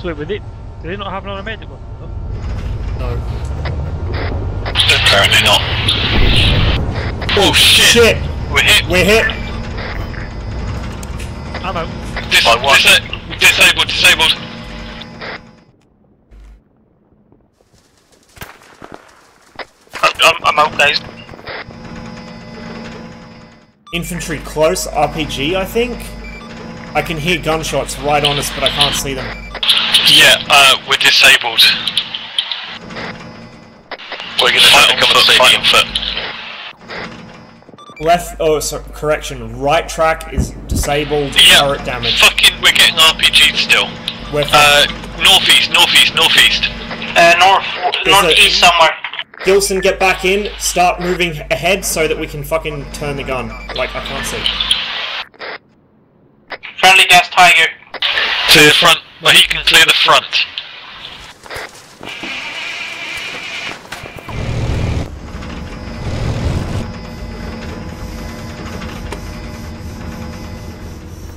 [SPEAKER 15] So wait, were they, do they not have another medic one?
[SPEAKER 1] No.
[SPEAKER 12] Apparently not. Oh shit!
[SPEAKER 1] Shit!
[SPEAKER 12] We're hit!
[SPEAKER 1] We're hit!
[SPEAKER 15] I'm out.
[SPEAKER 12] Dis disa disabled, disabled.
[SPEAKER 2] I'm, I'm out, guys.
[SPEAKER 1] Infantry close, RPG, I think? I can hear gunshots right on us, but I can't see them.
[SPEAKER 12] Yeah, uh, we're disabled.
[SPEAKER 2] We're gonna try to come and save you on foot.
[SPEAKER 1] Left, oh, so, correction, right track is disabled,
[SPEAKER 12] Yeah,
[SPEAKER 1] turret damage.
[SPEAKER 12] fucking, we're getting RPG'd still.
[SPEAKER 1] We're
[SPEAKER 12] Uh, northeast, northeast, northeast.
[SPEAKER 3] Uh, north, northeast somewhere.
[SPEAKER 1] Gilson, get back in, start moving ahead so that we can fucking turn the gun. Like, I can't see.
[SPEAKER 3] Friendly Gaz tiger.
[SPEAKER 12] To the front, well, he can clear the front.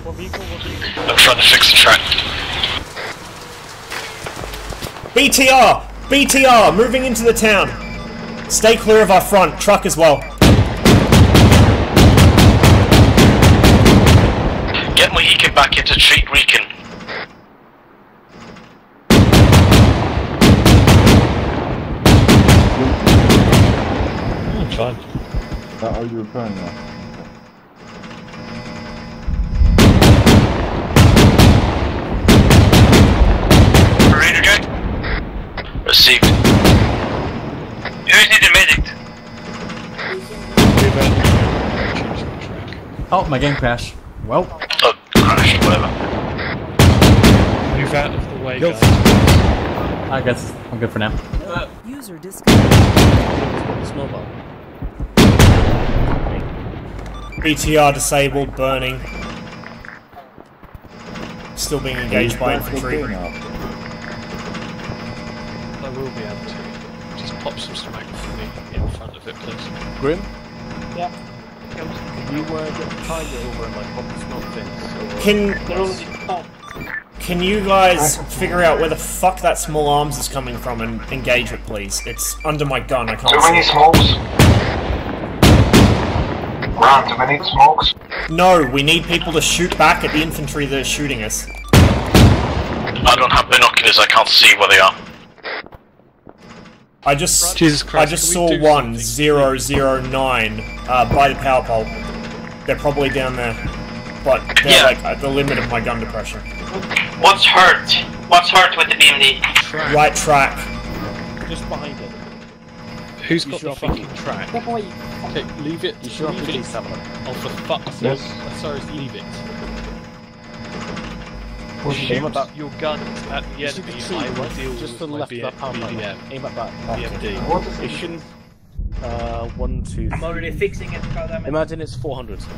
[SPEAKER 15] What vehicle? What vehicle?
[SPEAKER 12] I'm trying to fix the track.
[SPEAKER 1] BTR! BTR! Moving into the town! Stay clear of our front, truck as well.
[SPEAKER 2] Get Mohican back into treat Reekin.
[SPEAKER 5] Fine. Uh, are you repairing now?
[SPEAKER 3] Ranger guy.
[SPEAKER 2] Received.
[SPEAKER 3] Need a medic?
[SPEAKER 31] Oh, my game crashed. Well.
[SPEAKER 2] Oh, crashed, whatever.
[SPEAKER 15] Move out of the way, guys.
[SPEAKER 31] I guess I'm good for now.
[SPEAKER 18] User disconnected.
[SPEAKER 15] mobile.
[SPEAKER 1] BTR disabled, burning. Still being engaged by infantry.
[SPEAKER 15] I will be able to. Just pop some smoke for me in front of it, please.
[SPEAKER 6] Grim?
[SPEAKER 22] Yeah.
[SPEAKER 6] Can you uh, get the tiger over and like pop the smoke things? Or...
[SPEAKER 1] Can can you guys figure out where the fuck that small arms is coming from and engage it, please? It's under my gun. I can't
[SPEAKER 16] Too
[SPEAKER 1] see.
[SPEAKER 16] many smokes. Ron, do we need smokes?
[SPEAKER 1] No, we need people to shoot back at the infantry that are shooting us.
[SPEAKER 2] I don't have binoculars, I can't see where they are.
[SPEAKER 1] I just
[SPEAKER 15] Jesus Christ,
[SPEAKER 1] I just
[SPEAKER 15] can we
[SPEAKER 1] saw
[SPEAKER 15] do
[SPEAKER 1] one zero zero nine uh, by the power pole. They're probably down there, but they're
[SPEAKER 3] Yeah.
[SPEAKER 1] like at the limit of my gun depression.
[SPEAKER 3] What's hurt? What's hurt with the BMD?
[SPEAKER 1] Right track.
[SPEAKER 6] Just behind it.
[SPEAKER 15] Who's
[SPEAKER 6] You
[SPEAKER 15] got
[SPEAKER 6] sure
[SPEAKER 15] the
[SPEAKER 6] I think-
[SPEAKER 15] fucking track?
[SPEAKER 22] That boy.
[SPEAKER 15] Okay, leave it.
[SPEAKER 6] You sure I
[SPEAKER 15] leave
[SPEAKER 6] think
[SPEAKER 15] it.
[SPEAKER 6] he's having it?
[SPEAKER 15] Oh, for fuck's
[SPEAKER 5] Yes.
[SPEAKER 15] sake. Sorry, leave it.
[SPEAKER 6] Aim
[SPEAKER 15] Shoot
[SPEAKER 6] at that.
[SPEAKER 15] your guns at the
[SPEAKER 6] You see the
[SPEAKER 15] enemy. I will deal
[SPEAKER 6] Just
[SPEAKER 15] with
[SPEAKER 6] to the
[SPEAKER 15] my
[SPEAKER 6] left of that pound mine.
[SPEAKER 15] BDM.
[SPEAKER 6] Aim at that.
[SPEAKER 15] BMD.
[SPEAKER 16] What is
[SPEAKER 6] It shouldn't. Uh, one, two.
[SPEAKER 22] I'm already fixing it, goddammit.
[SPEAKER 6] Imagine it's 400.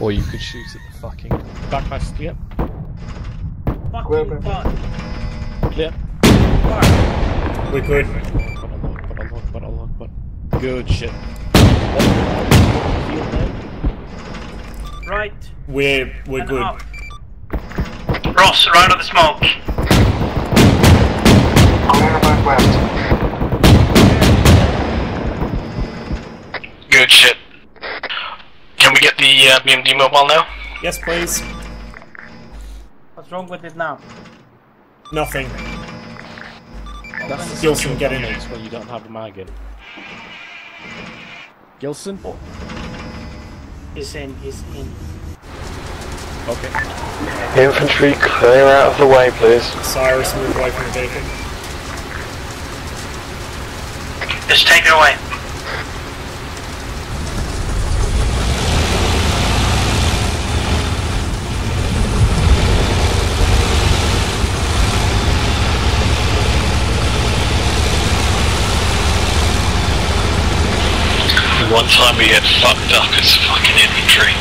[SPEAKER 15] Or you could shoot at the fucking
[SPEAKER 6] Backpass, clear.
[SPEAKER 22] Fuck
[SPEAKER 16] Clear,
[SPEAKER 22] you,
[SPEAKER 16] clear.
[SPEAKER 22] God.
[SPEAKER 6] Clear.
[SPEAKER 1] We're good.
[SPEAKER 6] Good shit.
[SPEAKER 22] Right.
[SPEAKER 1] We're we're good.
[SPEAKER 22] out.
[SPEAKER 3] Ross, right of the smoke.
[SPEAKER 16] Clear back west.
[SPEAKER 12] Good shit. Can we get the uh, BMD mobile now?
[SPEAKER 1] Yes, please.
[SPEAKER 22] What's wrong with it now?
[SPEAKER 1] Nothing.
[SPEAKER 6] That's the
[SPEAKER 1] Gilson,
[SPEAKER 6] central
[SPEAKER 1] get in
[SPEAKER 6] contents when you don't have a mag in. Gilson?
[SPEAKER 22] He's in, he's in.
[SPEAKER 6] Okay.
[SPEAKER 12] Infantry, clear out of the way, please.
[SPEAKER 1] Cyrus, move away from the vehicle.
[SPEAKER 3] Just take it away.
[SPEAKER 12] One time we get fucked up as fucking infantry.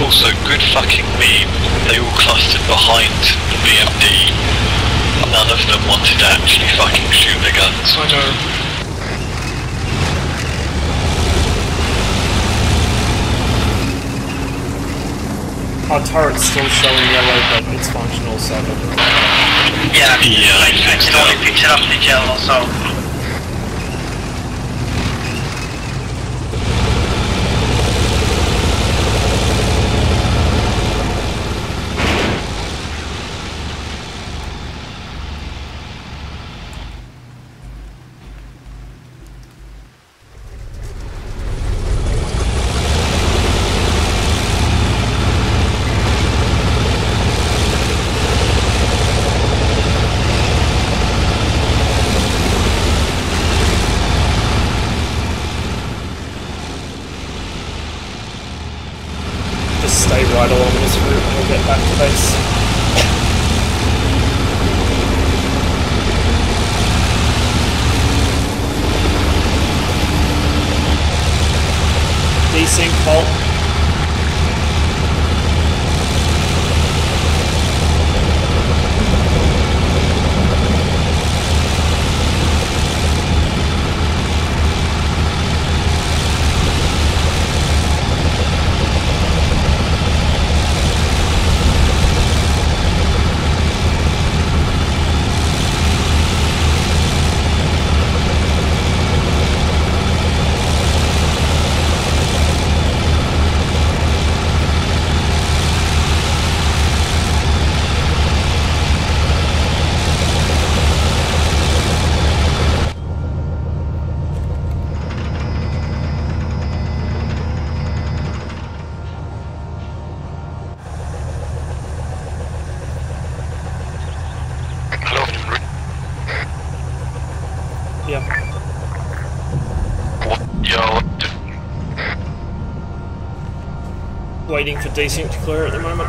[SPEAKER 12] Also, good fucking meme. They all clustered behind the BMD. None of them wanted to actually fucking shoot the guns. I know.
[SPEAKER 1] Our turret's still showing yellow, but it's functional, so I don't
[SPEAKER 3] Yeah, I, I can only fix it up in the gel, so.
[SPEAKER 1] For desync to clear at the moment.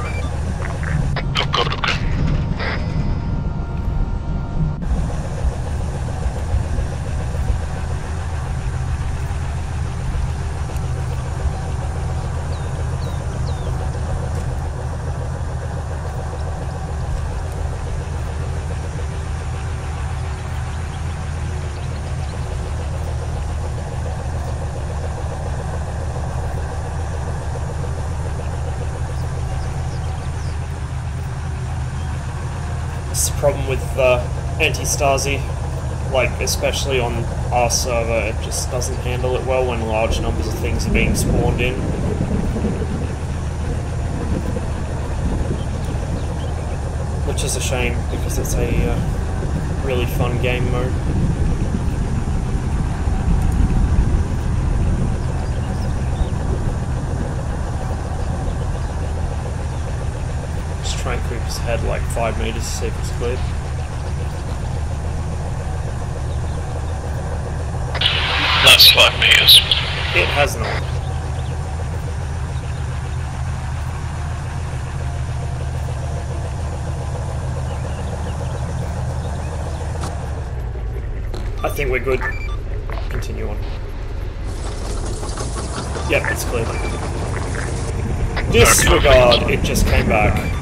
[SPEAKER 1] It's the problem with uh, Antistasi, like especially on our server, it just doesn't handle it well when large numbers of things are being spawned in. Which is a shame, because it's a uh, really fun game mode. Just try and creep his head like 5 meters to see if it's cleared.
[SPEAKER 12] that's five meters.
[SPEAKER 1] It has not. I think we're good. Continue on. Yep, it's clear. Disregard, it just came back.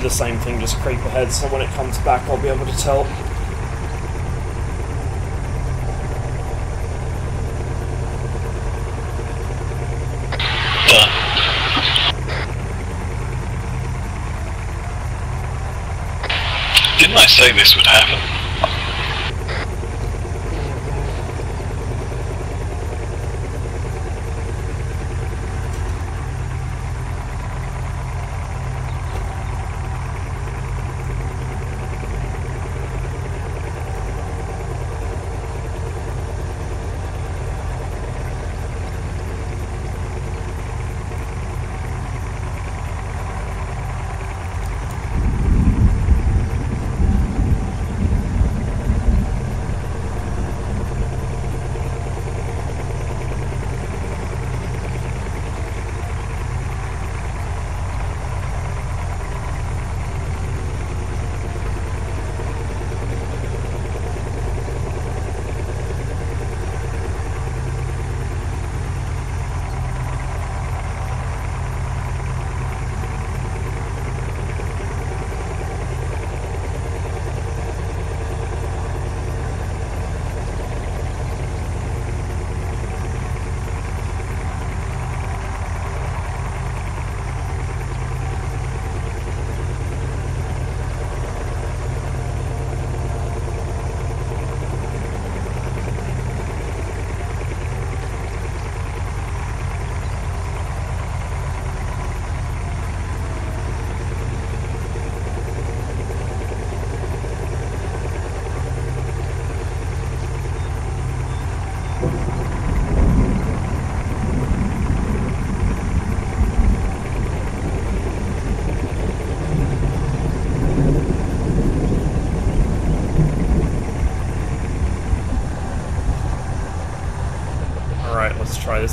[SPEAKER 1] the same thing, just creep ahead, so when it comes back I'll be able to tell.
[SPEAKER 12] Didn't I say this would happen?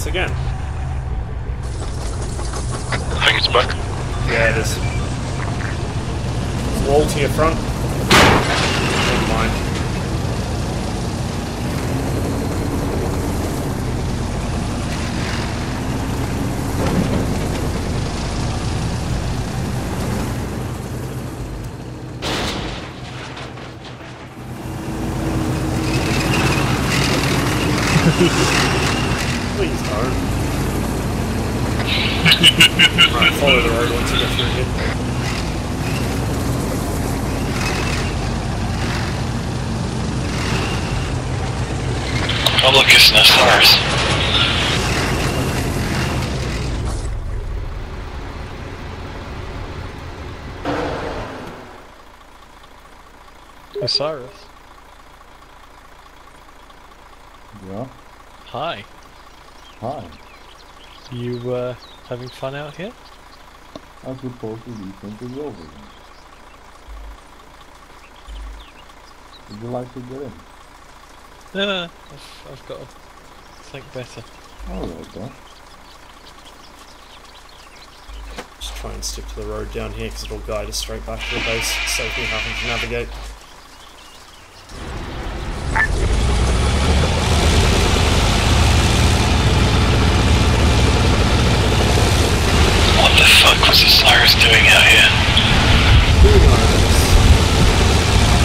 [SPEAKER 1] Again.
[SPEAKER 12] I think it's back.
[SPEAKER 1] Yeah, it is. Wall to your front. Never mind. Please don't. right, follow the road once you get through here.
[SPEAKER 12] Oh look, it's an Osiris.
[SPEAKER 19] Osiris.
[SPEAKER 24] Yeah.
[SPEAKER 19] Hi.
[SPEAKER 24] Hi.
[SPEAKER 19] You uh, having fun out here?
[SPEAKER 24] I suppose the defense is over. then. Would you like to get in?
[SPEAKER 19] No, no, no. I've, I've got to think better.
[SPEAKER 24] Alright then.
[SPEAKER 1] Just try and stick to the road down here because it'll guide us straight back to the base, save me having to navigate.
[SPEAKER 12] The fuck Osiris doing out here?
[SPEAKER 1] Who knows?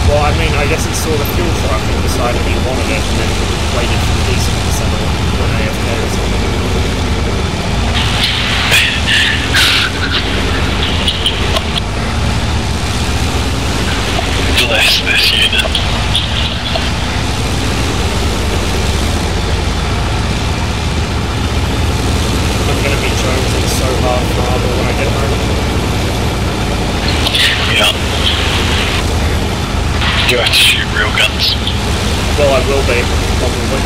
[SPEAKER 1] Well, I mean, I guess it's saw the fuel truck and decided he wanted it and then waited for the decent to settle when AFK or something.
[SPEAKER 12] Bless this unit.
[SPEAKER 1] I'm gonna be jonesing so hard for Arma when I get home.
[SPEAKER 12] Yeah. You have to shoot real guns.
[SPEAKER 1] Well, I will be, probably.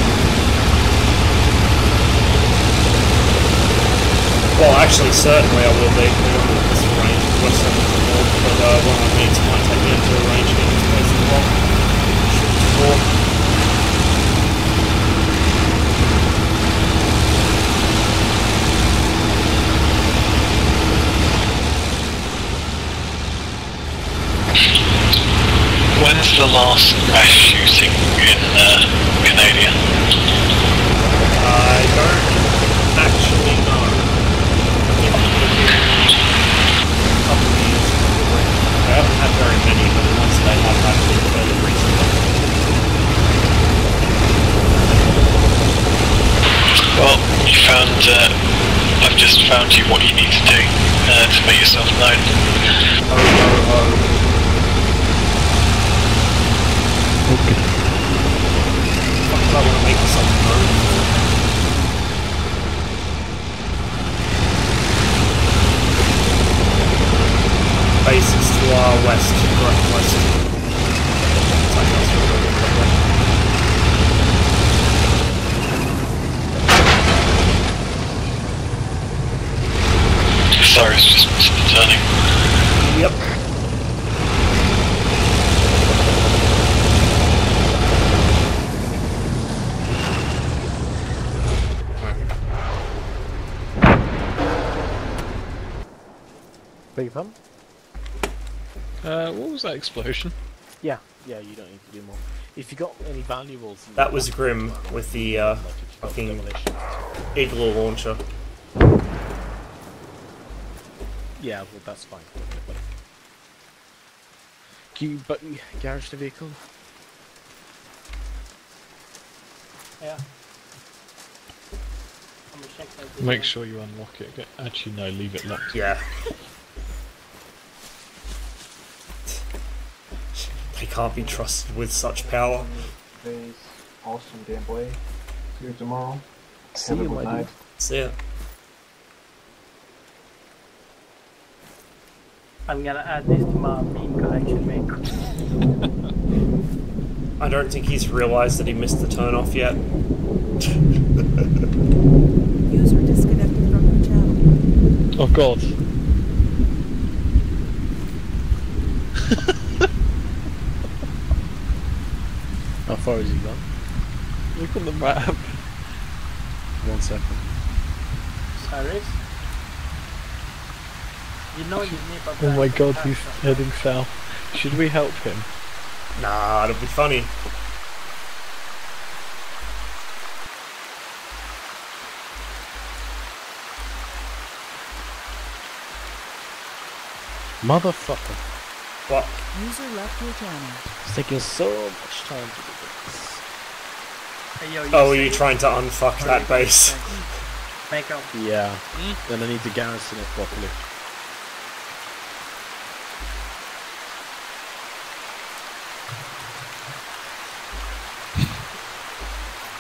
[SPEAKER 1] Well, actually, certainly I will be. We don't have this range of West Sevens and but uh, one of needs might take me into a range and just place the block. Shoot ball.
[SPEAKER 12] The last mass shooting in uh, Canada?
[SPEAKER 1] I don't actually know. I think it would a couple of years probably. They haven't had very many, but the ones they have had been fairly recently.
[SPEAKER 12] Well, you found, uh, I've just found you what you need to do uh, to make yourself known.
[SPEAKER 1] Oh, oh, oh. Fuck, I want to make our west, correct west.
[SPEAKER 32] Cyrus just missed the turning.
[SPEAKER 1] Yep.
[SPEAKER 6] Beg your pardon?
[SPEAKER 12] Uh, what was that explosion?
[SPEAKER 6] Yeah, yeah, you don't need to do more. If you got any valuables...
[SPEAKER 1] That was Grim with the uh, fucking Igla launcher.
[SPEAKER 6] Yeah, well, that's fine. Can you but garage the vehicle?
[SPEAKER 22] Yeah. I'm gonna
[SPEAKER 12] Make sure you unlock it. Actually, no, leave it locked.
[SPEAKER 1] Yeah. They can't be trusted with such power.
[SPEAKER 33] Today's awesome gameplay. See you tomorrow.
[SPEAKER 6] See
[SPEAKER 33] Have
[SPEAKER 6] you, my
[SPEAKER 33] night.
[SPEAKER 6] dude.
[SPEAKER 1] See ya.
[SPEAKER 22] I'm gonna add this to my bean collection, mate.
[SPEAKER 1] I don't think he's realised that he missed the turn off yet.
[SPEAKER 18] User disconnected from your channel.
[SPEAKER 12] Oh god.
[SPEAKER 6] How far has he gone?
[SPEAKER 12] Look on the map.
[SPEAKER 6] One second.
[SPEAKER 22] Cyrus? You know you need a
[SPEAKER 12] Oh my god, he's
[SPEAKER 22] pasta.
[SPEAKER 12] heading south. Should we help him?
[SPEAKER 1] Nah, it'll be funny.
[SPEAKER 6] Motherfucker.
[SPEAKER 1] What?
[SPEAKER 18] User left your channel.
[SPEAKER 6] It's taking so much time to do this.
[SPEAKER 22] Hey, yo,
[SPEAKER 1] Oh, are you trying to unfuck that base?
[SPEAKER 22] Make up.
[SPEAKER 6] Yeah. Then I need to garrison it properly.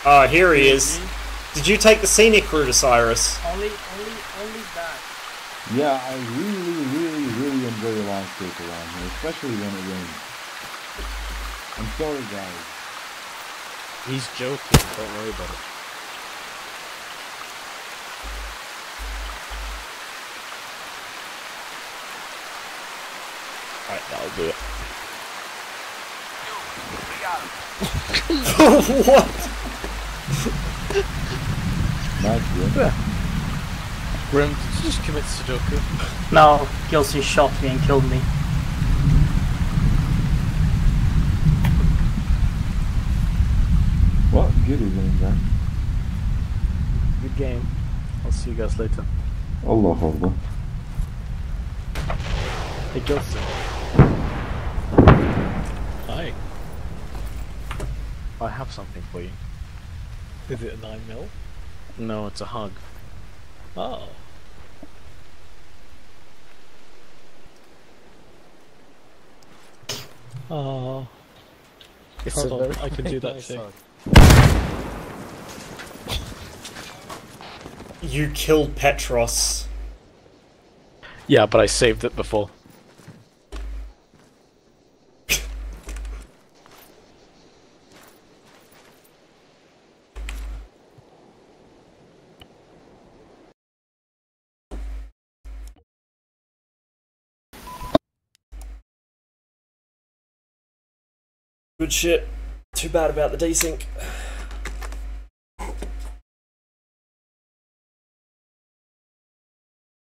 [SPEAKER 1] Ah, here he is. Did you take the scenic route, Osiris?
[SPEAKER 22] Only, only, only that.
[SPEAKER 5] Yeah, I really, really, really enjoy the landscape around here, especially when it rains. I'm sorry, guys.
[SPEAKER 6] He's joking, don't worry about it. Alright, that'll do it.
[SPEAKER 1] what?
[SPEAKER 5] Nice,
[SPEAKER 6] yeah. Grim, did you just commit Sudoku?
[SPEAKER 22] No, Gilsey shot me and killed me.
[SPEAKER 5] What? Good evening, guys.
[SPEAKER 6] Good game. I'll see you guys later.
[SPEAKER 5] Allah Allah.
[SPEAKER 6] Hey, Gilson.
[SPEAKER 12] Hi.
[SPEAKER 6] I have something for you.
[SPEAKER 12] Is it a 9 mil?
[SPEAKER 6] No, it's a hug.
[SPEAKER 12] Oh. Oh.
[SPEAKER 6] It's
[SPEAKER 12] Hold
[SPEAKER 6] a
[SPEAKER 12] on,
[SPEAKER 6] very
[SPEAKER 12] I can do that
[SPEAKER 6] nice
[SPEAKER 12] thing.
[SPEAKER 6] hug.
[SPEAKER 1] You killed Petros.
[SPEAKER 6] Yeah, but I saved it before.
[SPEAKER 1] Good shit. Too bad about the desync.